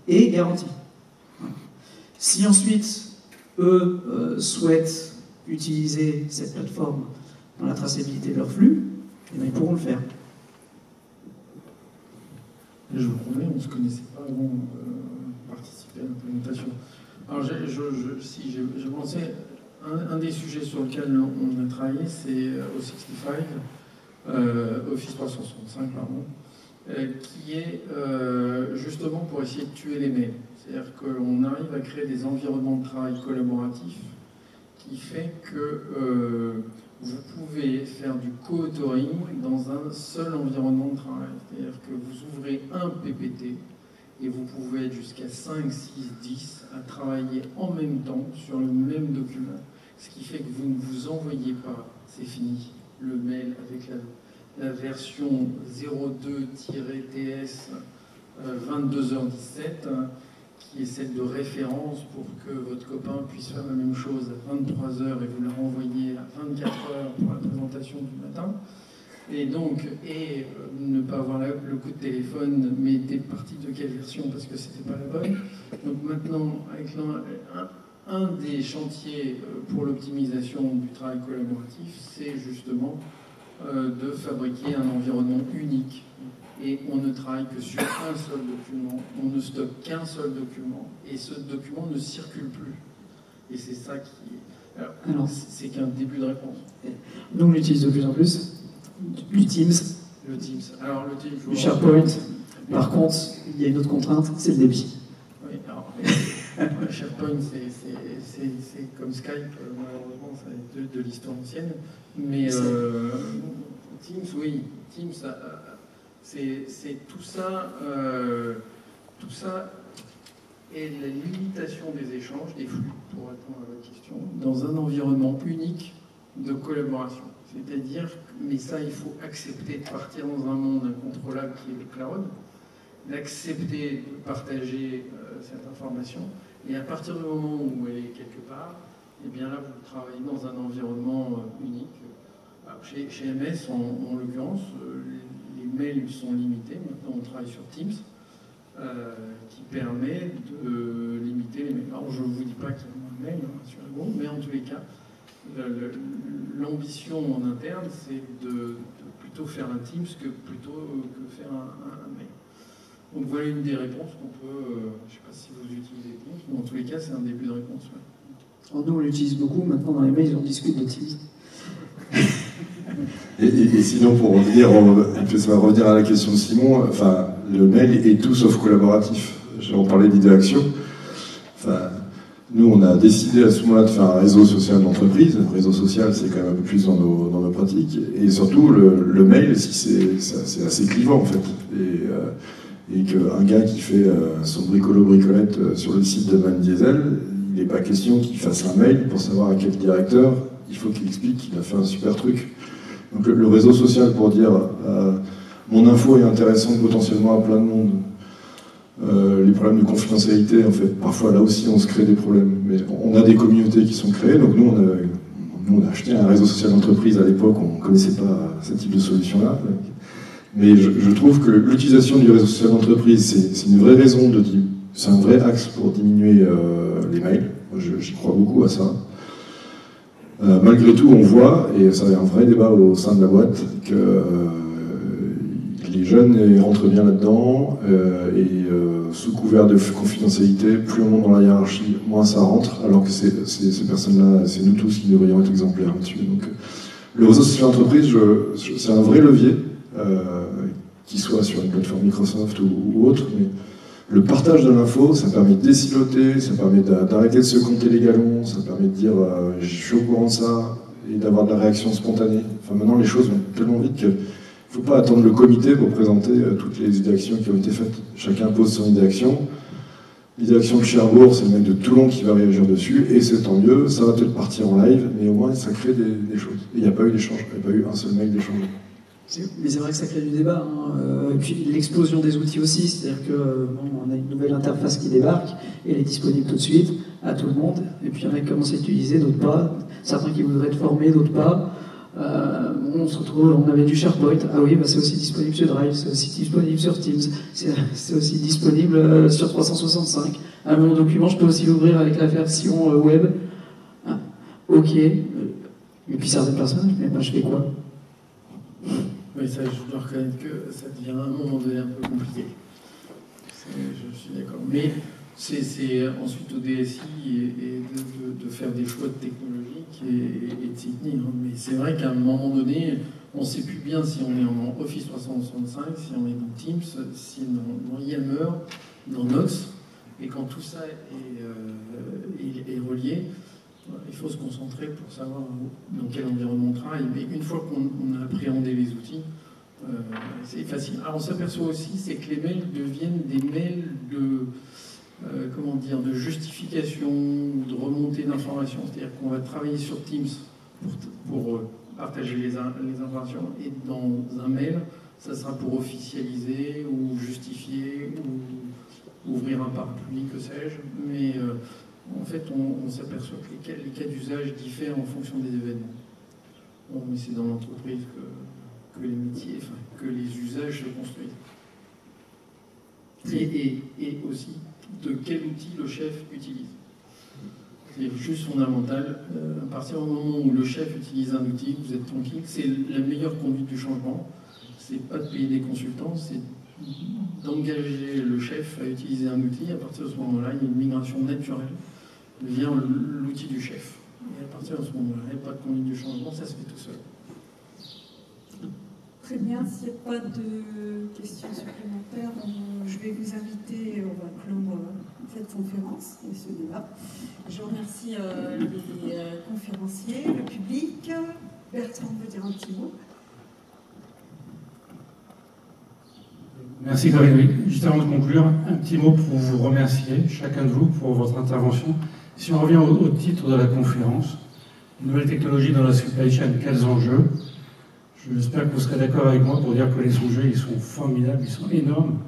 et garantie. Si ensuite eux euh, souhaitent utiliser cette plateforme dans la traçabilité de leur flux, eh ils pourront le faire. Je vous promets, on ne se connaissait pas avant de participer à l'implémentation. Alors, je, si j'ai pensé, un, des sujets sur lesquels on a travaillé, c'est O65, euh, Office 365, pardon, euh, qui est euh, justement pour essayer de tuer les mails. C'est-à-dire qu'on arrive à créer des environnements de travail collaboratifs qui fait que euh, vous pouvez faire du co-authoring dans un seul environnement de travail. C'est-à-dire que vous ouvrez un PPT et vous pouvez être jusqu'à 5, 6, 10 à travailler en même temps sur le même document. Ce qui fait que vous ne vous envoyez pas, c'est fini, le mail avec la, version 02-TS 22h17 qui est celle de référence pour que votre copain puisse faire la même chose à 23h et vous la renvoyer à 24h pour la présentation du matin. Et donc, et euh, ne pas avoir le coup de téléphone, mais t'es parti de quelle version parce que c'était pas la bonne. Donc maintenant, un des chantiers euh, pour l'optimisation du travail collaboratif, c'est justement euh, de fabriquer un environnement unique et on ne travaille que sur un seul document, on ne stocke qu'un seul document, et ce document ne circule plus. Et c'est ça qui Alors, c'est qu'un début de réponse. Nous, on l'utilise de plus en plus. Du Teams. Le Teams. Alors, le Teams. Du SharePoint. Par contre, il y a une autre contrainte, c'est le débit. Oui, alors, SharePoint, c'est comme Skype, euh, malheureusement, c'est de, de l'histoire ancienne. Mais euh, Teams, oui. Teams a, c'est tout ça, euh, tout ça est la limitation des échanges, des flux, pour répondre à votre question, dans un environnement unique de collaboration. C'est-à-dire, mais ça, il faut accepter de partir dans un monde incontrôlable qui est le cloud, d'accepter de partager euh, cette information, et à partir du moment où elle est quelque part, eh bien là, vous travaillez dans un environnement euh, unique. chez, MS, en l'occurrence, mails sont limités. Maintenant, on travaille sur Teams, euh, qui permet de limiter les mails. Alors, je ne vous dis pas qu'il y a moins de mails, hein, mais en tous les cas, l'ambition en interne, c'est de, plutôt faire un Teams que plutôt que faire un, mail. Donc voilà une des réponses qu'on peut. Euh, je ne sais pas si vous utilisez Teams, mais en tous les cas, c'est un début de réponse. nous, on l'utilise beaucoup. Maintenant, dans les mails, on discute de Teams. Et, sinon, pour revenir, va revenir à la question de Simon, enfin, le mail est tout sauf collaboratif. On parlais d'idée action. Enfin, nous, on a décidé à ce moment-là de faire un réseau social d'entreprise. Le réseau social, c'est quand même un peu plus dans nos, pratiques. Et surtout, le, mail, c'est assez clivant, en fait. Et, euh, et qu'un gars qui fait euh, son bricolo-bricolette euh, sur le site de Van Diesel, il n'est pas question qu'il fasse un mail pour savoir à quel directeur il faut qu'il explique qu'il a fait un super truc. Donc le, réseau social pour dire euh, mon info est intéressante potentiellement à plein de monde. Euh, les problèmes de confidentialité, en fait, parfois là aussi on se crée des problèmes. Mais on a des communautés qui sont créées, donc nous on a, nous, on a acheté un réseau social d'entreprise à l'époque, on ne connaissait pas ce type de solution-là. Mais je, trouve que l'utilisation du réseau social d'entreprise, c'est une vraie raison de c'est un vrai axe pour diminuer euh, les mails. J'y crois beaucoup à ça. Euh, malgré tout, on voit, et ça a un vrai débat au sein de la boîte, que euh, les jeunes rentrent bien là-dedans, euh, et sous couvert de confidentialité, plus on monte dans la hiérarchie, moins ça rentre, alors que c'est- ces personnes-là, c'est nous tous qui devrions être exemplaires là-dessus. Donc, le réseau social je- c'est un vrai levier, qu'il soit sur une plateforme Microsoft ou, autre, le partage de l'info, ça permet de désiloter, ça permet d'a- d'arrêter de se compter les galons, ça permet de dire euh, je suis au courant de ça et d'avoir de la réaction spontanée. Enfin, maintenant, les choses vont tellement vite qu'il ne faut pas attendre le comité pour présenter euh, toutes les idées d'actions qui ont été faites. Chacun pose son idée d'action. L'idée d'action de Cherbourg, c'est le mec de Toulon qui va réagir dessus, et c'est tant mieux, ça va peut-être partir en live, mais au moins ça crée des, des choses. Et il n'y a pas eu d'échange, il n'y a pas eu un seul mail d'échange. Mais c'est vrai que ça crée du débat. hein. Euh, et puis l'explosion des outils aussi, c'est-à-dire que euh, bon, on a une nouvelle interface qui débarque, elle est disponible tout de suite à tout le monde. Et puis il y en a qui commencent à l'utiliser, d'autres pas. Certains qui voudraient être formés, d'autres pas. Euh, on se retrouve, on avait du SharePoint. Ah oui, bah c'est aussi disponible sur Drive, c'est aussi disponible sur Teams, c'est aussi disponible sur 365. Ah, mon document, je peux aussi l'ouvrir avec la version web. Ah, ok. Et puis certaines personnes, mais bah, je fais quoi? Oui, ça, je dois reconnaître que ça devient à un moment donné un peu compliqué. Je suis d'accord. Mais c'est ensuite au DSI et, de, faire des choix technologiques et, et de s'y hein. Mais c'est vrai qu'à un moment donné, on ne sait plus bien si on est en Office 365, si on est dans Teams, si dans, dans Yammer, dans Notes. Et quand tout ça est, euh, est- est relié, il faut se concentrer pour savoir dans quel environnement on travaille. Mais une fois qu'on on a appréhendé les outils, euh, c'est facile. Alors on s'aperçoit aussi, c'est que les mails deviennent des mails de, euh, comment dire, de justification ou de remontée d'informations. C'est-à-dire qu'on va travailler sur Teams pour, pour, euh, partager les, in- les informations et dans un mail, ça sera pour officialiser ou justifier ou ouvrir un parapluie, que sais-je. Mais en fait, on, s'aperçoit que les cas, d'usage diffèrent en fonction des événements. Mais c'est dans l'entreprise que, les métiers, que les usages se construisent. Et aussi de quel outil le chef utilise. C'est juste fondamental. Euh, à partir du moment où le chef utilise un outil, vous êtes tranquille, c'est la meilleure conduite du changement. C'est pas de payer des consultants, c'est d'engager le chef à utiliser un outil. À partir de ce moment-là, il y a une migration naturelle vers l'outil du chef. Et à partir de ce moment-là, il n'y a pas de conduite du changement, ça se fait tout seul. Très bien, s'il n'y a pas de questions supplémentaires, je vais vous inviter, on va clore euh, cette conférence et ce débat. Je remercie euh, les euh, conférenciers, le public. Bertrand veut dire un petit mot. Merci Corinne. Oui, Juste avant de conclure, un petit mot pour vous remercier, chacun de vous, pour votre intervention. Si on revient au, titre de la conférence, Nouvelle technologie dans la supply chain, quels enjeux? J'espère que vous serez d'accord avec moi pour dire que les enjeux, ils sont formidables, ils sont énormes.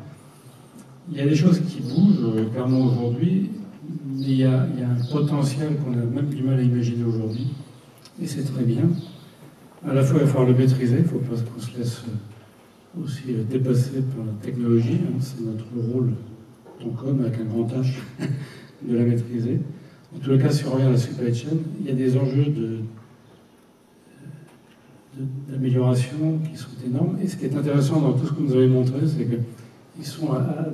Il y a des choses qui bougent euh, clairement aujourd'hui, mais il y, a, un potentiel qu'on a même du mal à imaginer aujourd'hui, et c'est très bien. À la fois, il va falloir le maîtriser, il ne faut pas qu'on se laisse euh, aussi euh, dépasser par la technologie. hein. C'est notre rôle, tant qu'homme, avec un grand H, de la maîtriser. En les cas, si on revient à la supply chain, il y a des enjeux d'amélioration qui sont énormes. Et ce qui est intéressant dans tout ce que vous avez montré, c'est qu'ils sont à,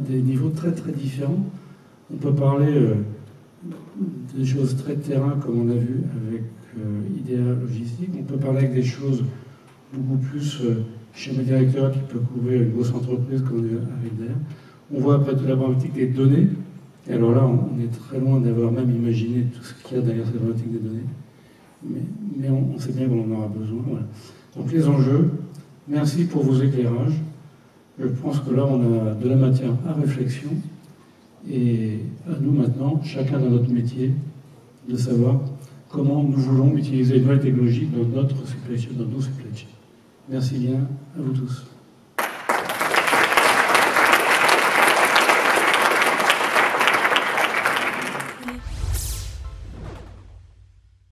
des, niveaux très très différents. On peut parler euh, des choses très terrain, comme on a vu avec euh, IDEA Logistique. On peut parler avec des choses beaucoup plus euh, schéma directeur qui peut couvrir une grosse entreprise comme avec d'ailleurs. On voit après toute la problématique des données. Et alors là, on est très loin d'avoir même imaginé tout ce qu'il y a derrière cette problématique des données. Mais, on, sait bien qu'on en aura besoin. Donc les enjeux, merci pour vos éclairages. Je pense que là, on a de la matière à réflexion. Et à nous maintenant, chacun dans notre métier, de savoir comment nous voulons utiliser les nouvelles technologies dans notre supply dans nos supply. Merci bien à vous tous.